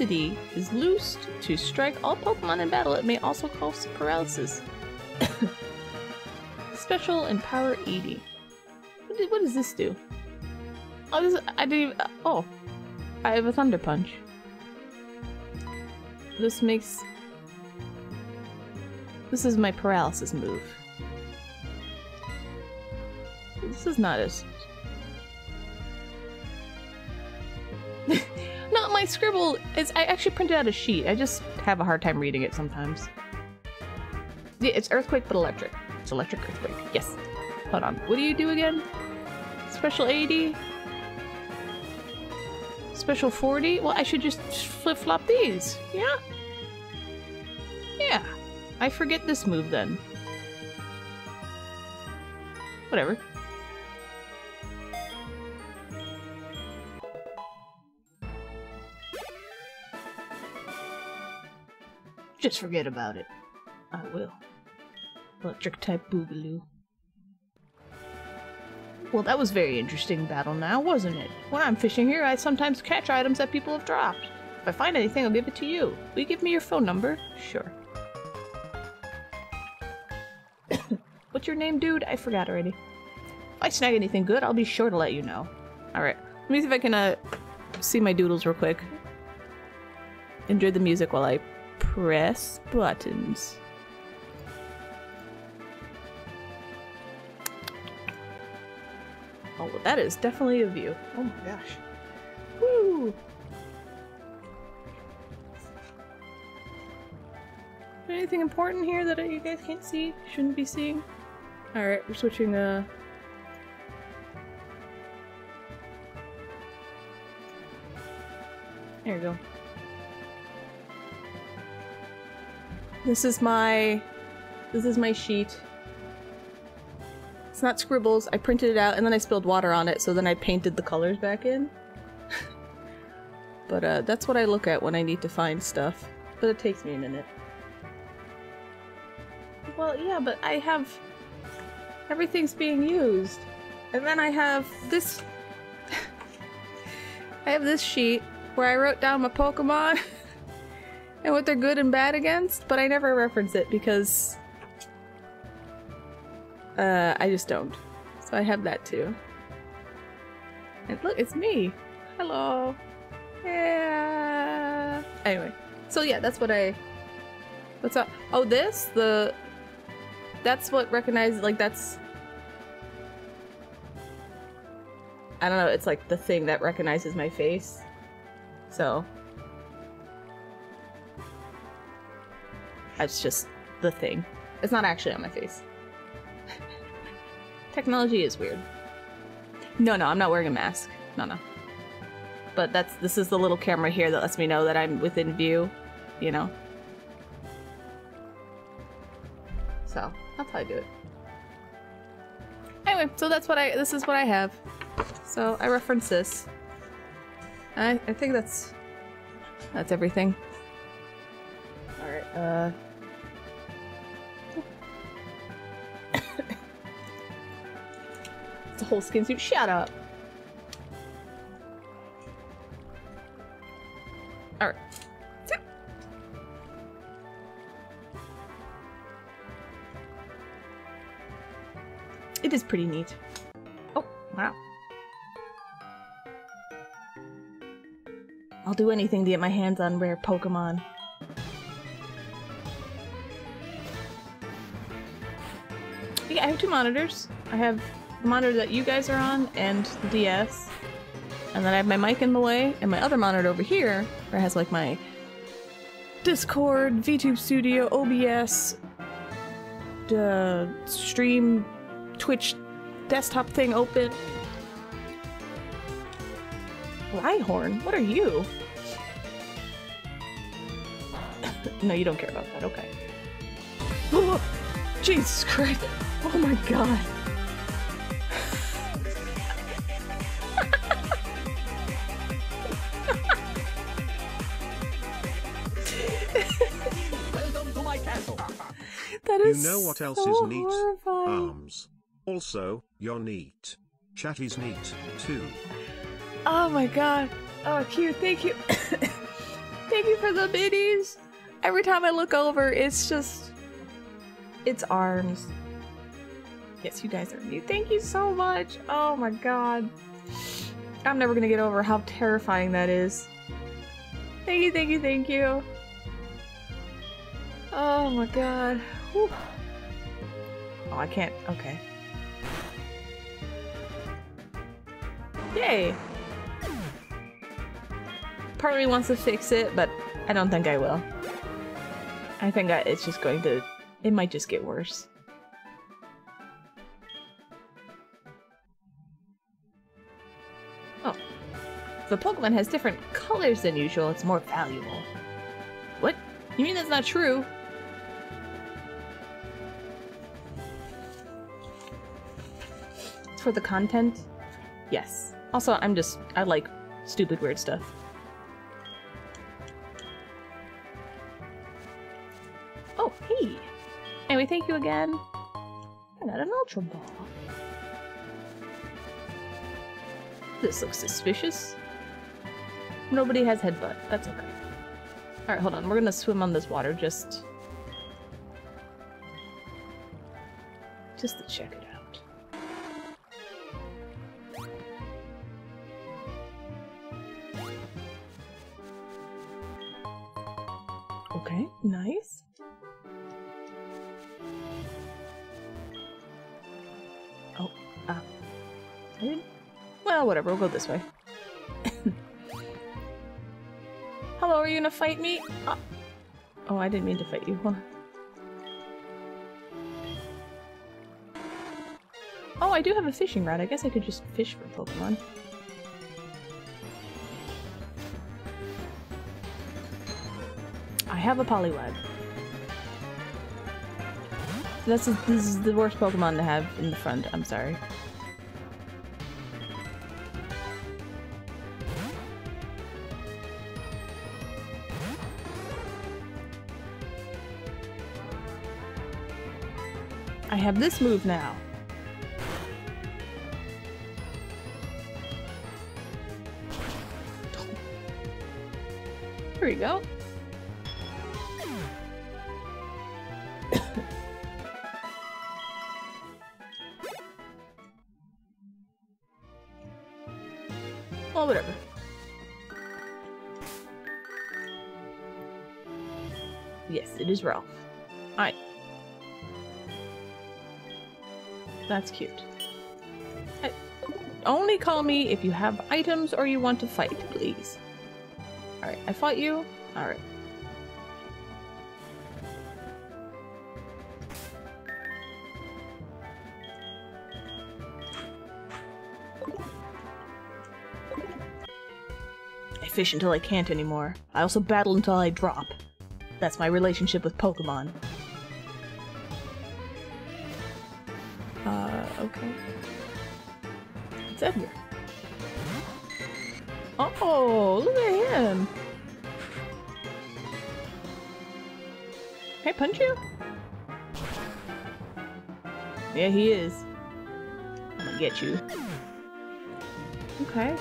A: Is loosed to strike all Pokemon in battle. It may also cause paralysis. Special and Power 80. What, did, what does this do? Oh, this I didn't even, uh, oh. I have a Thunder Punch. This makes... This is my paralysis move. This is not as... my scribble is I actually printed out a sheet. I just have a hard time reading it sometimes. Yeah, it's earthquake but electric. It's electric earthquake. Yes. Hold on. What do you do again? Special 80? Special 40? Well, I should just flip flop these. Yeah. Yeah. I forget this move then. Whatever. Just forget about it. I will. Electric type Boogaloo. Well, that was very interesting battle now, wasn't it? When I'm fishing here, I sometimes catch items that people have dropped. If I find anything, I'll give it to you. Will you give me your phone number? Sure. What's your name, dude? I forgot already. If I snag anything good, I'll be sure to let you know. Alright, let me see if I can, uh, see my doodles real quick. Enjoy the music while I press buttons. Oh, well, that is definitely a view. Oh my gosh. Woo! Is there anything important here that you guys can't see? Shouldn't be seeing? Alright, we're switching, uh... There you go. This is my... This is my sheet. It's not scribbles. I printed it out and then I spilled water on it, so then I painted the colors back in. but uh, that's what I look at when I need to find stuff. But it takes me a minute. Well, yeah, but I have... Everything's being used. And then I have this... I have this sheet where I wrote down my Pokemon and what they're good and bad against, but I never reference it because uh, I just don't. So I have that too. And look, it's me. Hello. Yeah. Anyway, so yeah, that's what I. What's up? Oh, this the. That's what recognizes like that's. I don't know. It's like the thing that recognizes my face. So. That's just the thing. It's not actually on my face. Technology is weird. No, no, I'm not wearing a mask. No, no. But that's this is the little camera here that lets me know that I'm within view, you know. So that's how I do it. Anyway, so that's what I this is what I have. So I reference this. I I think that's that's everything. Uh It's a whole skin suit. Shut up. Alright. It is pretty neat. Oh, wow. I'll do anything to get my hands on rare Pokemon. Yeah, I have two monitors. I have the monitor that you guys are on and the DS. And then I have my mic in the way and my other monitor over here where it has like my Discord, VTube Studio, OBS, the stream, Twitch desktop thing open. Rhyhorn, what are you? no, you don't care about that, okay. Jesus Christ. Oh my god. That
B: You know what else
A: so
B: is neat?
A: horrifying.
B: Arms. Also, you're neat. Chatty's neat, too.
A: Oh my god. Oh, cute. Thank you. Thank you for the biddies. Every time I look over, it's just. It's arms. Yes, you guys are new. Thank you so much. Oh my god. I'm never gonna get over how terrifying that is. Thank you, thank you, thank you. Oh my god. Whew. Oh, I can't. Okay. Yay! Part of me wants to fix it, but I don't think I will. I think I, it's just going to. It might just get worse. A Pokemon has different colors than usual, it's more valuable. What? You mean that's not true? It's For the content? Yes. Also, I'm just, I like stupid weird stuff. Oh, hey! Anyway, thank you again. I got an Ultra Ball. This looks suspicious. Nobody has headbutt. That's okay. Alright, hold on. We're gonna swim on this water just... Just to check it out. Okay, nice. Oh, ah. Uh, well, whatever. We'll go this way. Hello, are you gonna fight me? Ah. Oh, I didn't mean to fight you. Hold on. Oh, I do have a fishing rod. I guess I could just fish for Pokemon. I have a Poliwag. This is this is the worst Pokemon to have in the front. I'm sorry. Have this move now. Here we go. That's cute. I- only call me if you have items or you want to fight, please. Alright, I fought you. Alright. I fish until I can't anymore. I also battle until I drop. That's my relationship with Pokemon. Okay. What's Edgar? Oh, look at him! Can I punch you? Yeah, he is. I'm gonna get you. Okay.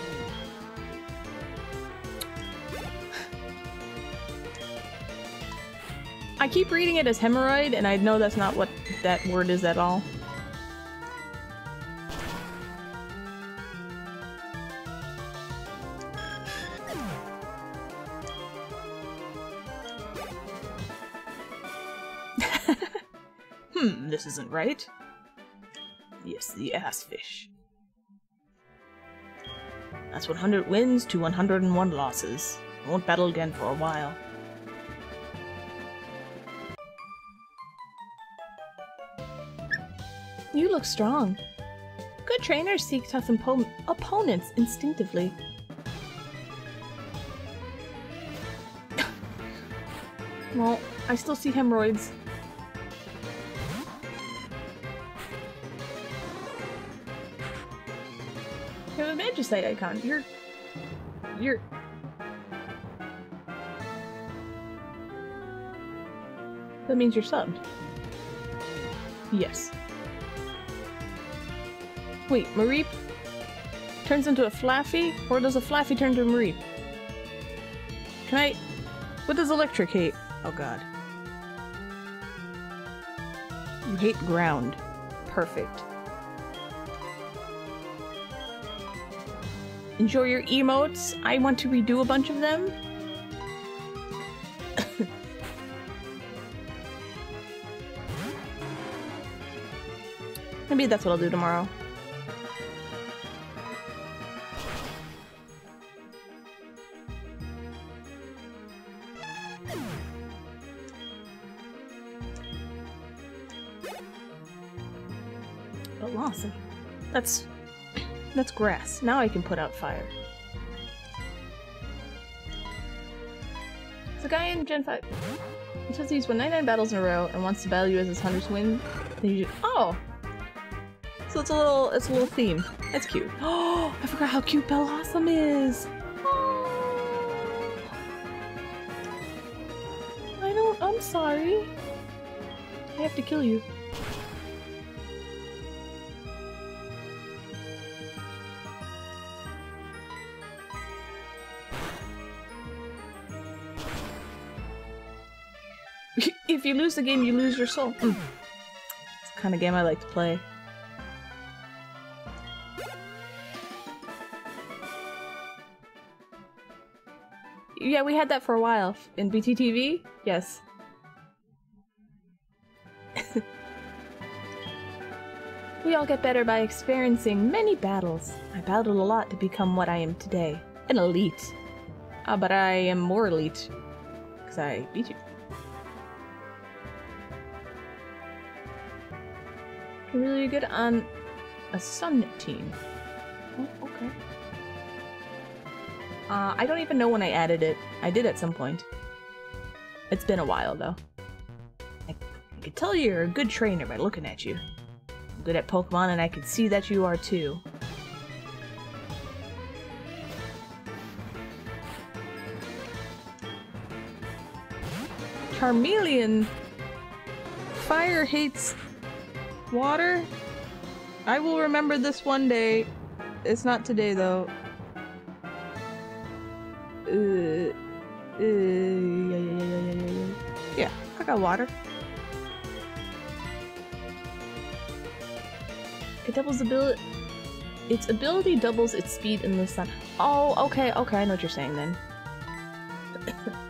A: I keep reading it as hemorrhoid, and I know that's not what that word is at all. Right. Yes, the ass fish. That's 100 wins to 101 losses. I won't battle again for a while. You look strong. Good trainers seek tough opponents instinctively. well, I still see hemorrhoids. You icon. You're... You're... That means you're subbed. Yes. Wait, Mareep turns into a Flaaffy? Or does a Flaaffy turn into a Mareep? Can I... What does Electric hate? Oh god. You hate ground. Perfect. Enjoy your emotes. I want to redo a bunch of them. Maybe that's what I'll do tomorrow. Grass. Now I can put out fire. There's a guy in Gen 5. He says he's won 99 battles in a row and wants to battle you as his hunter's win. Then you just- Oh! So it's a little it's a little theme. That's cute. Oh, I forgot how cute Bellossom is. Oh. I don't I'm sorry. I have to kill you. You lose the game, you lose your soul. Mm. It's the kind of game I like to play. yeah, we had that for a while. In BTTV? Yes. we all get better by experiencing many battles. I battled a lot to become what I am today. An elite. Ah, but I am more elite. Because I beat you. Really good on a Sun team. Oh, okay. Uh, I don't even know when I added it. I did at some point. It's been a while, though. I, I could tell you're a good trainer by looking at you. I'm good at Pokemon, and I can see that you are too. Charmeleon! Fire hates water? I will remember this one day. It's not today, though. Uh, uh, yeah, yeah, yeah, yeah, yeah, yeah. Yeah, I got water. It doubles ability. Its ability doubles its speed in the sun. Oh, okay, okay, I know what you're saying then.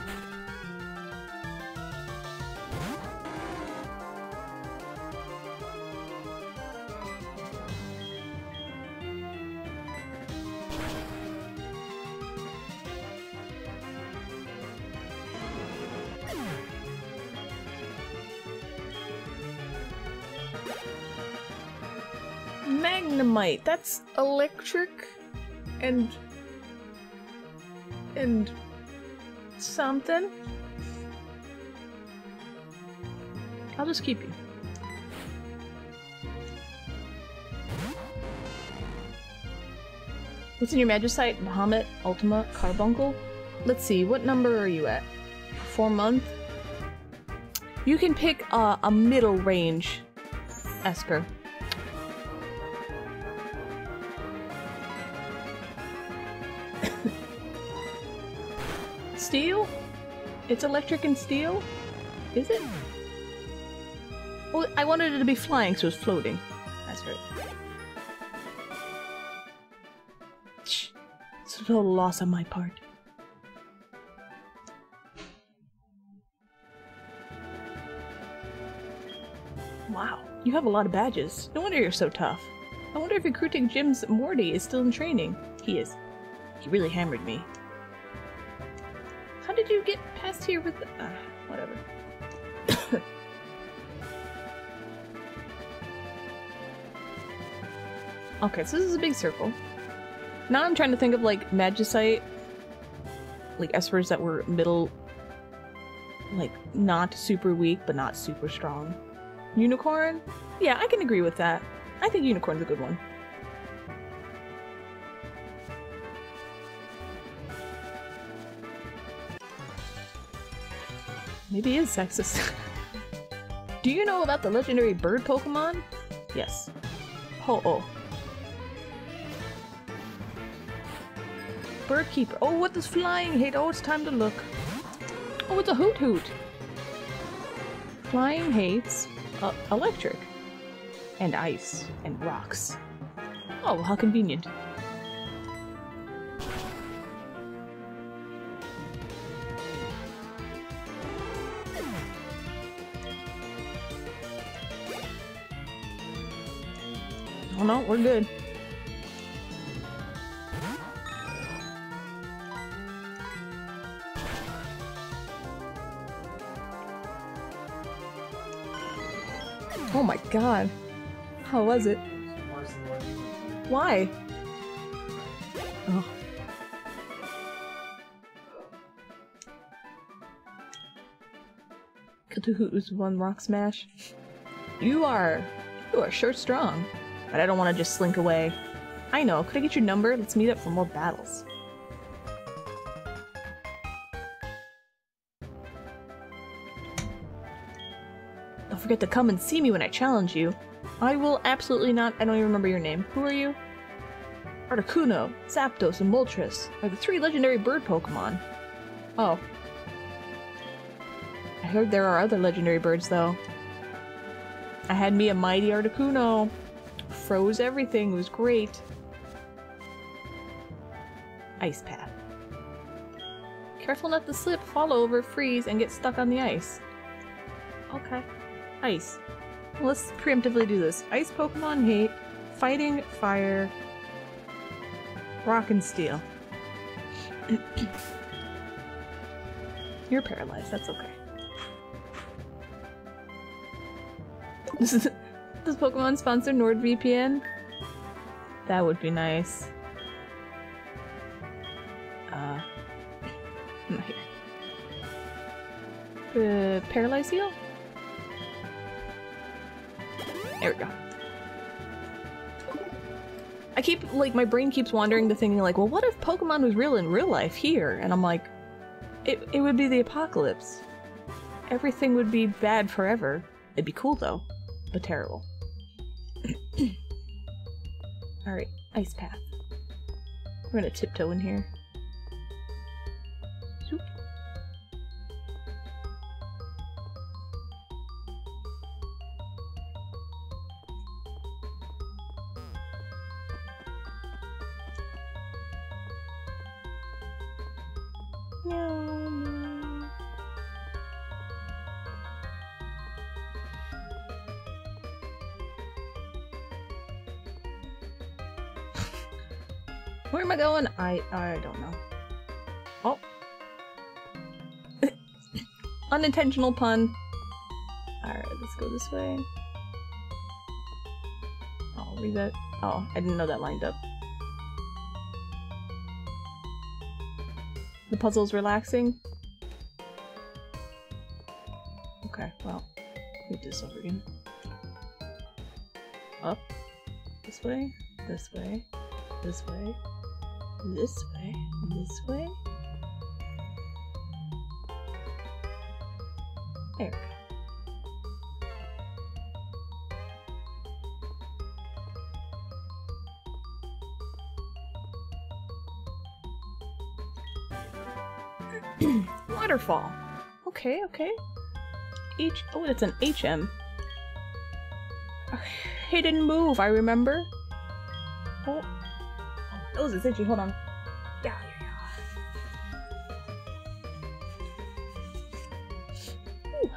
A: That's electric and and something. I'll just keep you. What's in your Magicite, Bahamut, Ultima, Carbuncle? Let's see, what number are you at? Four month? You can pick uh, a middle range Esper. Steel? It's electric and steel? Is it? Well, I wanted it to be flying, so it's floating. That's right. Shh. It's a total loss on my part. Wow, you have a lot of badges. No wonder you're so tough. I wonder if Ecruteak Gym's Morty is still in training. He is. He really hammered me. How did you get past here with the... Uh, whatever. okay, so this is a big circle. Now I'm trying to think of, like, Magicite, like, espers that were middle, like, not super weak, but not super strong. Unicorn? Yeah, I can agree with that. I think Unicorn's a good one. Maybe he is sexist. Do you know about the legendary bird Pokemon? Yes. Ho oh. Bird Keeper. Oh, what does flying hate? Oh, it's time to look. Oh, it's a Hoothoot. Flying hates uh, electric and ice and rocks. Oh, how convenient. No, we're good. Oh my god. How was it? Why? Oh. Cthulhu's one rock smash. You are... you are sure strong. But I don't want to just slink away. I know, could I get your number? Let's meet up for more battles. Don't forget to come and see me when I challenge you. I will absolutely not- I don't even remember your name. Who are you? Articuno, Zapdos, and Moltres are the three legendary bird Pokemon. Oh. I heard there are other legendary birds, though. I had me a mighty Articuno. Froze everything, it was great. Ice Path. Careful not to slip, fall over, freeze, and get stuck on the ice. Okay. Ice. Let's preemptively do this. Ice Pokemon hate, fighting, fire, rock and steel. You're paralyzed, that's okay. Does Pokemon sponsor NordVPN? That would be nice. Uh, I'm not here. Uh, paralyzed heal? There we go. I keep, like, my brain keeps wandering to thinking, like, well, what if Pokemon was real in real life here? And I'm like, it, it would be the apocalypse. Everything would be bad forever. It'd be cool, though, but terrible. Alright, ice path. We're gonna tiptoe in here. Meow, I? I don't know. Oh. Unintentional pun. Alright, let's go this way. I'll read that. Oh, I didn't know that lined up. The puzzle's relaxing. Okay, well, read this over again. Up. This way. This way. This way. This way. This way. There. Waterfall. Okay, okay. H. Oh, it's an HM. A hidden move, I remember. Oh. Oh, nose is itchy. Hold on. Yeah, yeah, yeah. Ooh.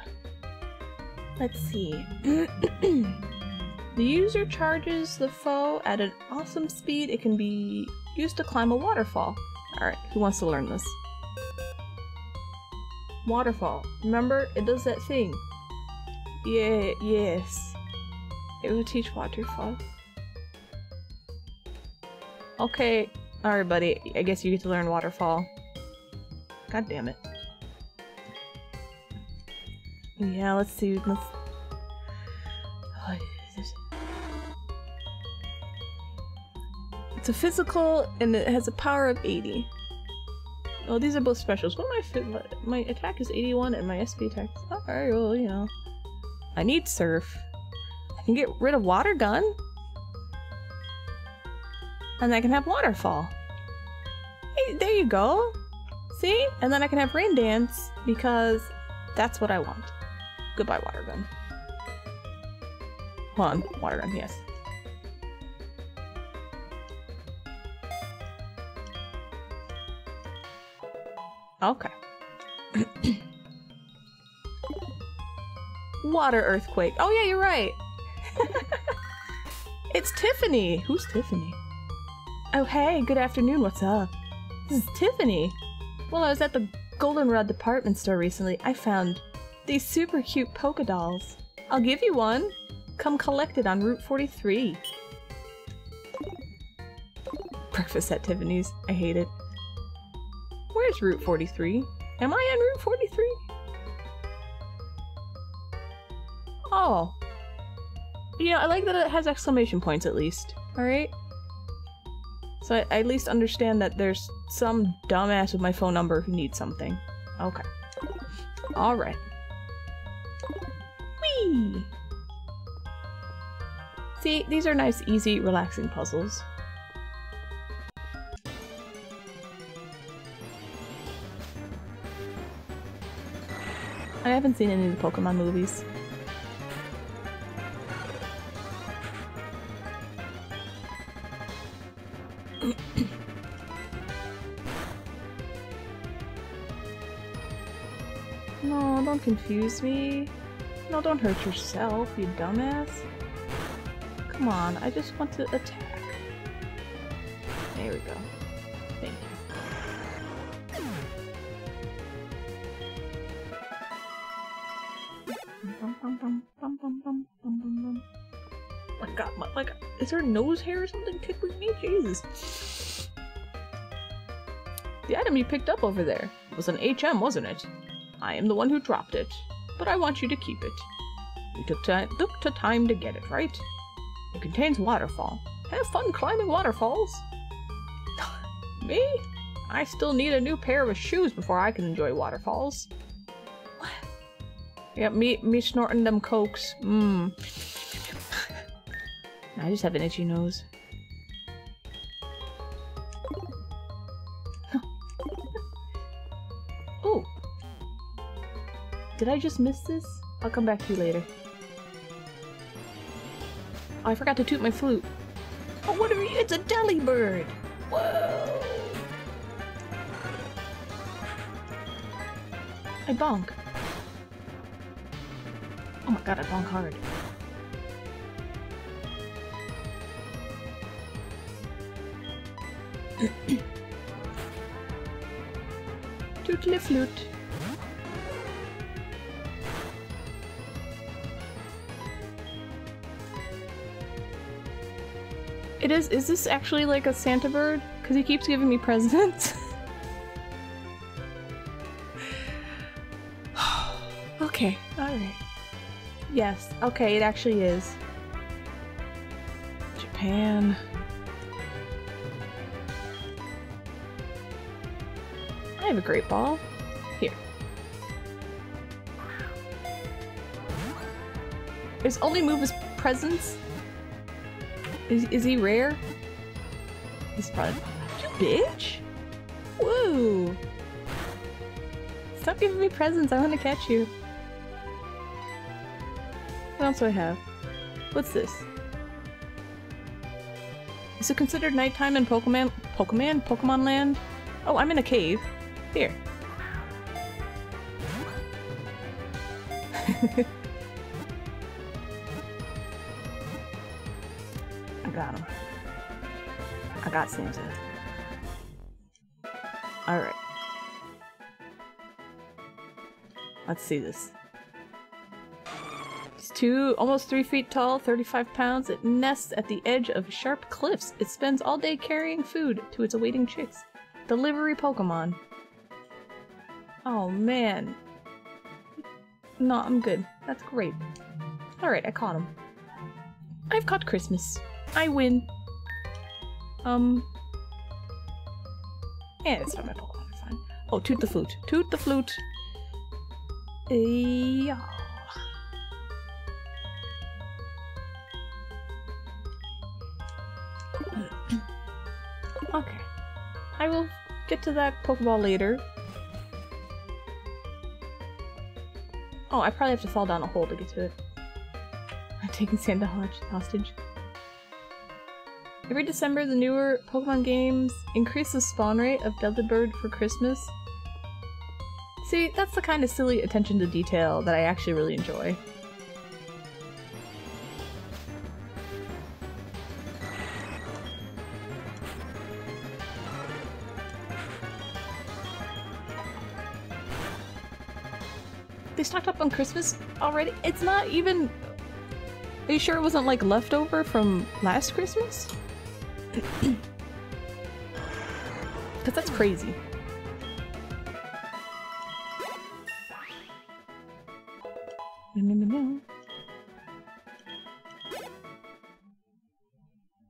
A: Let's see. the user charges the foe at an awesome speed. It can be used to climb a waterfall. Alright, who wants to learn this? Waterfall. Remember? It does that thing. Yeah, yes. It will teach waterfall. Okay. Alright, buddy. I guess you get to learn waterfall. God damn it. Yeah, let's see. Let's. It's a physical and it has a power of 80. Oh, these are both specials. What my my attack is 81 and my SP attack. Alright, well, you know. I need surf. I can get rid of water gun. And I can have waterfall. Hey, there you go. See? And then I can have rain dance because that's what I want. Goodbye, water gun. Hold on, water gun, yes. Okay. Water earthquake. Oh yeah, you're right. it's Tiffany. Who's Tiffany? Oh hey, good afternoon. What's up? This is Tiffany. Well, I was at the Goldenrod department store recently. I found these super cute polka dolls. I'll give you one. Come collect it on Route 43. Breakfast at Tiffany's. I hate it. Where's Route 43? Am I on Route 43? Oh. You know, I like that it has exclamation points at least. Alright? So I, I at least understand that there's some dumbass with my phone number who needs something. Okay. Alright. Whee! See, these are nice, easy, relaxing puzzles. I haven't seen any of the Pokemon movies. confuse me? No, don't hurt yourself, you dumbass. Come on, I just want to attack. There we go. Thank you. My god, my, my god. Is there nose hair or something tickling me? Jesus. The item you picked up over there was an HM, wasn't it? I am the one who dropped it, but I want you to keep it. You took, ti took to time to get it, right? It contains waterfall. Have fun climbing waterfalls. Me? I still need a new pair of shoes before I can enjoy waterfalls. What? Yep, me, me snorting them cokes. Mmm. I just have an itchy nose. Did I just miss this? I'll come back to you later. Oh, I forgot to toot my flute. Oh, what are you? It's a Delibird! Whoa! I bonk. Oh my god, I bonk hard. Tootly flute. It is- is this actually like a Santa bird? Because he keeps giving me presents. okay, alright. Yes, okay, it actually is. Japan. I have a great ball. Here. His only move is presents? Is, is he rare? He's probably- You bitch! Whoa! Stop giving me presents, I want to catch you. What else do I have? What's this? Is it considered nighttime in Pokemon- Pokemon? Pokemon Land? Oh, I'm in a cave. Here. got him. I got Santa. Alright. Let's see this. It's two, almost three feet tall, 35 pounds. It nests at the edge of sharp cliffs. It spends all day carrying food to its awaiting chicks. Delivery Pokemon. Oh man. No, I'm good. That's great. Alright, I caught him. I've caught Christmas. I win. Um. Yeah, it's not my. It's fine. Oh, toot the flute. Toot the flute. Yeah. okay. I will get to that Pokeball later. Oh, I probably have to fall down a hole to get to it. I'm taking Santa hostage. Every December, the newer Pokemon games increase the spawn rate of Delibird for Christmas. See, that's the kind of silly attention to detail that I actually really enjoy. They stocked up on Christmas already? It's not even... Are you sure it wasn't like leftover from last Christmas? Because that's crazy. No, no, no.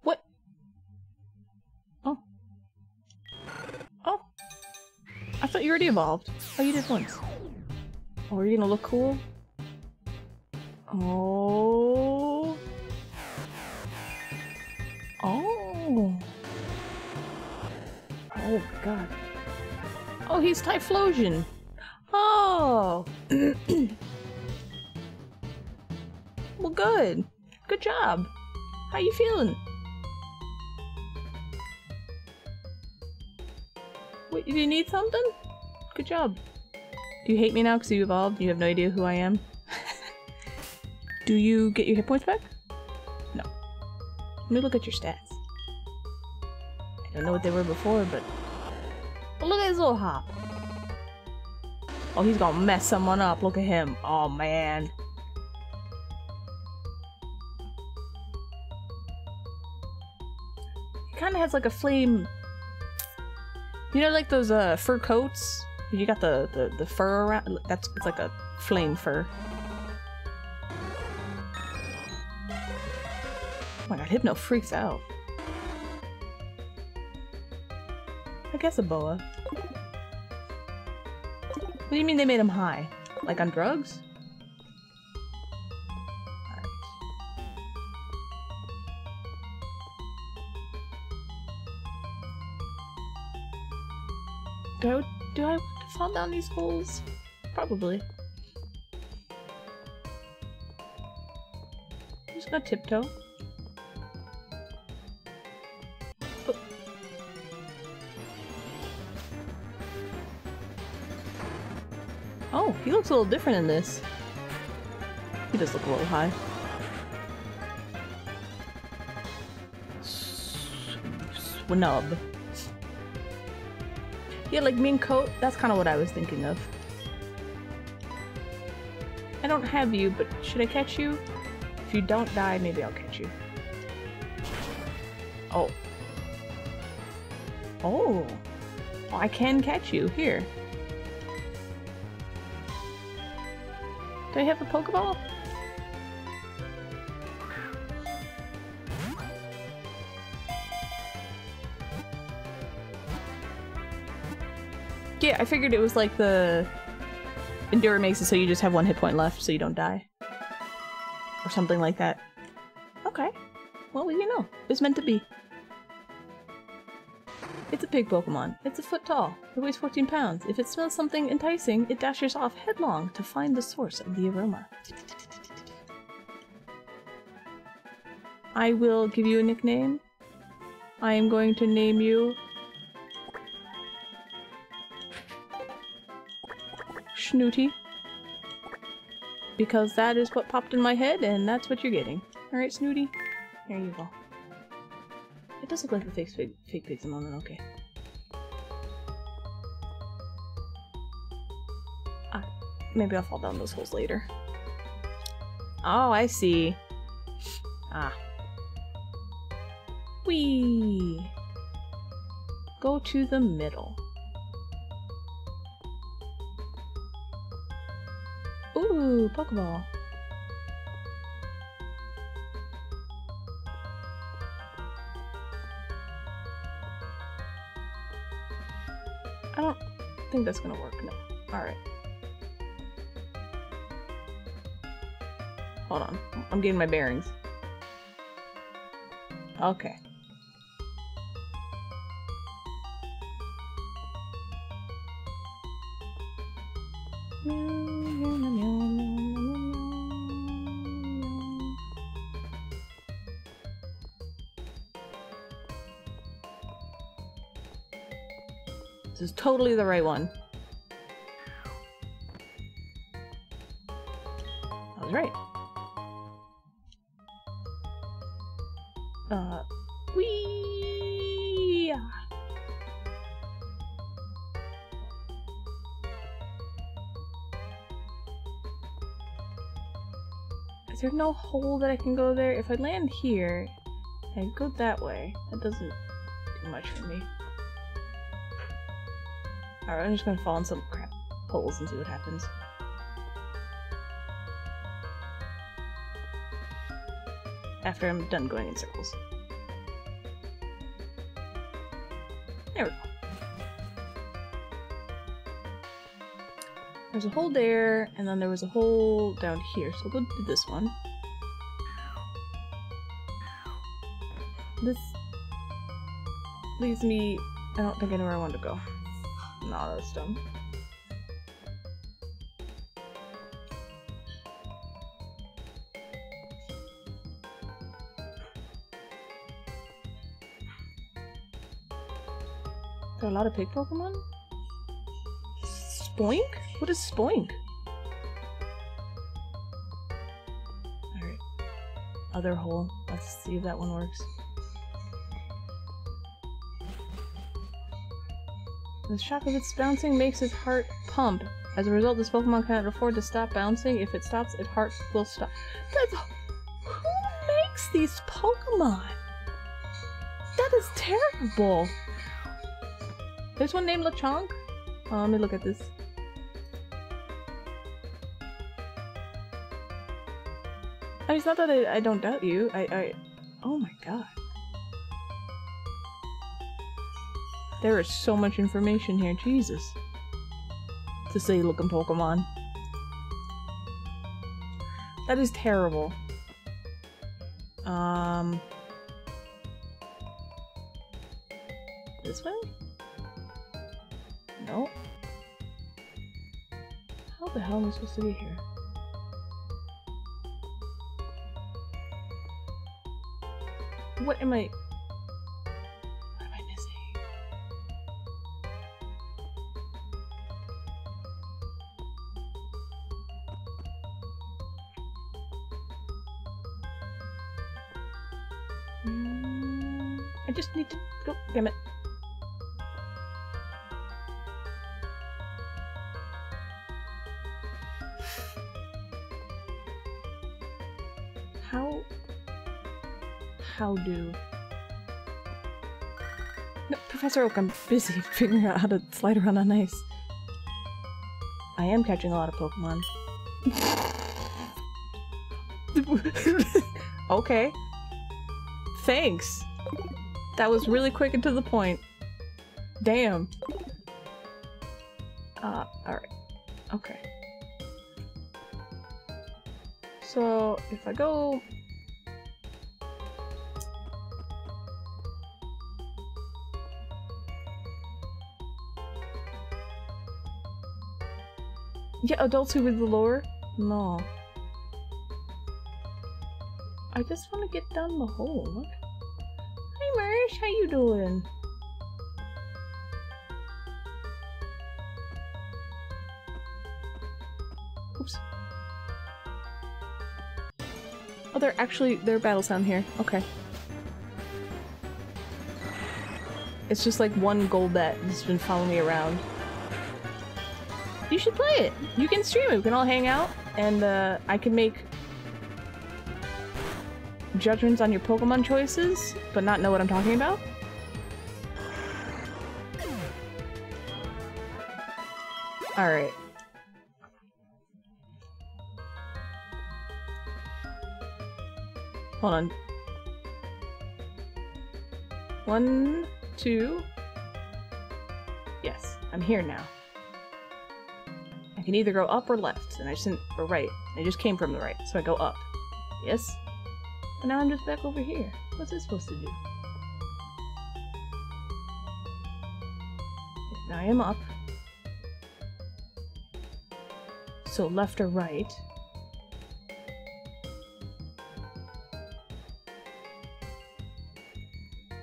A: What? Oh. Oh. I thought you already evolved. Oh, you did once. Oh, are you gonna look cool? Oh. Oh god. Oh, he's Typhlosion. Oh. well, good. Good job. How you feeling? Wait, do you need something? Good job. Do you hate me now because you evolved? You have no idea who I am? Do you get your hit points back? No. Let me look at your stats. I don't know what they were before, but... but look at his little hop. Oh, he's gonna mess someone up. Look at him. Oh, man. He kind of has like a flame... You know like those uh, fur coats? You got the, the, the fur around? That's It's like a flame fur. Oh my god, Hypno freaks out. I guess a boa. What do you mean they made him high? Like on drugs? Do I, do I fall down these holes? Probably. I'm just gonna tiptoe. Looks a little different in this. He does look a little high. Swinub. Yeah, like mean coat. That's kind of what I was thinking of. I don't have you, but should I catch you? If you don't die, maybe I'll catch you. Oh. Oh. oh I can catch you. Here. Do I have a Pokeball? Yeah, I figured it was like the Endure makes it so you just have one hit point left so you don't die. Or something like that. Okay. Well, you know, it was meant to be. Big Pokemon. It's a foot tall. It weighs 14 pounds. If it smells something enticing, it dashes off headlong to find the source of the aroma. I will give you a nickname. I am going to name you Snooty. Because that is what popped in my head, and that's what you're getting. Alright, Snooty. There you go. It does look like a fake, fake, fake pig's a moment, okay. Maybe I'll fall down those holes later. Oh, I see. Ah. Whee! Go to the middle. Ooh, Pokeball. I don't think that's gonna work, no. Alright. Hold on. I'm getting my bearings. Okay. This is totally the right one. No hole that I can go there? If I land here, I go that way. That doesn't do much for me. Alright, I'm just gonna fall in some crap holes and see what happens. After I'm done going in circles. There we go. There's a hole there, and then there was a hole down here, so we'll go do this one. This leaves me... I don't think anywhere I want to go. No, that's dumb. There are a lot of pig Pokemon? Spoink? What is Spoink? Alright. Other hole. Let's see if that one works. The shock of its bouncing makes its heart pump. As a result, this Pokemon cannot afford to stop bouncing. If it stops, its heart will stop. That's who makes these Pokemon? That is terrible. There's one named Lechonk. Oh, let me look at this. I mean, it's not that I, I don't doubt you. I, I, oh my god. There is so much information here, Jesus. To silly looking Pokemon. That is terrible. Um... This way? No. How the hell am I supposed to get here? What am I... No, Professor Oak, I'm busy figuring out how to slide around on ice. I am catching a lot of Pokemon. okay. Thanks. That was really quick and to the point. Damn. Uh, alright. Okay. So, if I go... Yeah, adults who read the lore? No. I just want to get down the hole. Hey Marsh, how you doing? Oops. Oh, they're actually, they're battles down here. Okay. It's just like one Golbat that's been following me around. You should play it! You can stream it, we can all hang out, and uh, I can make judgments on your Pokemon choices, but not know what I'm talking about. Alright. Hold on. One, two. Yes, I'm here now. Can either go up or left, and I just or right. I just came from the right, so I go up. Yes? And now I'm just back over here. What's this supposed to do? Now I am up. So left or right.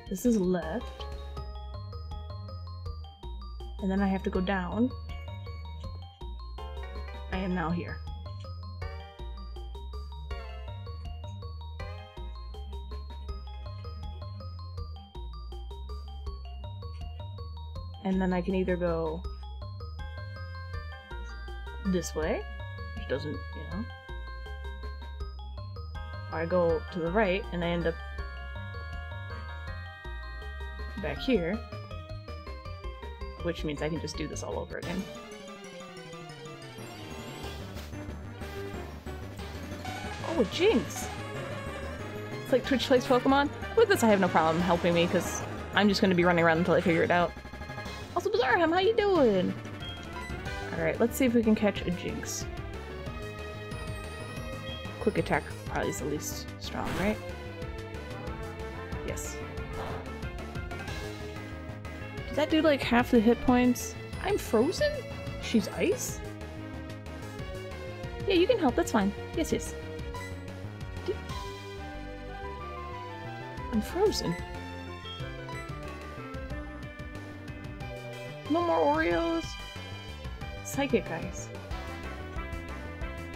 A: This is left. And then I have to go down. Now here. And then I can either go this way, which doesn't, you know, or I go to the right and I end up back here, which means I can just do this all over again. Oh, Jynx! It's like Twitch plays Pokemon. With this, I have no problem helping me because I'm just going to be running around until I figure it out. Also, Bizarreham, how you doing? Alright, let's see if we can catch a Jynx. Quick attack probably is the least strong, right? Yes. Does that do like half the hit points? I'm frozen? She's ice? Yeah, you can help, that's fine. Yes, yes. Frozen. No more Oreos. psychic ice.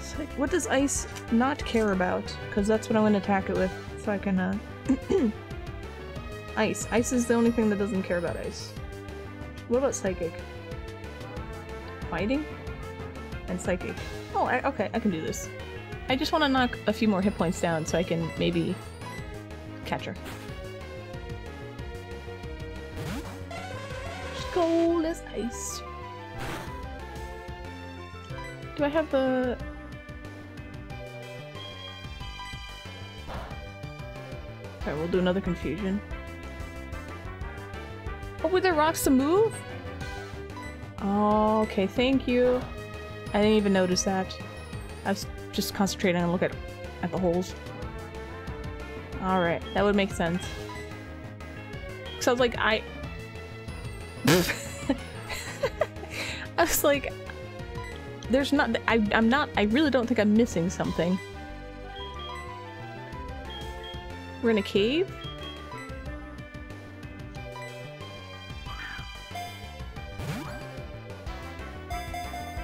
A: Psych what does ice not care about? Because that's what I'm going to attack it with, so I can, uh... ice. Ice is the only thing that doesn't care about ice. What about psychic? Fighting? And psychic. Oh, I, okay, I can do this. I just want to knock a few more hit points down so I can maybe catch her. Ice. Do I have the... Okay, we'll do another confusion. Oh, were there rocks to move? Oh, okay, thank you. I didn't even notice that. I was just concentrating on look at at the holes. Alright, that would make sense. So I was like, I... I like, there's not- I, I'm not- I really don't think I'm missing something. We're in a cave?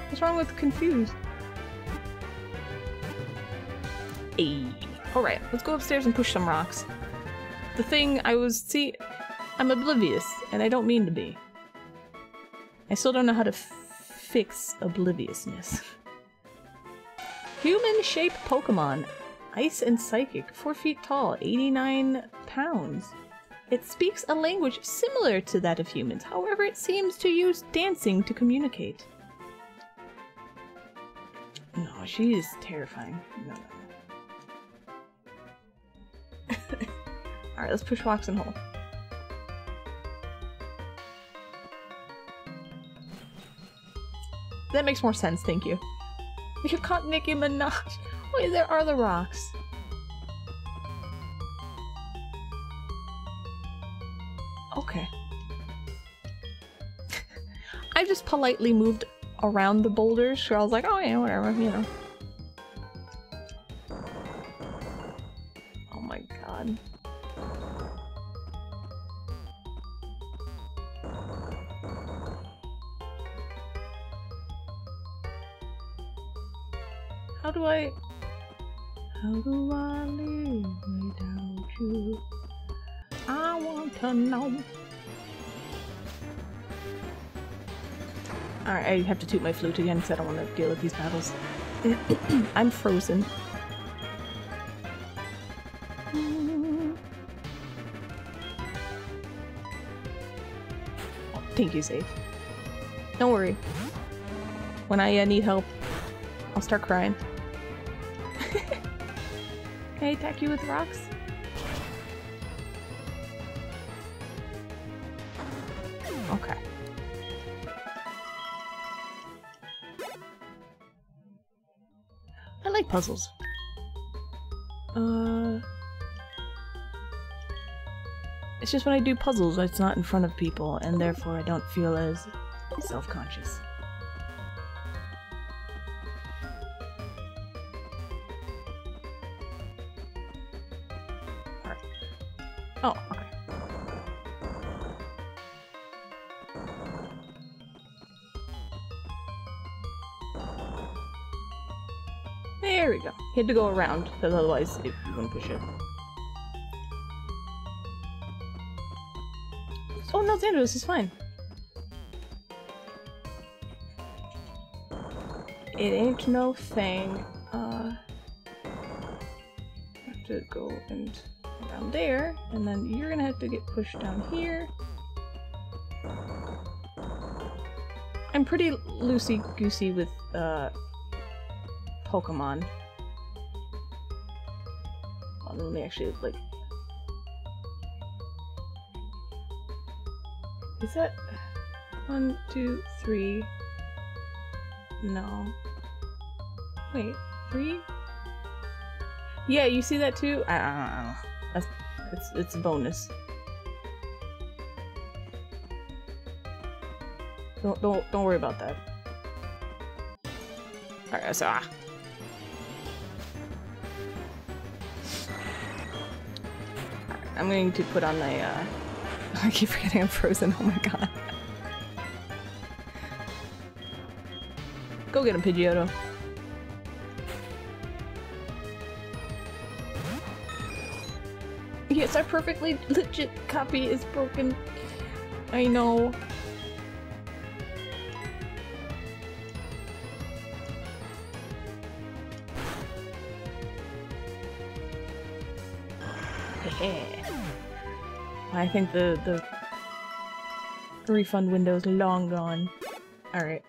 A: What's wrong with confused? Ayy. Alright, let's go upstairs and push some rocks. The thing I was- see, I'm oblivious, and I don't mean to be. I still don't know how to fix obliviousness. Human-shaped Pokemon. Ice and Psychic. 4 feet tall, 89 pounds. It speaks a language similar to that of humans, however it seems to use dancing to communicate. No, she is terrifying. No, no, no. Alright, let's push and hole. That makes more sense, thank you. You caught Nicki Minaj! Wait, there are the rocks. Okay. I just politely moved around the boulders, so I was like, oh yeah, whatever, you know. Have to toot my flute again because I don't want to deal with these battles. I'm frozen. Thank you, Safe. Don't worry. When I uh, need help, I'll start crying. Can I attack you with rocks? Puzzles. Uh... It's just when I do puzzles, it's not in front of people, and therefore I don't feel as self-conscious. To go around, because otherwise it wouldn't push it. Oh no, Xandos is fine. It ain't no thing. Uh, have to go and down there, and then you're gonna have to get pushed down here. I'm pretty loosey-goosey with, uh, Pokemon. On, let me actually, like... Is that... One, two, three... No. Wait, three? Yeah, you see that too? I don't know. That's, it's, it's a bonus. Don't, don't, don't worry about that. Alright, so, ah. I'm going to put on my, uh... I keep forgetting I'm frozen, oh my god. Go get him, Pidgeotto. Yes, our perfectly legit copy is broken. I know. I think the the refund window is long gone. Alright.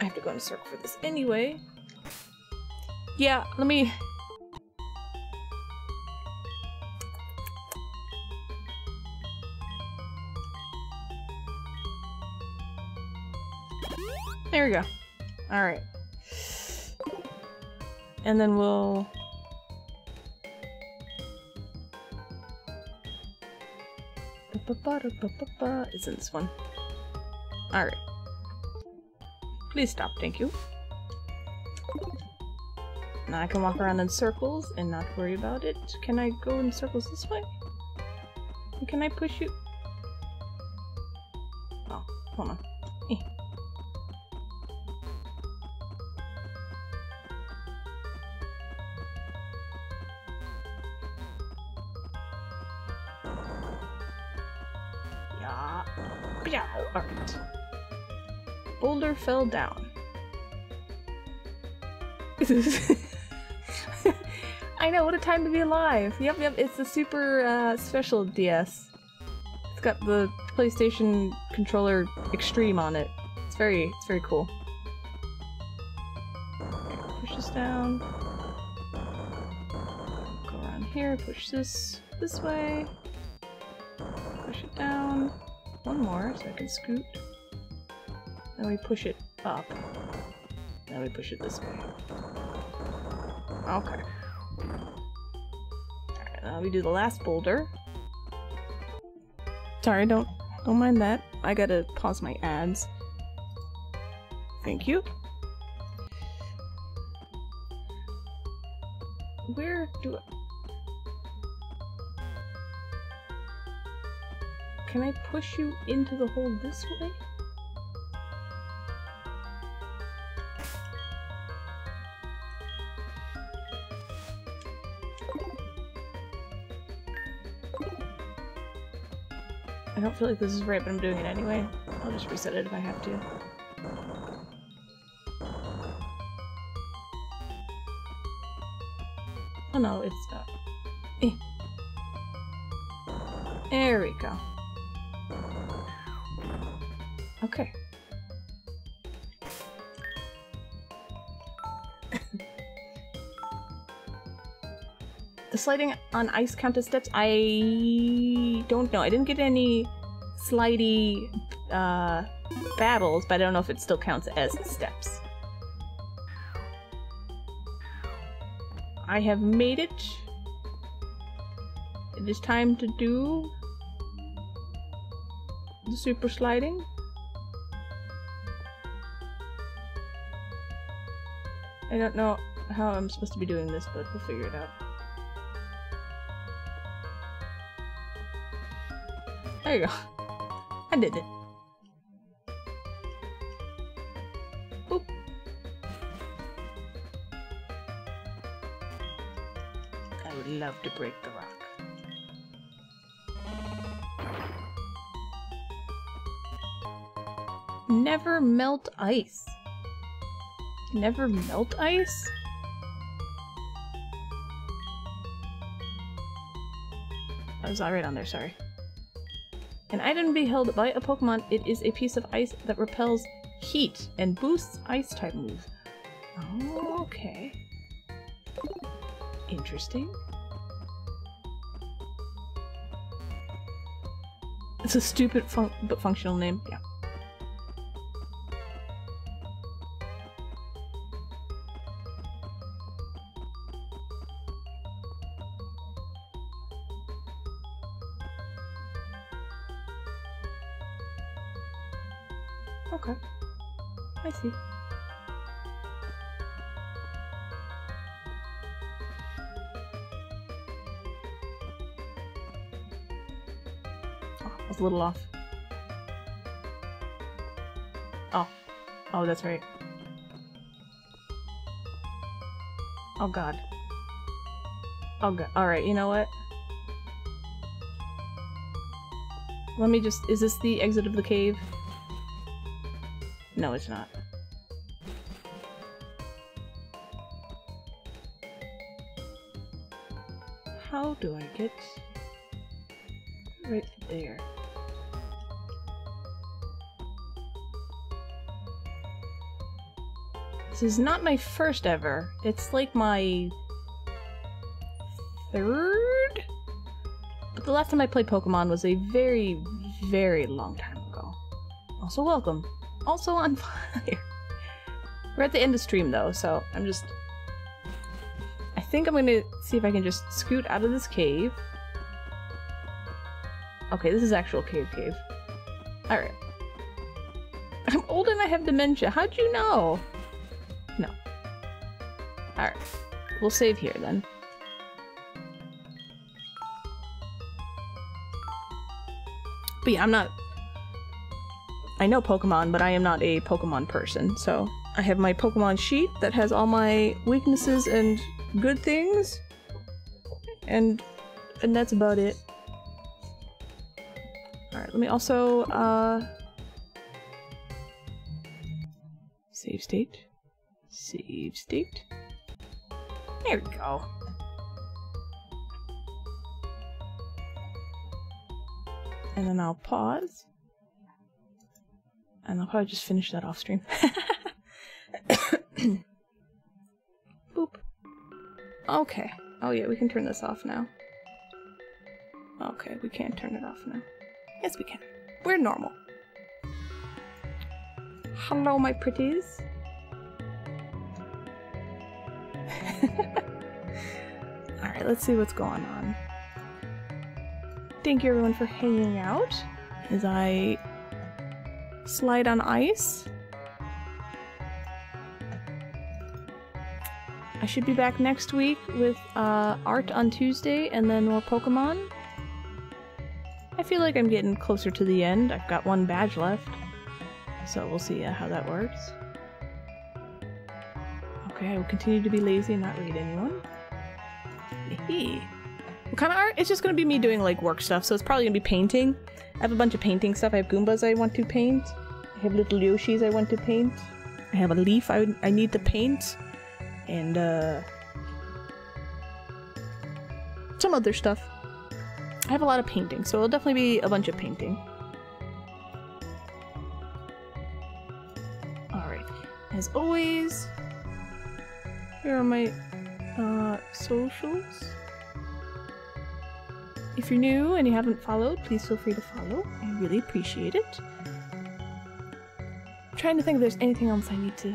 A: I have to go in a circle for this anyway. Yeah, let me... There we go. Alright. And then we'll... It's in this one. Alright. Please stop, thank you. Now I can walk around in circles and not worry about it. Can I go in circles this way? Can I push you? Oh, hold on. Fell down. I know, what a time to be alive. Yep, yep, it's the super uh, special DS. It's got the PlayStation controller Extreme on it. It's very, it's very cool. Push this down. Go around here, push this this way. Push it down. One more so I can scoot. Then we push it up. Then we push it this way. Okay. Alright, now we do the last boulder. Sorry, don't don't mind that. I gotta pause my ads. Thank you. Where do I... Can I push you into the hole this way? Don't feel like this is right, but I'm doing it anyway. I'll just reset it if I have to. Oh no, it's not. Eh. There we go. Okay. the sliding on ice count as steps? I don't know. I didn't get any slidey uh, battles, but I don't know if it still counts as steps. I have made it. It is time to do the super sliding. I don't know how I'm supposed to be doing this, but we'll figure it out. There you go. I did it. Boop. I would love to break the rock. Never melt ice. Never melt ice? I was alright on there, sorry. An item be held by a Pokemon, it is a piece of ice that repels heat and boosts ice type moves. Oh, okay. Interesting. It's a stupid fun but functional name. Yeah. Off. Oh. Oh, that's right. Oh god. Oh god. Alright, you know what? Let me just- is this the exit of the cave? No, it's not. Is not my first ever. It's like my third? But the last time I played Pokemon was a very, very long time ago. Also welcome. Also on fire. We're at the end of stream though, so I'm just... I think I'm gonna see if I can just scoot out of this cave. Okay, this is actual cave cave. Alright. I'm old and I have dementia. How'd you know? Alright. We'll save here then. But yeah, I'm not... I know Pokemon, but I am not a Pokemon person, so I have my Pokemon sheet that has all my weaknesses and good things. And and that's about it. Alright, let me also uh save state. Save state. There we go. And then I'll pause. And I'll probably just finish that off stream. Boop. Okay. Oh yeah, we can turn this off now. Okay, we can't turn it off now. Yes, we can. We're normal. Hello, my pretties. Alright, let's see what's going on. Thank you everyone for hanging out as I slide on ice. I should be back next week with uh, art on Tuesday and then more Pokemon. I feel like I'm getting closer to the end. I've got one badge left. So we'll see uh, how that works. Okay, I will continue to be lazy and not read anyone. Hee What kind of art? It's just gonna be me doing like work stuff, so it's probably gonna be painting. I have a bunch of painting stuff. I have Goombas I want to paint. I have little Yoshis I want to paint. I have a leaf I, I need to paint. And uh some other stuff. I have a lot of painting, so it'll definitely be a bunch of painting. Alright. As always, here are my uh, socials. If you're new and you haven't followed, please feel free to follow. I really appreciate it. I'm trying to think if there's anything else I need to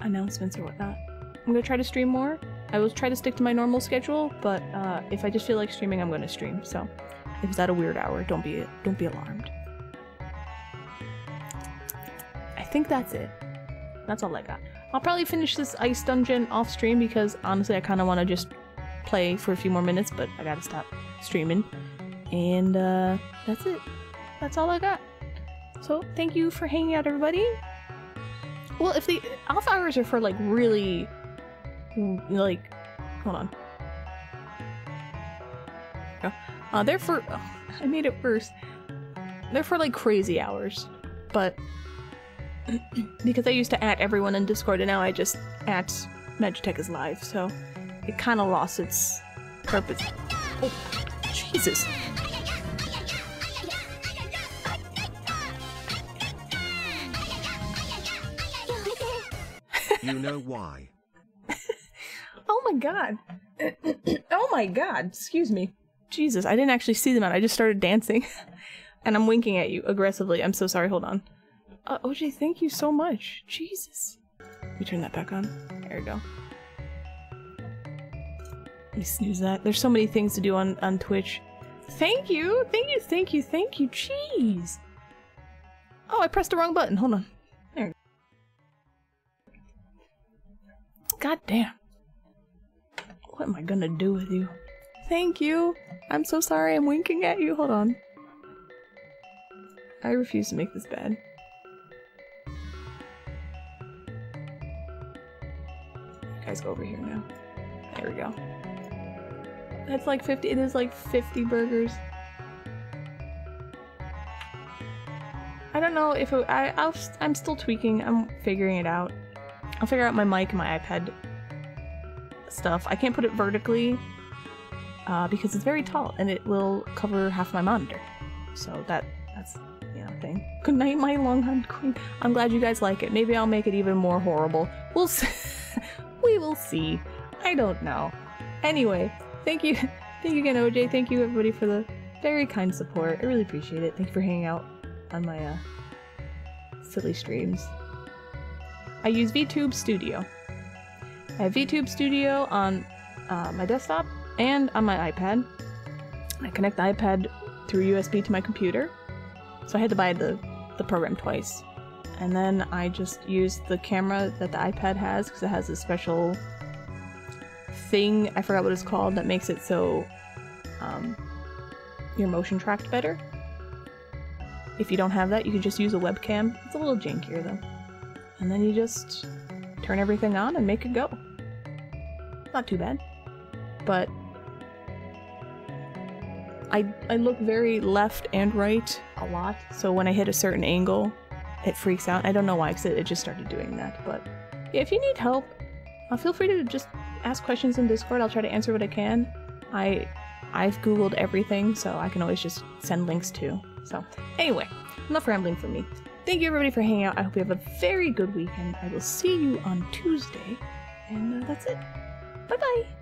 A: announcements or whatnot. I'm gonna try to stream more. I will try to stick to my normal schedule, but uh, if I just feel like streaming, I'm gonna stream. So if it's at a weird hour, don't be don't be alarmed. I think that's it. That's all I got. I'll probably finish this ice dungeon off stream because honestly I kind of want to just play for a few more minutes, but I gotta stop streaming. And uh, that's it. That's all I got. So thank you for hanging out, everybody. Well, if the off hours are for like really, like, hold on. Oh, Uh, they're for. Oh, I made it worse. They're for like crazy hours, but because I used to at everyone in Discord and now I just at Magitek is live, so it kind of lost its purpose. Oh, Jesus.
B: You know why.
A: Oh my god. oh my god. Excuse me. Jesus, I didn't actually see them out. I just started dancing. and I'm winking at you aggressively. I'm so sorry. Hold on. Uh, OJ, thank you so much. Jesus. Me turn that back on. There we go. Let me snooze that. There's so many things to do on, on Twitch. Thank you! Thank you, thank you, thank you. Jeez. Oh, I pressed the wrong button. Hold on. There. God damn. What am I gonna do with you? Thank you. I'm so sorry I'm winking at you. Hold on. I refuse to make this bad. Guys go over here now. There we go. That's like 50, it is like 50 burgers. I don't know if it, I, I'll, I'm still tweaking, I'm figuring it out. I'll figure out my mic and my iPad stuff. I can't put it vertically uh, because it's very tall and it will cover half my monitor. So that that's you know thing. Good night, my longhorned queen. I'm glad you guys like it. Maybe I'll make it even more horrible. We'll see. we will see. I don't know. Anyway, thank you, thank you again, OJ. Thank you everybody for the very kind support. I really appreciate it. Thank you for hanging out on my uh, silly streams. I use VTube Studio. I have VTube Studio on uh, my desktop and on my iPad. I connect the iPad through USB to my computer, so I had to buy the, the program twice. And then I just use the camera that the iPad has because it has a special thing, I forgot what it's called, that makes it so um, you're motion tracked better. If you don't have that, you can just use a webcam. It's a little jankier though. And then you just turn everything on and make it go. Not too bad. But I I look very left and right a lot, so when I hit a certain angle, it freaks out. I don't know why, because it, it just started doing that. But yeah, if you need help, uh, feel free to just ask questions in Discord. I'll try to answer what I can. I I've googled everything, so I can always just send links too. So anyway, enough rambling from me. Thank you everybody for hanging out. I hope you have a very good weekend. I will see you on Tuesday, and uh, that's it. Bye bye.